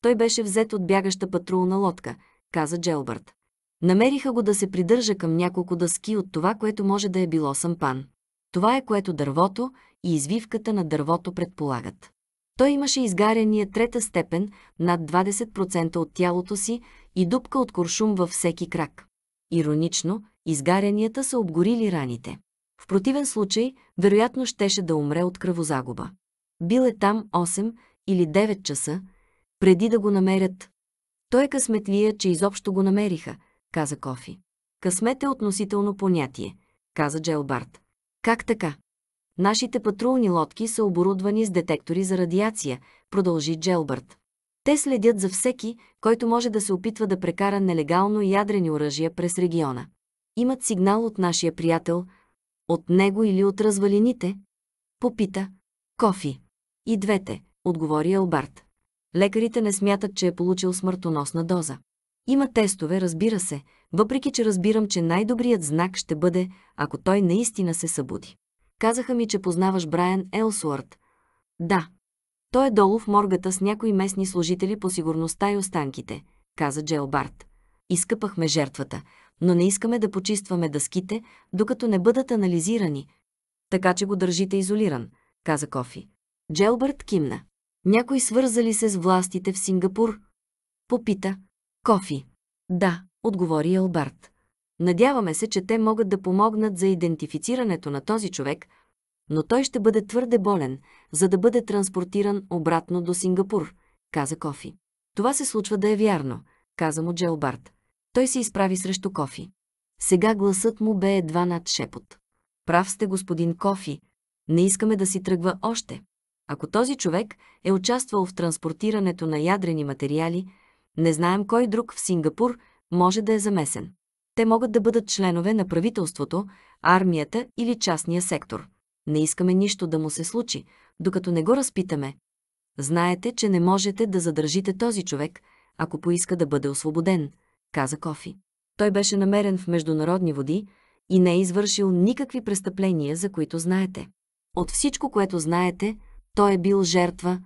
Той беше взет от бягаща патрулна лодка, каза Джелбърт. Намериха го да се придържа към няколко дъски от това, което може да е било сампан. Това е което дървото и извивката на дървото предполагат. Той имаше изгаряния трета степен над 20% от тялото си и дупка от куршум във всеки крак. Иронично, изгарянията са обгорили раните. В противен случай, вероятно щеше да умре от кръвозагуба. Бил е там 8 или 9 часа, преди да го намерят. Той е късметлия, че изобщо го намериха, каза Кофи. Късмет е относително понятие, каза Джелбарт. Как така? Нашите патрулни лодки са оборудвани с детектори за радиация, продължи Джелбърт. Те следят за всеки, който може да се опитва да прекара нелегално ядрени оръжия през региона. Имат сигнал от нашия приятел, от него или от развалините? Попита. Кофи. И двете, отговори Елбарт. Лекарите не смятат, че е получил смъртоносна доза. Има тестове, разбира се, въпреки че разбирам, че най-добрият знак ще бъде, ако той наистина се събуди. Казаха ми, че познаваш Брайан Елсуърт. Да. Той е долу в моргата с някои местни служители по сигурността и останките, каза Джел Барт. Изкъпахме жертвата, но не искаме да почистваме дъските, докато не бъдат анализирани. така че го държите изолиран, каза Кофи. Джелбърт кимна. Някой свързали се с властите в Сингапур? Попита. Кофи. Да, отговори Елбарт. Надяваме се, че те могат да помогнат за идентифицирането на този човек, но той ще бъде твърде болен, за да бъде транспортиран обратно до Сингапур, каза Кофи. Това се случва да е вярно, каза му Джелбарт. Той се изправи срещу Кофи. Сега гласът му бе едва над шепот. Прав сте, господин Кофи. Не искаме да си тръгва още. Ако този човек е участвал в транспортирането на ядрени материали, не знаем кой друг в Сингапур може да е замесен. Те могат да бъдат членове на правителството, армията или частния сектор. Не искаме нищо да му се случи, докато не го разпитаме. Знаете, че не можете да задържите този човек, ако поиска да бъде освободен, каза Кофи. Той беше намерен в международни води и не е извършил никакви престъпления, за които знаете. От всичко, което знаете, той е бил жертва.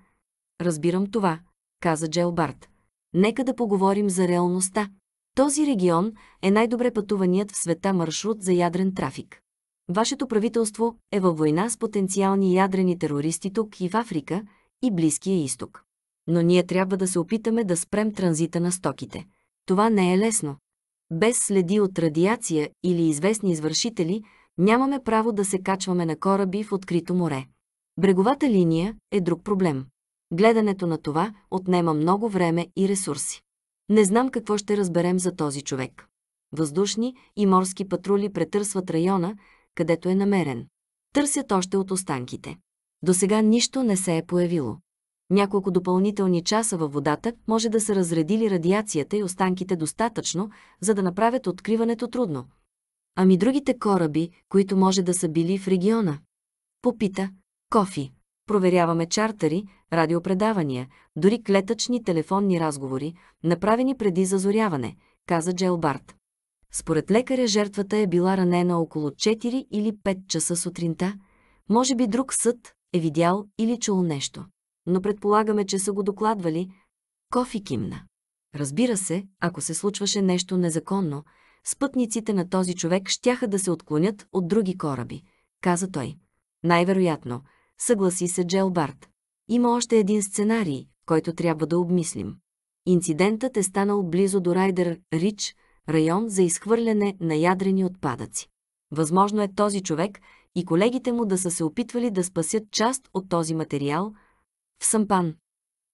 Разбирам това, каза Джел Барт. Нека да поговорим за реалността. Този регион е най-добре пътуваният в света маршрут за ядрен трафик. Вашето правителство е във война с потенциални ядрени терористи тук и в Африка и Близкия изток. Но ние трябва да се опитаме да спрем транзита на стоките. Това не е лесно. Без следи от радиация или известни извършители, нямаме право да се качваме на кораби в открито море. Бреговата линия е друг проблем. Гледането на това отнема много време и ресурси. Не знам какво ще разберем за този човек. Въздушни и морски патрули претърсват района, където е намерен. Търсят още от останките. До сега нищо не се е появило. Няколко допълнителни часа във водата може да са разредили радиацията и останките достатъчно, за да направят откриването трудно. Ами другите кораби, които може да са били в региона? Попита. Кофи. Проверяваме чартери, радиопредавания, дори клетъчни телефонни разговори, направени преди зазоряване, каза Джел Барт. Според лекаря жертвата е била ранена около 4 или 5 часа сутринта. Може би друг съд е видял или чул нещо. Но предполагаме, че са го докладвали. Кофи кимна. Разбира се, ако се случваше нещо незаконно, спътниците на този човек щяха да се отклонят от други кораби, каза той. Най-вероятно, съгласи се Джел Барт. Има още един сценарий, който трябва да обмислим. Инцидентът е станал близо до Райдер Рич, район за изхвърляне на ядрени отпадъци. Възможно е този човек и колегите му да са се опитвали да спасят част от този материал в Сампан.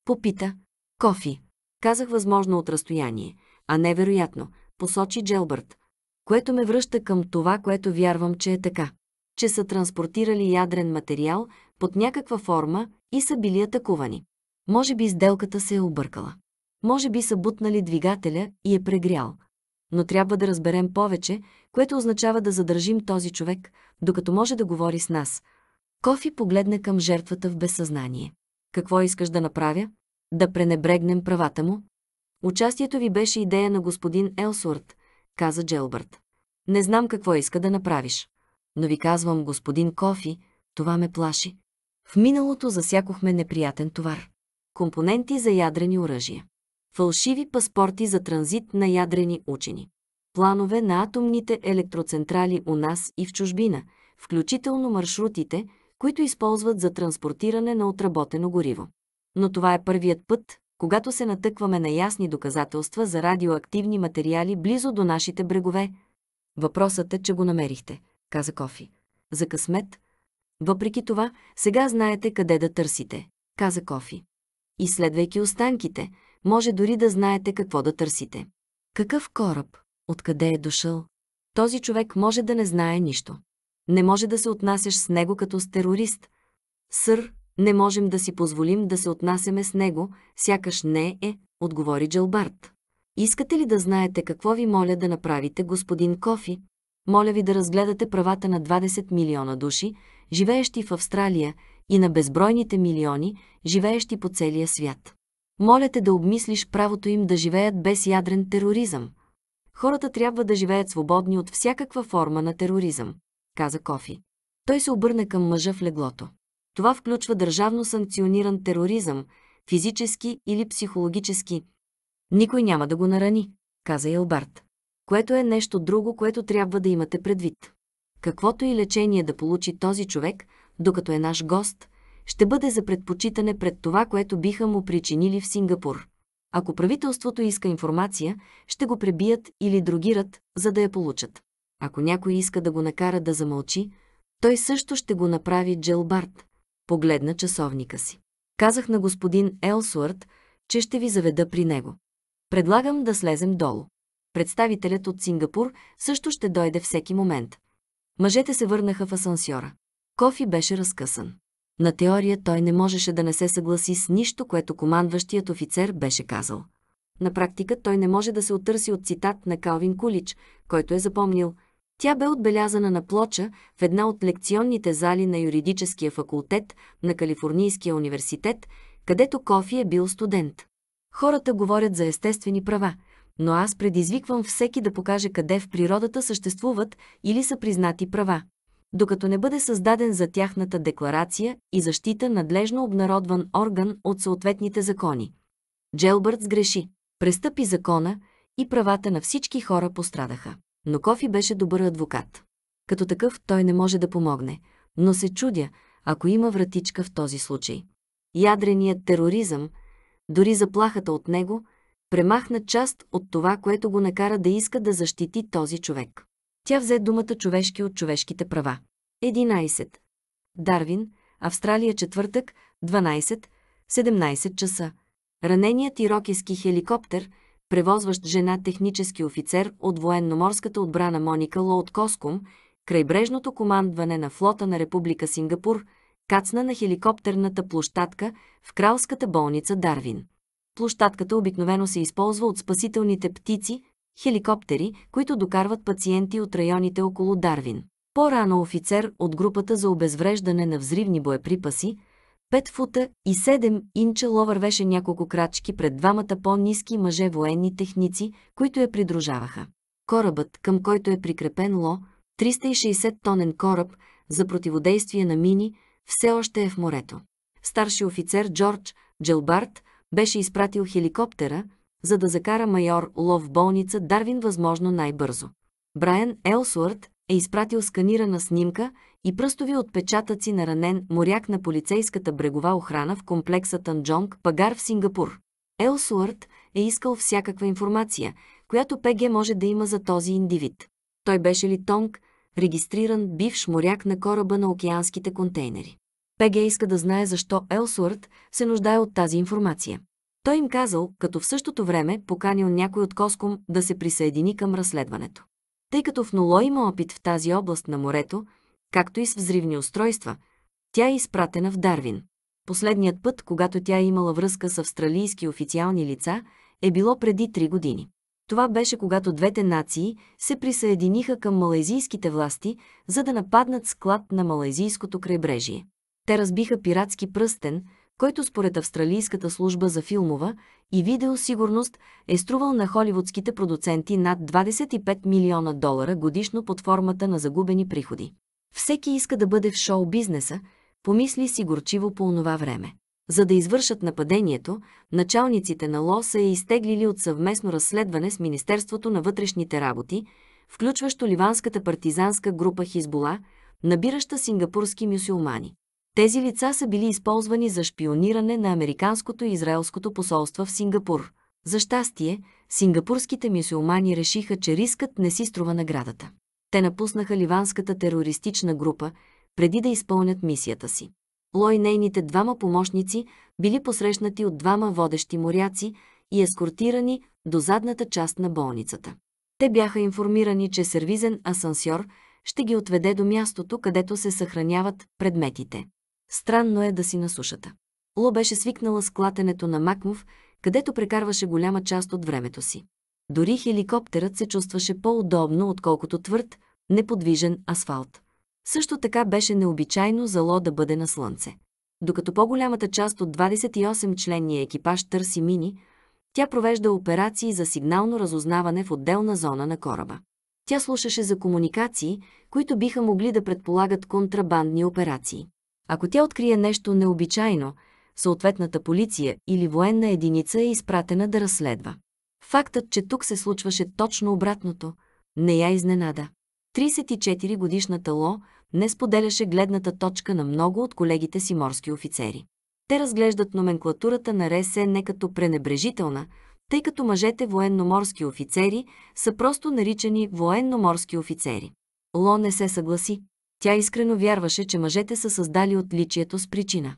Попита. Кофи. Казах възможно от разстояние, а невероятно, посочи Джелбърт, което ме връща към това, което вярвам, че е така. Че са транспортирали ядрен материал под някаква форма и са били атакувани. Може би сделката се е объркала. Може би са бутнали двигателя и е прегрял но трябва да разберем повече, което означава да задържим този човек, докато може да говори с нас. Кофи погледна към жертвата в безсъзнание. Какво искаш да направя? Да пренебрегнем правата му? Участието ви беше идея на господин Елсуърт, каза Джелбърт. Не знам какво иска да направиш. Но ви казвам, господин Кофи, това ме плаши. В миналото засякохме неприятен товар. Компоненти за ядрени оръжия фалшиви паспорти за транзит на ядрени учени, планове на атомните електроцентрали у нас и в чужбина, включително маршрутите, които използват за транспортиране на отработено гориво. Но това е първият път, когато се натъкваме на ясни доказателства за радиоактивни материали близо до нашите брегове. Въпросът е, че го намерихте, каза Кофи. За късмет. Въпреки това, сега знаете къде да търсите, каза Кофи. Изследвайки останките, може дори да знаете какво да търсите. Какъв кораб? Откъде е дошъл? Този човек може да не знае нищо. Не може да се отнасяш с него като с терорист. Сър, не можем да си позволим да се отнасяме с него, сякаш не е, отговори Джилбарт. Искате ли да знаете какво ви моля да направите, господин Кофи? Моля ви да разгледате правата на 20 милиона души, живеещи в Австралия, и на безбройните милиони, живеещи по целия свят. Моля те да обмислиш правото им да живеят без ядрен тероризъм. Хората трябва да живеят свободни от всякаква форма на тероризъм, каза Кофи. Той се обърна към мъжа в леглото. Това включва държавно санкциониран тероризъм, физически или психологически. Никой няма да го нарани, каза Елбарт. Което е нещо друго, което трябва да имате предвид. Каквото и лечение да получи този човек, докато е наш гост, ще бъде за предпочитане пред това, което биха му причинили в Сингапур. Ако правителството иска информация, ще го пребият или другират, за да я получат. Ако някой иска да го накара да замълчи, той също ще го направи Джилбарт. Погледна часовника си. Казах на господин Елсуърт, че ще ви заведа при него. Предлагам да слезем долу. Представителят от Сингапур също ще дойде всеки момент. Мъжете се върнаха в асансьора. Кофи беше разкъсан. На теория той не можеше да не се съгласи с нищо, което командващият офицер беше казал. На практика той не може да се отърси от цитат на Калвин Кулич, който е запомнил тя бе отбелязана на плоча в една от лекционните зали на юридическия факултет на Калифорнийския университет, където Кофи е бил студент. Хората говорят за естествени права, но аз предизвиквам всеки да покаже къде в природата съществуват или са признати права, докато не бъде създаден за тяхната декларация и защита надлежно обнародван орган от съответните закони. Джелбърт сгреши, престъпи закона и правата на всички хора пострадаха. Но Кофи беше добър адвокат. Като такъв той не може да помогне, но се чудя, ако има вратичка в този случай. Ядреният тероризъм, дори заплахата от него, премахна част от това, което го накара да иска да защити този човек. Тя взе думата човешки от човешките права. 11. Дарвин, Австралия, четвъртък, 12, 17 часа. Раненият ирокиски хеликоптер – превозващ жена технически офицер от военноморската отбрана Моника Ло от Коском, крайбрежното командване на флота на Република Сингапур, кацна на хеликоптерната площадка в кралската болница Дарвин. Площадката обикновено се използва от спасителните птици, хеликоптери, които докарват пациенти от районите около Дарвин. По-рано офицер от групата за обезвреждане на взривни боеприпаси, 5 фута и 7 инча Ло вървеше няколко крачки пред двамата по-низки мъже военни техници, които я придружаваха. Корабът, към който е прикрепен Ло, 360-тонен кораб за противодействие на мини, все още е в морето. Старши офицер Джордж Джилбарт беше изпратил хеликоптера, за да закара майор Ло в болница Дарвин възможно най-бързо. Брайан Елсуърт е изпратил сканирана снимка и пръстови отпечатъци на ранен моряк на полицейската брегова охрана в комплекса Танджонг, Пагар в Сингапур. Елсуърт е искал всякаква информация, която ПГ може да има за този индивид. Той беше ли Тонг, регистриран бивш моряк на кораба на океанските контейнери. ПГ иска да знае защо Елсуърт се нуждае от тази информация. Той им казал, като в същото време поканил някой от Коском да се присъедини към разследването. Тъй като в Ноло има опит в тази област на морето, както и с взривни устройства, тя е изпратена в Дарвин. Последният път, когато тя е имала връзка с австралийски официални лица, е било преди три години. Това беше когато двете нации се присъединиха към малайзийските власти, за да нападнат склад на малайзийското крайбрежие. Те разбиха пиратски пръстен, който според Австралийската служба за филмова и видеосигурност е струвал на холивудските продуценти над 25 милиона долара годишно под формата на загубени приходи. Всеки иска да бъде в шоу-бизнеса, помисли си горчиво по онова време. За да извършат нападението, началниците на ЛО са я изтеглили от съвместно разследване с Министерството на вътрешните работи, включващо ливанската партизанска група Хизбола, набираща сингапурски мюсюлмани. Тези лица са били използвани за шпиониране на американското и израелското посолство в Сингапур. За щастие, сингапурските мюсюлмани решиха, че рискът не си струва наградата. Те напуснаха ливанската терористична група, преди да изпълнят мисията си. Ло нейните двама помощници били посрещнати от двама водещи моряци и ескортирани до задната част на болницата. Те бяха информирани, че сервизен асансьор ще ги отведе до мястото, където се съхраняват предметите. Странно е да си на сушата. Ло беше свикнала с клатенето на Макмов, където прекарваше голяма част от времето си. Дори хеликоптерът се чувстваше по-удобно, отколкото твърд, неподвижен асфалт. Също така беше необичайно за Ло да бъде на слънце. Докато по-голямата част от 28-членния екипаж търси мини, тя провежда операции за сигнално разузнаване в отделна зона на кораба. Тя слушаше за комуникации, които биха могли да предполагат контрабандни операции. Ако тя открие нещо необичайно, съответната полиция или военна единица е изпратена да разследва. Фактът, че тук се случваше точно обратното, не я изненада. 34-годишната Ло не споделяше гледната точка на много от колегите си морски офицери. Те разглеждат номенклатурата на РСЕ не като пренебрежителна, тъй като мъжете военноморски офицери са просто наричани военноморски офицери. Ло не се съгласи. Тя искрено вярваше, че мъжете са създали отличието с причина.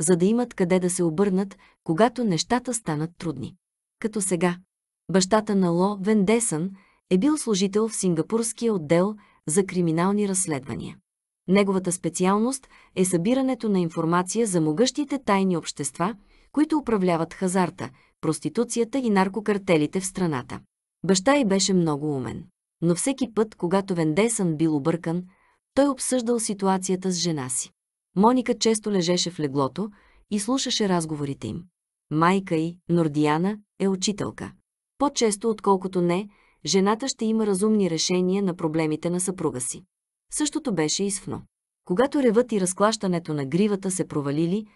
За да имат къде да се обърнат, когато нещата станат трудни. Като сега. Бащата на Ло, Вендесън, е бил служител в Сингапурския отдел за криминални разследвания. Неговата специалност е събирането на информация за могъщите тайни общества, които управляват хазарта, проституцията и наркокартелите в страната. Баща й беше много умен. Но всеки път, когато Вендесън бил объркан, той обсъждал ситуацията с жена си. Моника често лежеше в леглото и слушаше разговорите им. Майка й, Нордиана, е учителка. По-често, отколкото не, жената ще има разумни решения на проблемите на съпруга си. Същото беше и с Вно. Когато ревът и разклащането на гривата се провалили,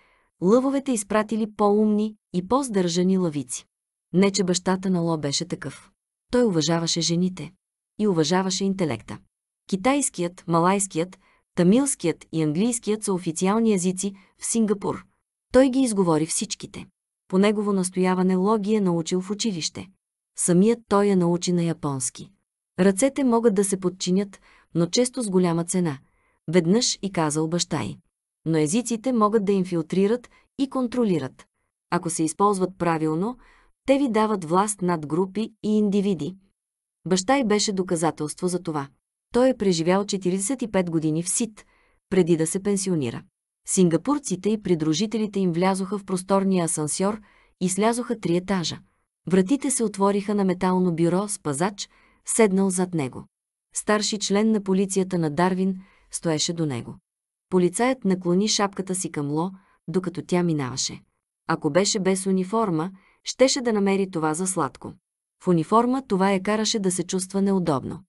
лъвовете изпратили по-умни и по-здържани лавици. Не, че бащата на Ло беше такъв. Той уважаваше жените и уважаваше интелекта. Китайският, малайският, тамилският и английският са официални езици в Сингапур. Той ги изговори всичките. По негово настояване Ло ги е научил в училище. Самият той я научи на японски. Ръцете могат да се подчинят, но често с голяма цена. Веднъж и казал баща й. Но езиците могат да инфилтрират и контролират. Ако се използват правилно, те ви дават власт над групи и индивиди. Баща й беше доказателство за това. Той е преживял 45 години в СИД, преди да се пенсионира. Сингапурците и придружителите им влязоха в просторния асансьор и слязоха три етажа. Вратите се отвориха на метално бюро с пазач, седнал зад него. Старши член на полицията на Дарвин стоеше до него. Полицаят наклони шапката си към Ло, докато тя минаваше. Ако беше без униформа, щеше да намери това за сладко. В униформа това я караше да се чувства неудобно.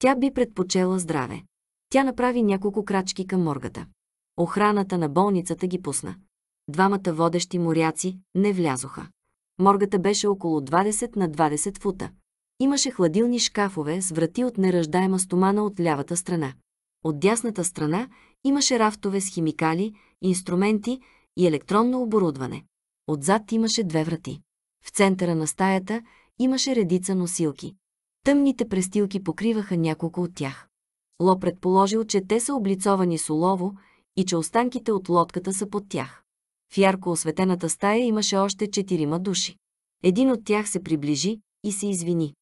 Тя би предпочела здраве. Тя направи няколко крачки към моргата. Охраната на болницата ги пусна. Двамата водещи моряци не влязоха. Моргата беше около 20 на 20 фута. Имаше хладилни шкафове с врати от неръждаема стомана от лявата страна. От дясната страна имаше рафтове с химикали, инструменти и електронно оборудване. Отзад имаше две врати. В центъра на стаята имаше редица носилки. Тъмните престилки покриваха няколко от тях. Ло предположил, че те са облицовани с олово и че останките от лодката са под тях. В ярко осветената стая имаше още четирима души. Един от тях се приближи и се извини.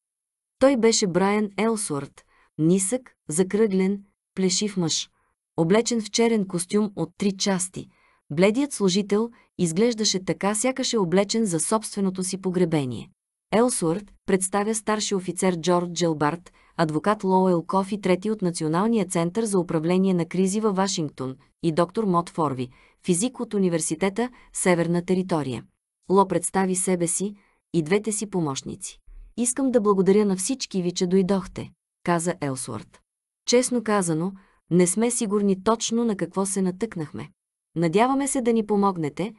Той беше Брайан Елсуърт, нисък, закръглен, плешив мъж. Облечен в черен костюм от три части, бледият служител изглеждаше така, сякаше облечен за собственото си погребение. Елсуърт представя старши офицер Джордж Джелбарт, адвокат Лоуел Кофи, трети от Националния център за управление на кризи във Вашингтон и доктор Мот Форви, физик от университета Северна територия. Ло представи себе си и двете си помощници. Искам да благодаря на всички ви, че дойдохте, каза Елсуърт. Честно казано, не сме сигурни точно на какво се натъкнахме. Надяваме се да ни помогнете.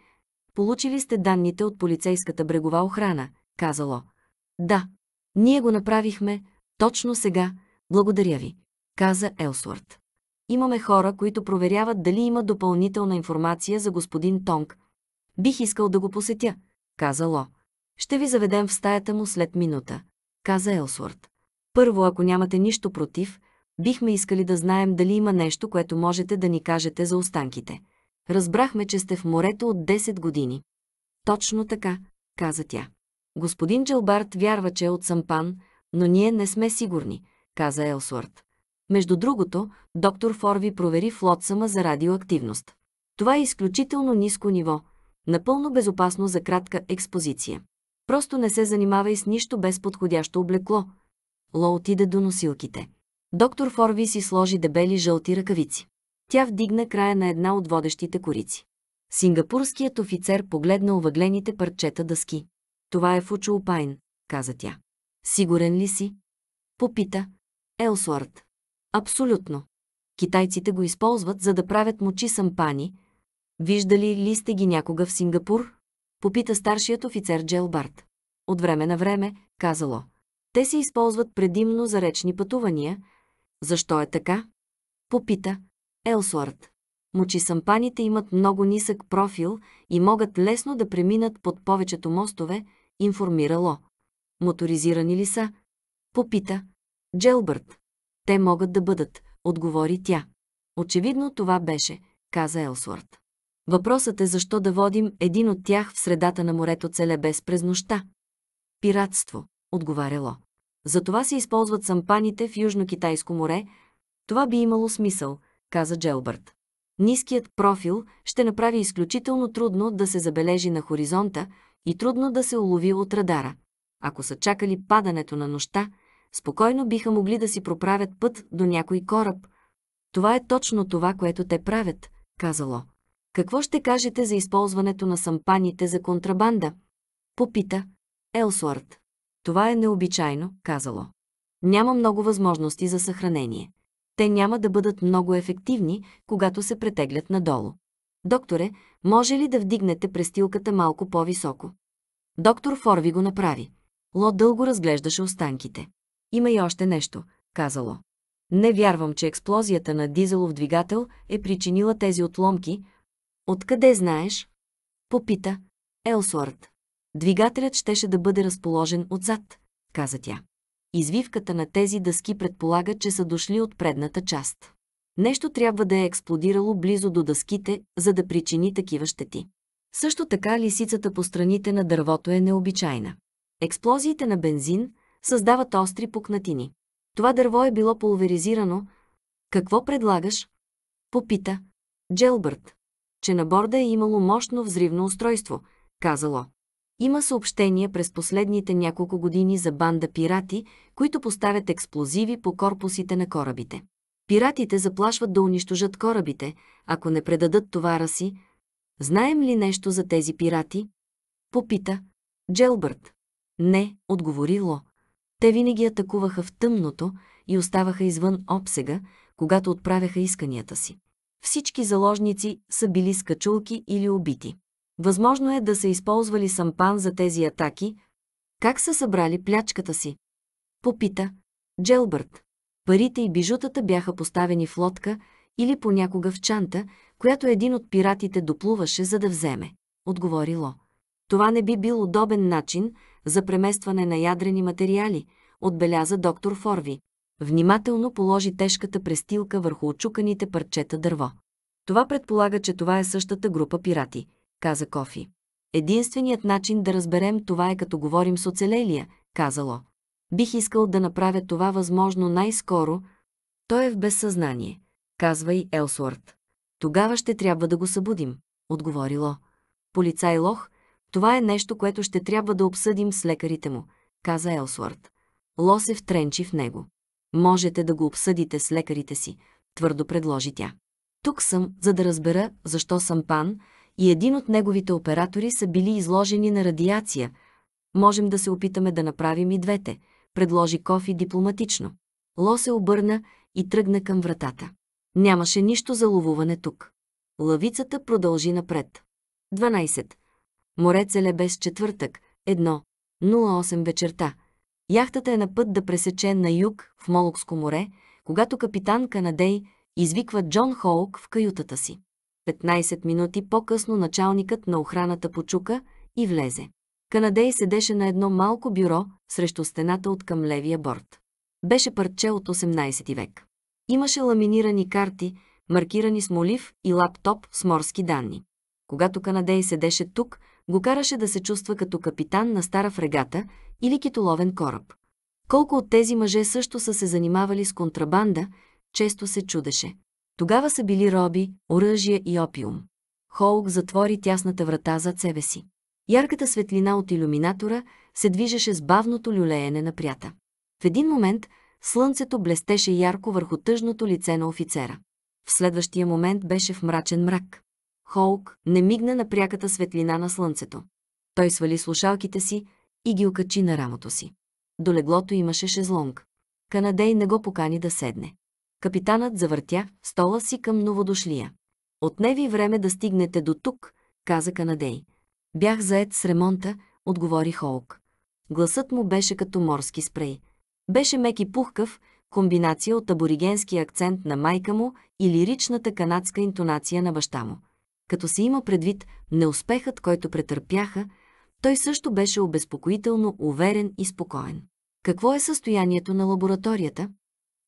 Получили сте данните от полицейската брегова охрана, казало. Да, ние го направихме точно сега. Благодаря ви, каза Елсуърт. Имаме хора, които проверяват дали има допълнителна информация за господин Тонг. Бих искал да го посетя, каза Ло. Ще ви заведем в стаята му след минута, каза Елсуърт. Първо, ако нямате нищо против, бихме искали да знаем дали има нещо, което можете да ни кажете за останките. Разбрахме, че сте в морето от 10 години. Точно така, каза тя. Господин Джилбарт вярва, че е от Сампан, но ние не сме сигурни, каза Елсуърт. Между другото, доктор Форви провери флотсама за радиоактивност. Това е изключително ниско ниво, напълно безопасно за кратка експозиция. Просто не се занимавай с нищо без подходящо облекло. Ло отиде до носилките. Доктор Форви си сложи дебели жълти ръкавици. Тя вдигна края на една от водещите корици. Сингапурският офицер погледна овъглените парчета дъски. Това е Фучо Опайн, каза тя. Сигурен ли си? Попита. Елсуарт. Абсолютно. Китайците го използват, за да правят мочи сампани. Виждали ли сте ги някога в Сингапур? Попита старшият офицер Джелбарт. От време на време, казало. Те се използват предимно за речни пътувания, Защо е така? Попита Елсуарт. Мочисампаните имат много нисък профил и могат лесно да преминат под повечето мостове, информирало. Моторизирани ли са? Попита. Джелбърт. Те могат да бъдат, отговори тя. Очевидно това беше, каза Елсуарт. Въпросът е защо да водим един от тях в средата на морето целебес през нощта. Пиратство, отговаряло. Затова се използват сампаните в Южно-Китайско море. Това би имало смисъл, каза Джелбърт. Ниският профил ще направи изключително трудно да се забележи на хоризонта и трудно да се улови от радара. Ако са чакали падането на нощта, спокойно биха могли да си проправят път до някой кораб. Това е точно това, което те правят, казало. Какво ще кажете за използването на сампаните за контрабанда? Попита Елсуарт. Това е необичайно, казало. Няма много възможности за съхранение. Те няма да бъдат много ефективни, когато се претеглят надолу. Докторе, може ли да вдигнете престилката малко по-високо? Доктор Форви го направи. Ло дълго разглеждаше останките. Има и още нещо, казало. Не вярвам, че експлозията на дизелов двигател е причинила тези отломки. Откъде знаеш? Попита Елсуарт. Двигателят щеше да бъде разположен отзад, каза тя. Извивката на тези дъски предполага, че са дошли от предната част. Нещо трябва да е експлодирало близо до дъските, за да причини такива щети. Също така лисицата по страните на дървото е необичайна. Експлозиите на бензин създават остри пукнатини. Това дърво е било пулверизирано. Какво предлагаш? Попита. Джелбърт. Че на борда е имало мощно взривно устройство, казало. Има съобщения през последните няколко години за банда пирати, които поставят експлозиви по корпусите на корабите. Пиратите заплашват да унищожат корабите, ако не предадат товара си. Знаем ли нещо за тези пирати? Попита. Джелбърт. Не, отговори Ло. Те винаги атакуваха в тъмното и оставаха извън обсега, когато отправяха исканията си. Всички заложници са били скачулки или убити. Възможно е да са използвали сампан за тези атаки. Как са събрали плячката си? Попита. Джелбърт. Парите и бижутата бяха поставени в лодка или понякога в чанта, която един от пиратите доплуваше, за да вземе. Отговори Ло. Това не би бил удобен начин за преместване на ядрени материали, отбеляза доктор Форви. Внимателно положи тежката престилка върху очуканите парчета дърво. Това предполага, че това е същата група пирати – каза Кофи. Единственият начин да разберем това е като говорим с оцелелия, казало. Бих искал да направя това възможно най-скоро. Той е в безсъзнание, казва и Елсуарт. Тогава ще трябва да го събудим, отговорило. Полицай Лох, това е нещо, което ще трябва да обсъдим с лекарите му, каза Елсуарт. Ло се втренчи в него. Можете да го обсъдите с лекарите си, твърдо предложи тя. Тук съм, за да разбера, защо съм пан, и един от неговите оператори са били изложени на радиация. Можем да се опитаме да направим и двете, предложи Кофи дипломатично. Ло се обърна и тръгна към вратата. Нямаше нищо за ловуване тук. Лавицата продължи напред. 12. Море без четвъртък. 1. 08 вечерта. Яхтата е на път да пресече на юг в Молокско море, когато капитан Канадей извиква Джон Хоук в каютата си. 15 минути по-късно началникът на охраната почука и влезе. Канадей седеше на едно малко бюро срещу стената от към левия борт. Беше парче от 18 век. Имаше ламинирани карти, маркирани с молив и лаптоп с морски данни. Когато Канадей седеше тук, го караше да се чувства като капитан на стара фрегата или китоловен кораб. Колко от тези мъже също са се занимавали с контрабанда, често се чудеше. Тогава са били роби, оръжие и опиум. Хоук затвори тясната врата зад себе си. Ярката светлина от иллюминатора се движеше с бавното люлеене на прята. В един момент слънцето блестеше ярко върху тъжното лице на офицера. В следващия момент беше в мрачен мрак. Хоук не мигна на пряката светлина на слънцето. Той свали слушалките си и ги окачи на рамото си. До леглото имаше шезлонг. Канадей не го покани да седне. Капитанът завъртя стола си към новодошлия. Отне ви време да стигнете до тук, каза Канадей. Бях заед с ремонта, отговори Холк. Гласът му беше като морски спрей. Беше мек и пухкав, комбинация от аборигенски акцент на майка му и лиричната канадска интонация на баща му. Като се има предвид неуспехът, който претърпяха, той също беше обезпокоително уверен и спокоен. Какво е състоянието на лабораторията?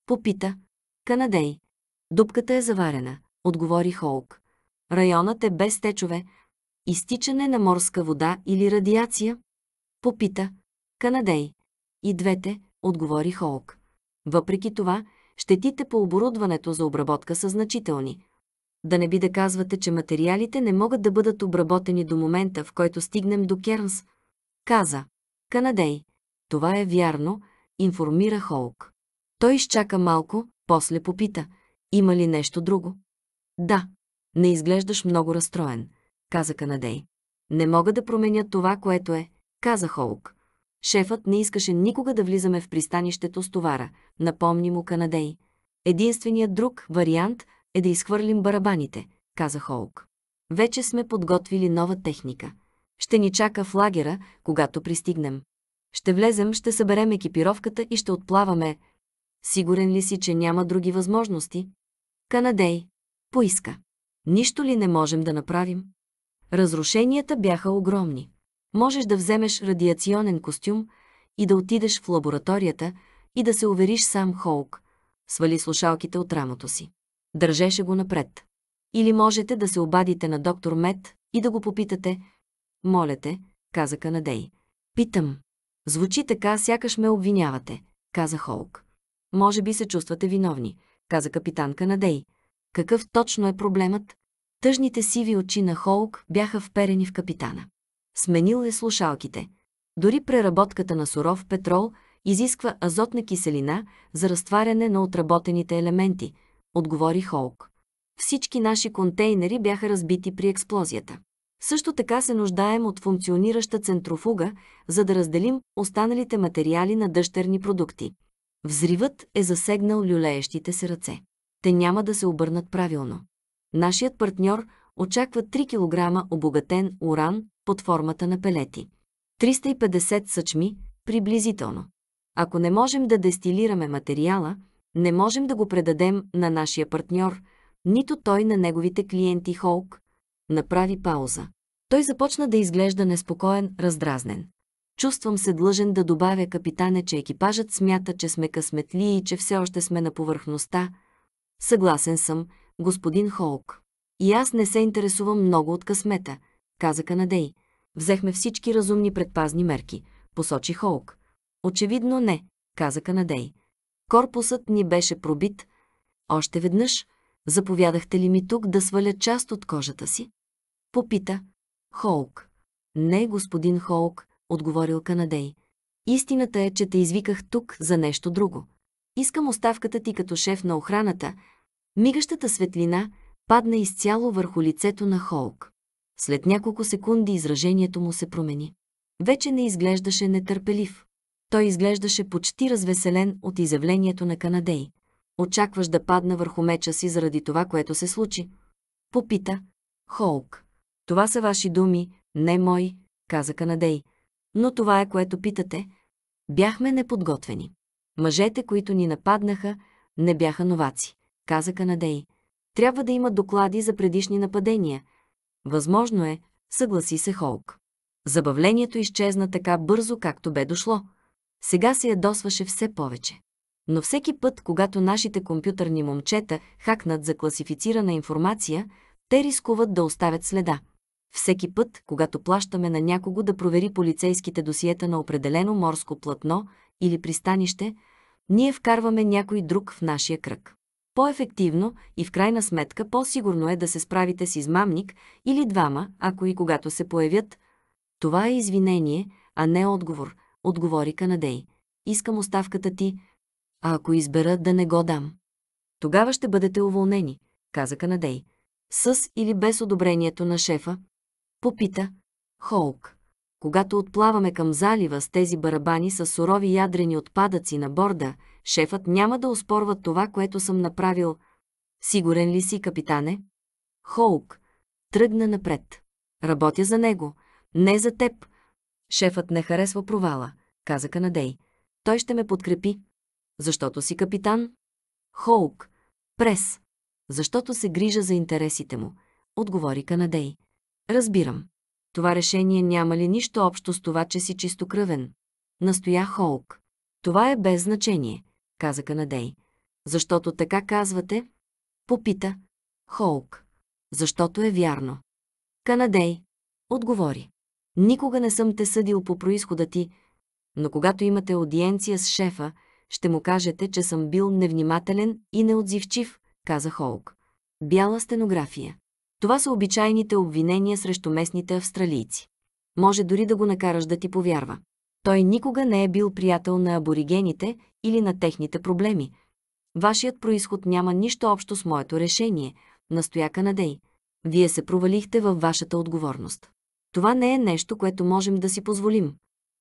Попита. Канадей. Дупката е заварена, отговори Холк. Районът е без течове. Изтичане на морска вода или радиация? Попита. Канадей. И двете, отговори Холк. Въпреки това, щетите по оборудването за обработка са значителни. Да не би да казвате, че материалите не могат да бъдат обработени до момента, в който стигнем до Кернс. Каза. Канадей. Това е вярно, информира Холк. Той изчака малко, после попита. Има ли нещо друго? Да. Не изглеждаш много разстроен, каза Канадей. Не мога да променя това, което е, каза Холк. Шефът не искаше никога да влизаме в пристанището с товара, напомни му Канадей. Единственият друг вариант е да изхвърлим барабаните, каза Холк. Вече сме подготвили нова техника. Ще ни чака в лагера, когато пристигнем. Ще влезем, ще съберем екипировката и ще отплаваме. Сигурен ли си, че няма други възможности? Канадей. Поиска. Нищо ли не можем да направим? Разрушенията бяха огромни. Можеш да вземеш радиационен костюм и да отидеш в лабораторията и да се увериш сам Холк. Свали слушалките от рамото си. Държеше го напред. Или можете да се обадите на доктор Мет и да го попитате. Моля те, каза Канадей. Питам. Звучи така, сякаш ме обвинявате, каза Холк. Може би се чувствате виновни, каза капитан Канадей. Какъв точно е проблемът? Тъжните сиви очи на Холк бяха вперени в капитана. Сменил е слушалките. Дори преработката на суров петрол изисква азотна киселина за разтваряне на отработените елементи, отговори Холк. Всички наши контейнери бяха разбити при експлозията. Също така се нуждаем от функционираща центрофуга, за да разделим останалите материали на дъщерни продукти. Взривът е засегнал люлеещите се ръце. Те няма да се обърнат правилно. Нашият партньор очаква 3 кг обогатен уран под формата на пелети. 350 съчми, приблизително. Ако не можем да дестилираме материала, не можем да го предадем на нашия партньор, нито той на неговите клиенти Холк. Направи пауза. Той започна да изглежда неспокоен, раздразнен. Чувствам се длъжен да добавя капитане, че екипажът смята, че сме късметли и че все още сме на повърхността. Съгласен съм, господин Холк. И аз не се интересувам много от късмета, каза Канадей. Взехме всички разумни предпазни мерки, посочи Холк. Очевидно не, каза Канадей. Корпусът ни беше пробит. Още веднъж, заповядахте ли ми тук да сваля част от кожата си? Попита. Холк. Не, господин Холк, отговорил Канадей. Истината е, че те извиках тук за нещо друго. Искам оставката ти като шеф на охраната. Мигащата светлина падна изцяло върху лицето на Холк. След няколко секунди изражението му се промени. Вече не изглеждаше нетърпелив. Той изглеждаше почти развеселен от изявлението на Канадей. Очакваш да падна върху меча си заради това, което се случи? Попита. Холк. Това са ваши думи, не мои, каза Канадей. Но това е което питате. Бяхме неподготвени. Мъжете, които ни нападнаха, не бяха новаци, каза Канадей. Трябва да има доклади за предишни нападения. Възможно е, съгласи се Холк. Забавлението изчезна така бързо, както бе дошло. Сега се ядосваше все повече. Но всеки път, когато нашите компютърни момчета хакнат за класифицирана информация, те рискуват да оставят следа. Всеки път, когато плащаме на някого да провери полицейските досиета на определено морско платно или пристанище, ние вкарваме някой друг в нашия кръг. По-ефективно и в крайна сметка по-сигурно е да се справите с измамник или двама, ако и когато се появят. Това е извинение, а не отговор, отговори Канадей. Искам оставката ти, а ако избера да не го дам. Тогава ще бъдете уволнени, каза Канадей. С или без одобрението на шефа? Попита. Холк. Когато отплаваме към залива с тези барабани с сурови ядрени отпадъци на борда, шефът няма да оспорва това, което съм направил. Сигурен ли си, капитане? Холк. Тръгна напред. Работя за него. Не за теб. Шефът не харесва провала, каза Канадей. Той ще ме подкрепи. Защото си капитан? Хоук. Прес. Защото се грижа за интересите му, отговори Канадей. Разбирам. Това решение няма ли нищо общо с това, че си чистокръвен? Настоя Хоук. Това е без значение, каза Канадей. Защото така казвате? Попита. Хоук. Защото е вярно. Канадей. Отговори. Никога не съм те съдил по происхода ти, но когато имате аудиенция с шефа, ще му кажете, че съм бил невнимателен и неотзивчив, каза Холк. Бяла стенография. Това са обичайните обвинения срещу местните австралийци. Може дори да го накараш да ти повярва. Той никога не е бил приятел на аборигените или на техните проблеми. Вашият происход няма нищо общо с моето решение, настоя Канадей. Вие се провалихте във вашата отговорност. Това не е нещо, което можем да си позволим.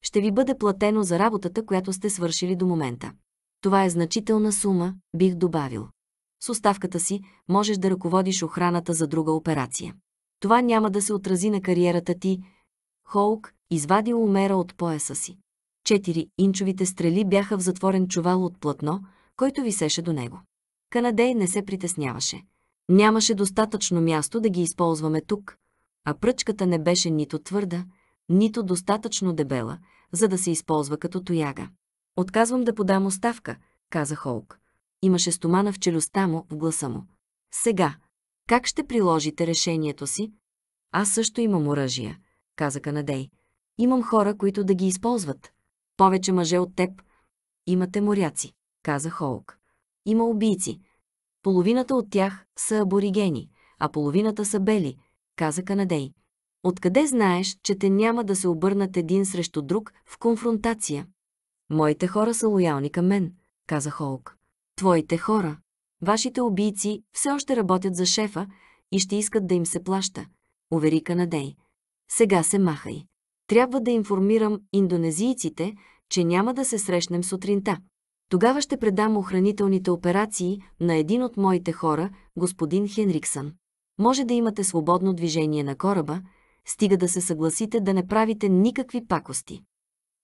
Ще ви бъде платено за работата, която сте свършили до момента. Това е значителна сума, бих добавил. С оставката си можеш да ръководиш охраната за друга операция. Това няма да се отрази на кариерата ти. Хоук извади умера от пояса си. Четири инчовите стрели бяха в затворен чувал от платно, който висеше до него. Канадей не се притесняваше. Нямаше достатъчно място да ги използваме тук, а пръчката не беше нито твърда, нито достатъчно дебела, за да се използва като тояга. Отказвам да подам оставка, каза Холк. Имаше стомана в челюстта му, в гласа му. Сега, как ще приложите решението си? Аз също имам оръжия, каза Канадей. Имам хора, които да ги използват. Повече мъже от теб. Имате моряци, каза Холк. Има убийци. Половината от тях са аборигени, а половината са бели, каза Канадей. Откъде знаеш, че те няма да се обърнат един срещу друг в конфронтация? Моите хора са лоялни към мен, каза Холк. Твоите хора, вашите убийци все още работят за шефа и ще искат да им се плаща, увери Канадей. Сега се махай. Трябва да информирам индонезийците, че няма да се срещнем сутринта. Тогава ще предам охранителните операции на един от моите хора, господин Хенриксън. Може да имате свободно движение на кораба, стига да се съгласите да не правите никакви пакости.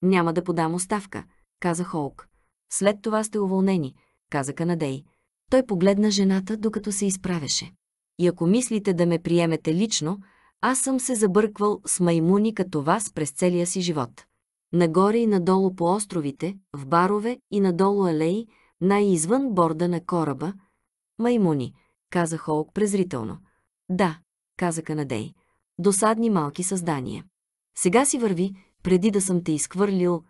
Няма да подам оставка, каза Холк. След това сте уволнени, каза Канадей. Той погледна жената, докато се изправеше. И ако мислите да ме приемете лично, аз съм се забърквал с маймуни като вас през целия си живот. Нагоре и надолу по островите, в барове и надолу алеи, най-извън борда на кораба. Маймуни, каза Холк презрително. Да, каза Канадей. Досадни малки създания. Сега си върви, преди да съм те изхвърлил.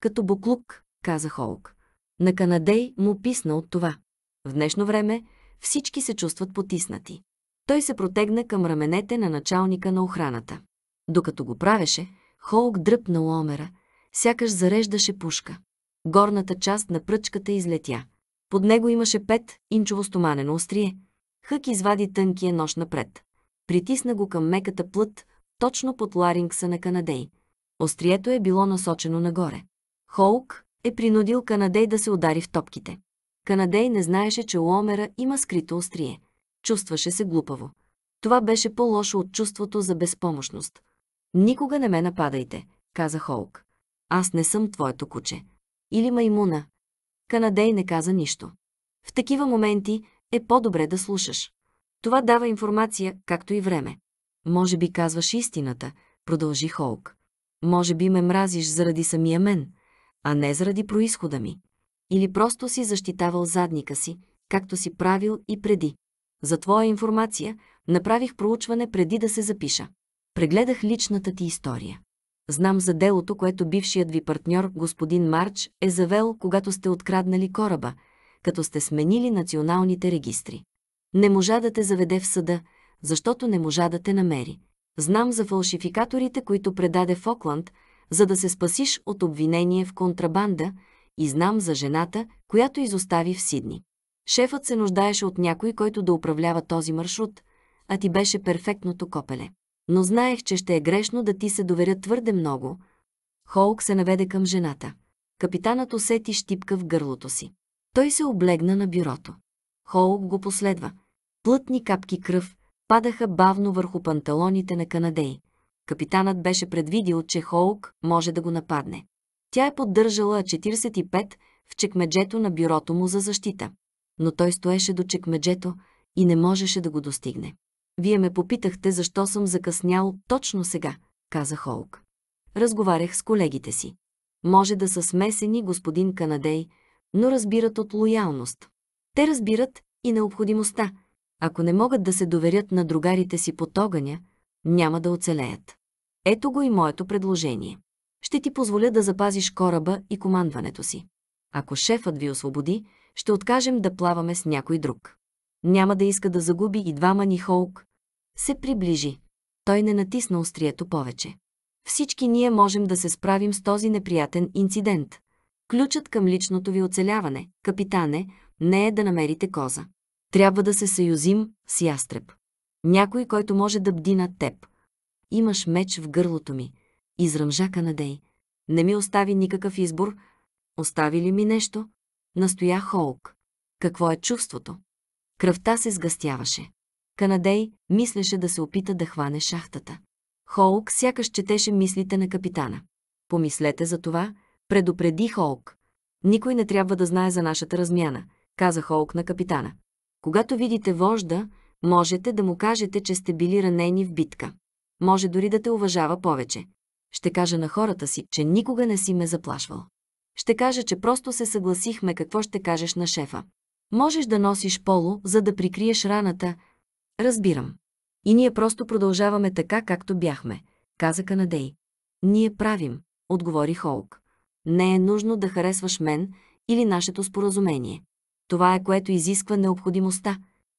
Като буклук, каза Холк. На Канадей му писна от това. В днешно време всички се чувстват потиснати. Той се протегна към раменете на началника на охраната. Докато го правеше, Холк дръпна ломера, сякаш зареждаше пушка. Горната част на пръчката излетя. Под него имаше пет инчово стоманено острие. Хък извади тънкия нож напред. Притисна го към меката плът, точно под ларингса на Канадей. Острието е било насочено нагоре. Холк е принудил Канадей да се удари в топките. Канадей не знаеше, че Ломера има скрито острие. Чувстваше се глупаво. Това беше по-лошо от чувството за безпомощност. Никога не ме нападайте, каза Холк. Аз не съм твоето куче. Или маймуна. Канадей не каза нищо. В такива моменти е по-добре да слушаш. Това дава информация, както и време. Може би казваш истината, продължи Холк. Може би ме мразиш заради самия мен, а не заради происхода ми. Или просто си защитавал задника си, както си правил и преди. За твоя информация направих проучване преди да се запиша. Прегледах личната ти история. Знам за делото, което бившият ви партньор, господин Марч, е завел, когато сте откраднали кораба, като сте сменили националните регистри. Не можа да те заведе в съда, защото не можа да те намери. Знам за фалшификаторите, които предаде в Окланд, за да се спасиш от обвинение в контрабанда и знам за жената, която изостави в Сидни. Шефът се нуждаеше от някой, който да управлява този маршрут, а ти беше перфектното копеле. Но знаех, че ще е грешно да ти се доверя твърде много. Холк се наведе към жената. Капитанът усети щипка в гърлото си. Той се облегна на бюрото. Холк го последва. Плътни капки кръв падаха бавно върху панталоните на Канадей. Капитанът беше предвидил, че Холк може да го нападне. Тя е поддържала 45 в чекмеджето на бюрото му за защита. Но той стоеше до чекмеджето и не можеше да го достигне. Вие ме попитахте защо съм закъснял точно сега, каза Холк. Разговарях с колегите си. Може да са смесени, господин Канадей, но разбират от лоялност. Те разбират и необходимостта. Ако не могат да се доверят на другарите си под огъня, няма да оцелеят. Ето го и моето предложение. Ще ти позволя да запазиш кораба и командването си. Ако шефът ви освободи, ще откажем да плаваме с някой друг. Няма да иска да загуби и двама ни Хоук. Се приближи. Той не натисна острието повече. Всички ние можем да се справим с този неприятен инцидент. Ключът към личното ви оцеляване, капитане, не е да намерите коза. Трябва да се съюзим с ястреб. Някой, който може да бди над теб. Имаш меч в гърлото ми. Изръмжа Канадей. Не ми остави никакъв избор. Остави ли ми нещо? Настоя Холк. Какво е чувството? Кръвта се сгъстяваше. Канадей мислеше да се опита да хване шахтата. Холк сякаш четеше мислите на капитана. Помислете за това, предупреди Холк. Никой не трябва да знае за нашата размяна, каза Холк на капитана. Когато видите вожда, можете да му кажете, че сте били ранени в битка. Може дори да те уважава повече. Ще кажа на хората си, че никога не си ме заплашвал. Ще кажа, че просто се съгласихме какво ще кажеш на шефа. Можеш да носиш поло, за да прикриеш раната. Разбирам. И ние просто продължаваме така, както бяхме, каза Канадей. Ние правим, отговори Холк. Не е нужно да харесваш мен или нашето споразумение. Това е което изисква необходимостта.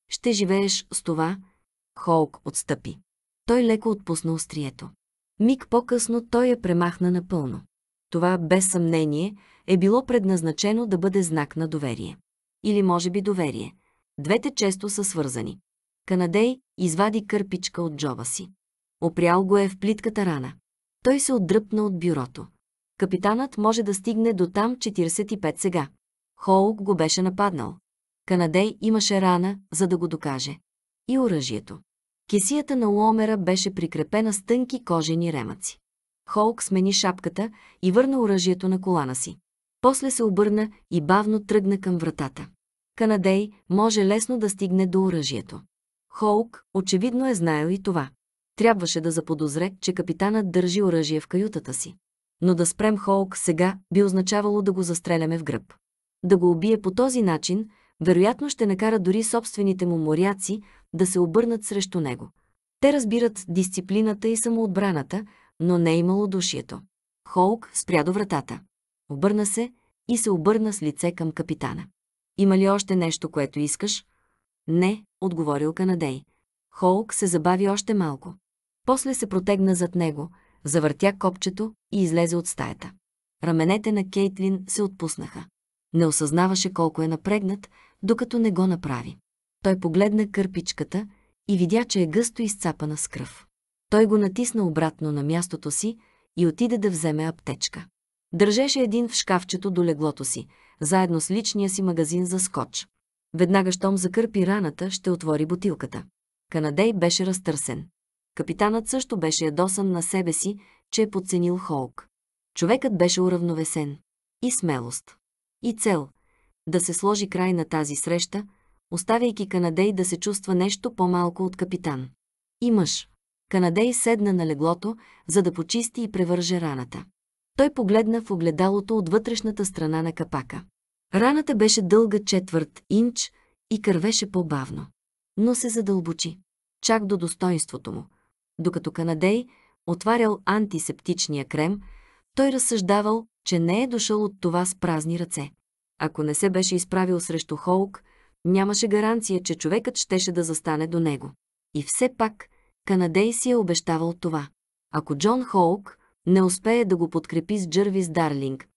Ще живееш с това. Холк отстъпи. Той леко отпусна острието. Миг по-късно той я премахна напълно. Това, без съмнение, е било предназначено да бъде знак на доверие. Или може би доверие. Двете често са свързани. Канадей извади кърпичка от джоба си. Опрял го е в плитката рана. Той се отдръпна от бюрото. Капитанът може да стигне до там 45 сега. Хоук го беше нападнал. Канадей имаше рана, за да го докаже. И оръжието. Кесията на Уомера беше прикрепена с тънки кожени ремъци. Холк смени шапката и върна оръжието на колана си. После се обърна и бавно тръгна към вратата. Канадей може лесно да стигне до оръжието. Холк очевидно е знаел и това. Трябваше да заподозре, че капитанът държи оръжие в каютата си. Но да спрем Холк сега би означавало да го застреляме в гръб. Да го убие по този начин, вероятно ще накара дори собствените му моряци да се обърнат срещу него. Те разбират дисциплината и самоотбраната, но не е имало душието. Холк спря до вратата. Обърна се и се обърна с лице към капитана. Има ли още нещо, което искаш? Не, отговорил Канадей. Холк се забави още малко. После се протегна зад него, завъртя копчето и излезе от стаята. Раменете на Кейтлин се отпуснаха. Не осъзнаваше колко е напрегнат, докато не го направи. Той погледна кърпичката и видя, че е гъсто изцапана с кръв. Той го натисна обратно на мястото си и отиде да вземе аптечка. Държеше един в шкафчето до леглото си, заедно с личния си магазин за скотч. Веднага, щом закърпи раната, ще отвори бутилката. Канадей беше разтърсен. Капитанът също беше ядосан на себе си, че е подценил Холк. Човекът беше уравновесен. И смелост. И цел. Да се сложи край на тази среща, оставяйки Канадей да се чувства нещо по-малко от капитан. И мъж. Канадей седна на леглото, за да почисти и превърже раната. Той погледна в огледалото от вътрешната страна на капака. Раната беше дълга четвърт инч и кървеше по-бавно. Но се задълбочи. Чак до достоинството му. Докато Канадей отварял антисептичния крем, той разсъждавал, че не е дошъл от това с празни ръце. Ако не се беше изправил срещу Хоук, нямаше гаранция, че човекът щеше да застане до него. И все пак, Канадей си е обещавал това. Ако Джон Хоук не успее да го подкрепи с Джървис Дарлинг,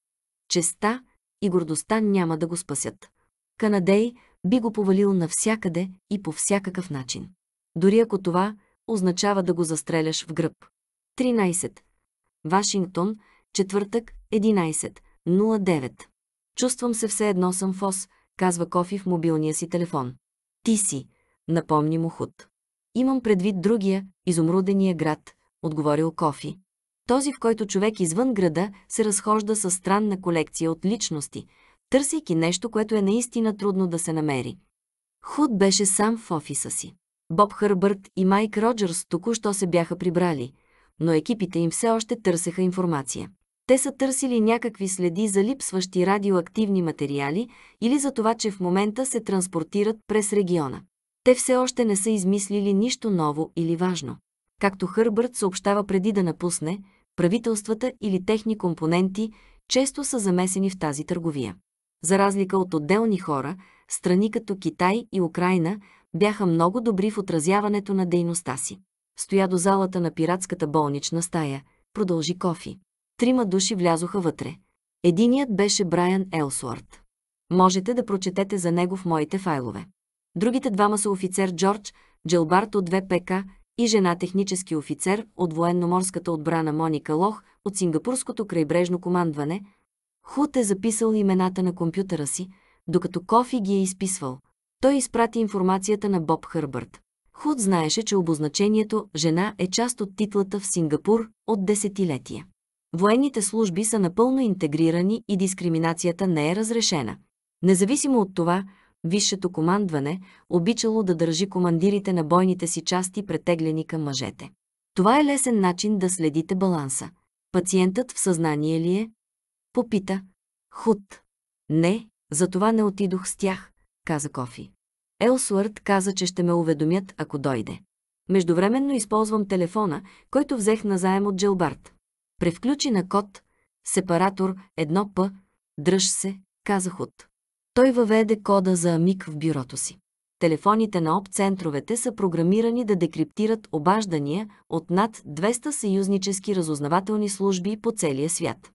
честа и гордостта няма да го спасят. Канадей би го повалил навсякъде и по всякакъв начин. Дори ако това означава да го застреляш в гръб. 13. Вашингтон, четвъртък, 11.09. Чувствам се все едно съм фос, казва Кофи в мобилния си телефон. Ти си, напомни му худ. Имам предвид другия, изумрудения град, отговорил Кофи. Този, в който човек извън града се разхожда със странна колекция от личности, търсейки нещо, което е наистина трудно да се намери. Худ беше сам в офиса си. Боб Хърбърт и Майк Роджерс току-що се бяха прибрали, но екипите им все още търсеха информация. Те са търсили някакви следи за липсващи радиоактивни материали или за това, че в момента се транспортират през региона. Те все още не са измислили нищо ново или важно. Както Хърбърт съобщава преди да напусне, правителствата или техни компоненти често са замесени в тази търговия. За разлика от отделни хора, страни като Китай и Украина бяха много добри в отразяването на дейността си. Стоя до залата на пиратската болнична стая, продължи Кофи. Трима души влязоха вътре. Единият беше Брайан Елсуарт. Можете да прочетете за него в моите файлове. Другите двама са офицер Джордж Джилбарт от 2ПК и жена технически офицер от военноморската отбрана Моника Лох от Сингапурското крайбрежно командване. Худ е записал имената на компютъра си, докато Кофи ги е изписвал. Той изпрати информацията на Боб Хърбърт. Худ знаеше, че обозначението «жена» е част от титлата в Сингапур от десетилетия. Военните служби са напълно интегрирани и дискриминацията не е разрешена. Независимо от това, висшето командване обичало да държи командирите на бойните си части претеглени към мъжете. Това е лесен начин да следите баланса. Пациентът в съзнание ли е? Попита. Худ. Не, затова не отидох с тях, каза Кофи. Елсуърт каза, че ще ме уведомят, ако дойде. Междувременно използвам телефона, който взех назаем от Джилбарт. Превключи на код, сепаратор 1П, дръж се, каза Худ. Той въведе кода за АМИК в бюрото си. Телефоните на ОП-центровете са програмирани да декриптират обаждания от над 200 съюзнически разузнавателни служби по целия свят.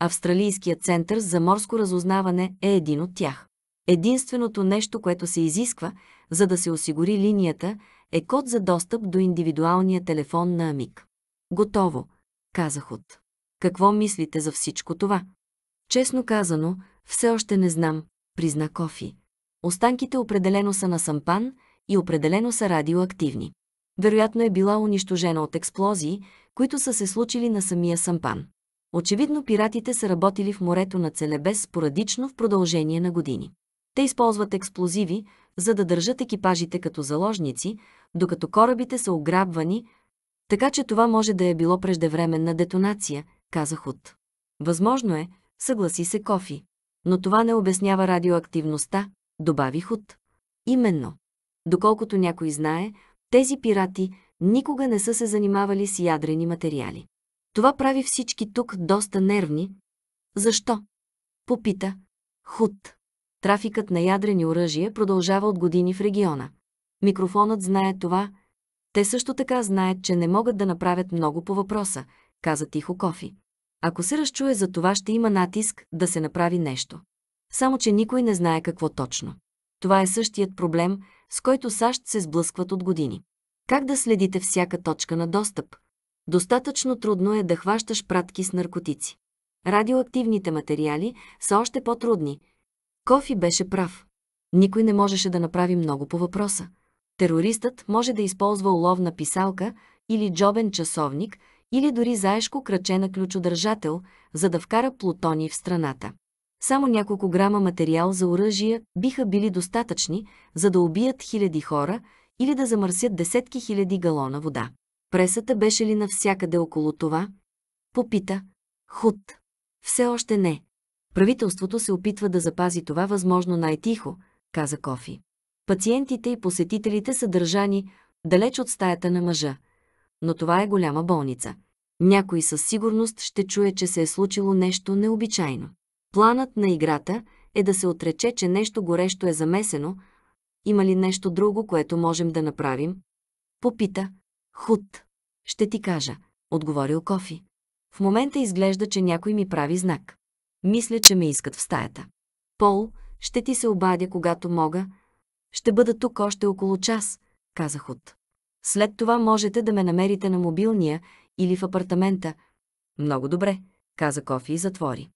Австралийският център за морско разузнаване е един от тях. Единственото нещо, което се изисква, за да се осигури линията, е код за достъп до индивидуалния телефон на АМИК. Готово, казах от. Какво мислите за всичко това? Честно казано, все още не знам, призна Кофи. Останките определено са на сампан и определено са радиоактивни. Вероятно е била унищожена от експлозии, които са се случили на самия сампан. Очевидно пиратите са работили в морето на Целебес спорадично в продължение на години. Те използват експлозиви, за да държат екипажите като заложници, докато корабите са ограбвани, така че това може да е било преждевременна детонация, каза Худ. Възможно е, съгласи се Кофи. Но това не обяснява радиоактивността, добави Худ. Именно. Доколкото някой знае, тези пирати никога не са се занимавали с ядрени материали. Това прави всички тук доста нервни. Защо? Попита. Худ. Трафикът на ядрени оръжия продължава от години в региона. Микрофонът знае това. Те също така знаят, че не могат да направят много по въпроса, каза тихо Кофи. Ако се разчуе за това, ще има натиск да се направи нещо. Само, че никой не знае какво точно. Това е същият проблем, с който САЩ се сблъскват от години. Как да следите всяка точка на достъп? Достатъчно трудно е да хващаш пратки с наркотици. Радиоактивните материали са още по-трудни. Кофи беше прав. Никой не можеше да направи много по въпроса. Терористът може да използва уловна писалка или джобен часовник – или дори заешко кръче на ключодържател, за да вкара плутони в страната. Само няколко грама материал за оръжия биха били достатъчни, за да убият хиляди хора или да замърсят десетки хиляди галона вода. Пресата беше ли навсякъде около това? Попита. Худ. Все още не. Правителството се опитва да запази това възможно най-тихо, каза Кофи. Пациентите и посетителите са държани далеч от стаята на мъжа – но това е голяма болница. Някой със сигурност ще чуе, че се е случило нещо необичайно. Планът на играта е да се отрече, че нещо горещо е замесено. Има ли нещо друго, което можем да направим? Попита. Худ. Ще ти кажа, отговорил Кофи. В момента изглежда, че някой ми прави знак. Мисля, че ме искат в стаята. Пол, ще ти се обадя, когато мога. Ще бъда тук още около час, каза Худ. След това можете да ме намерите на мобилния или в апартамента. Много добре, каза Кофи и затвори.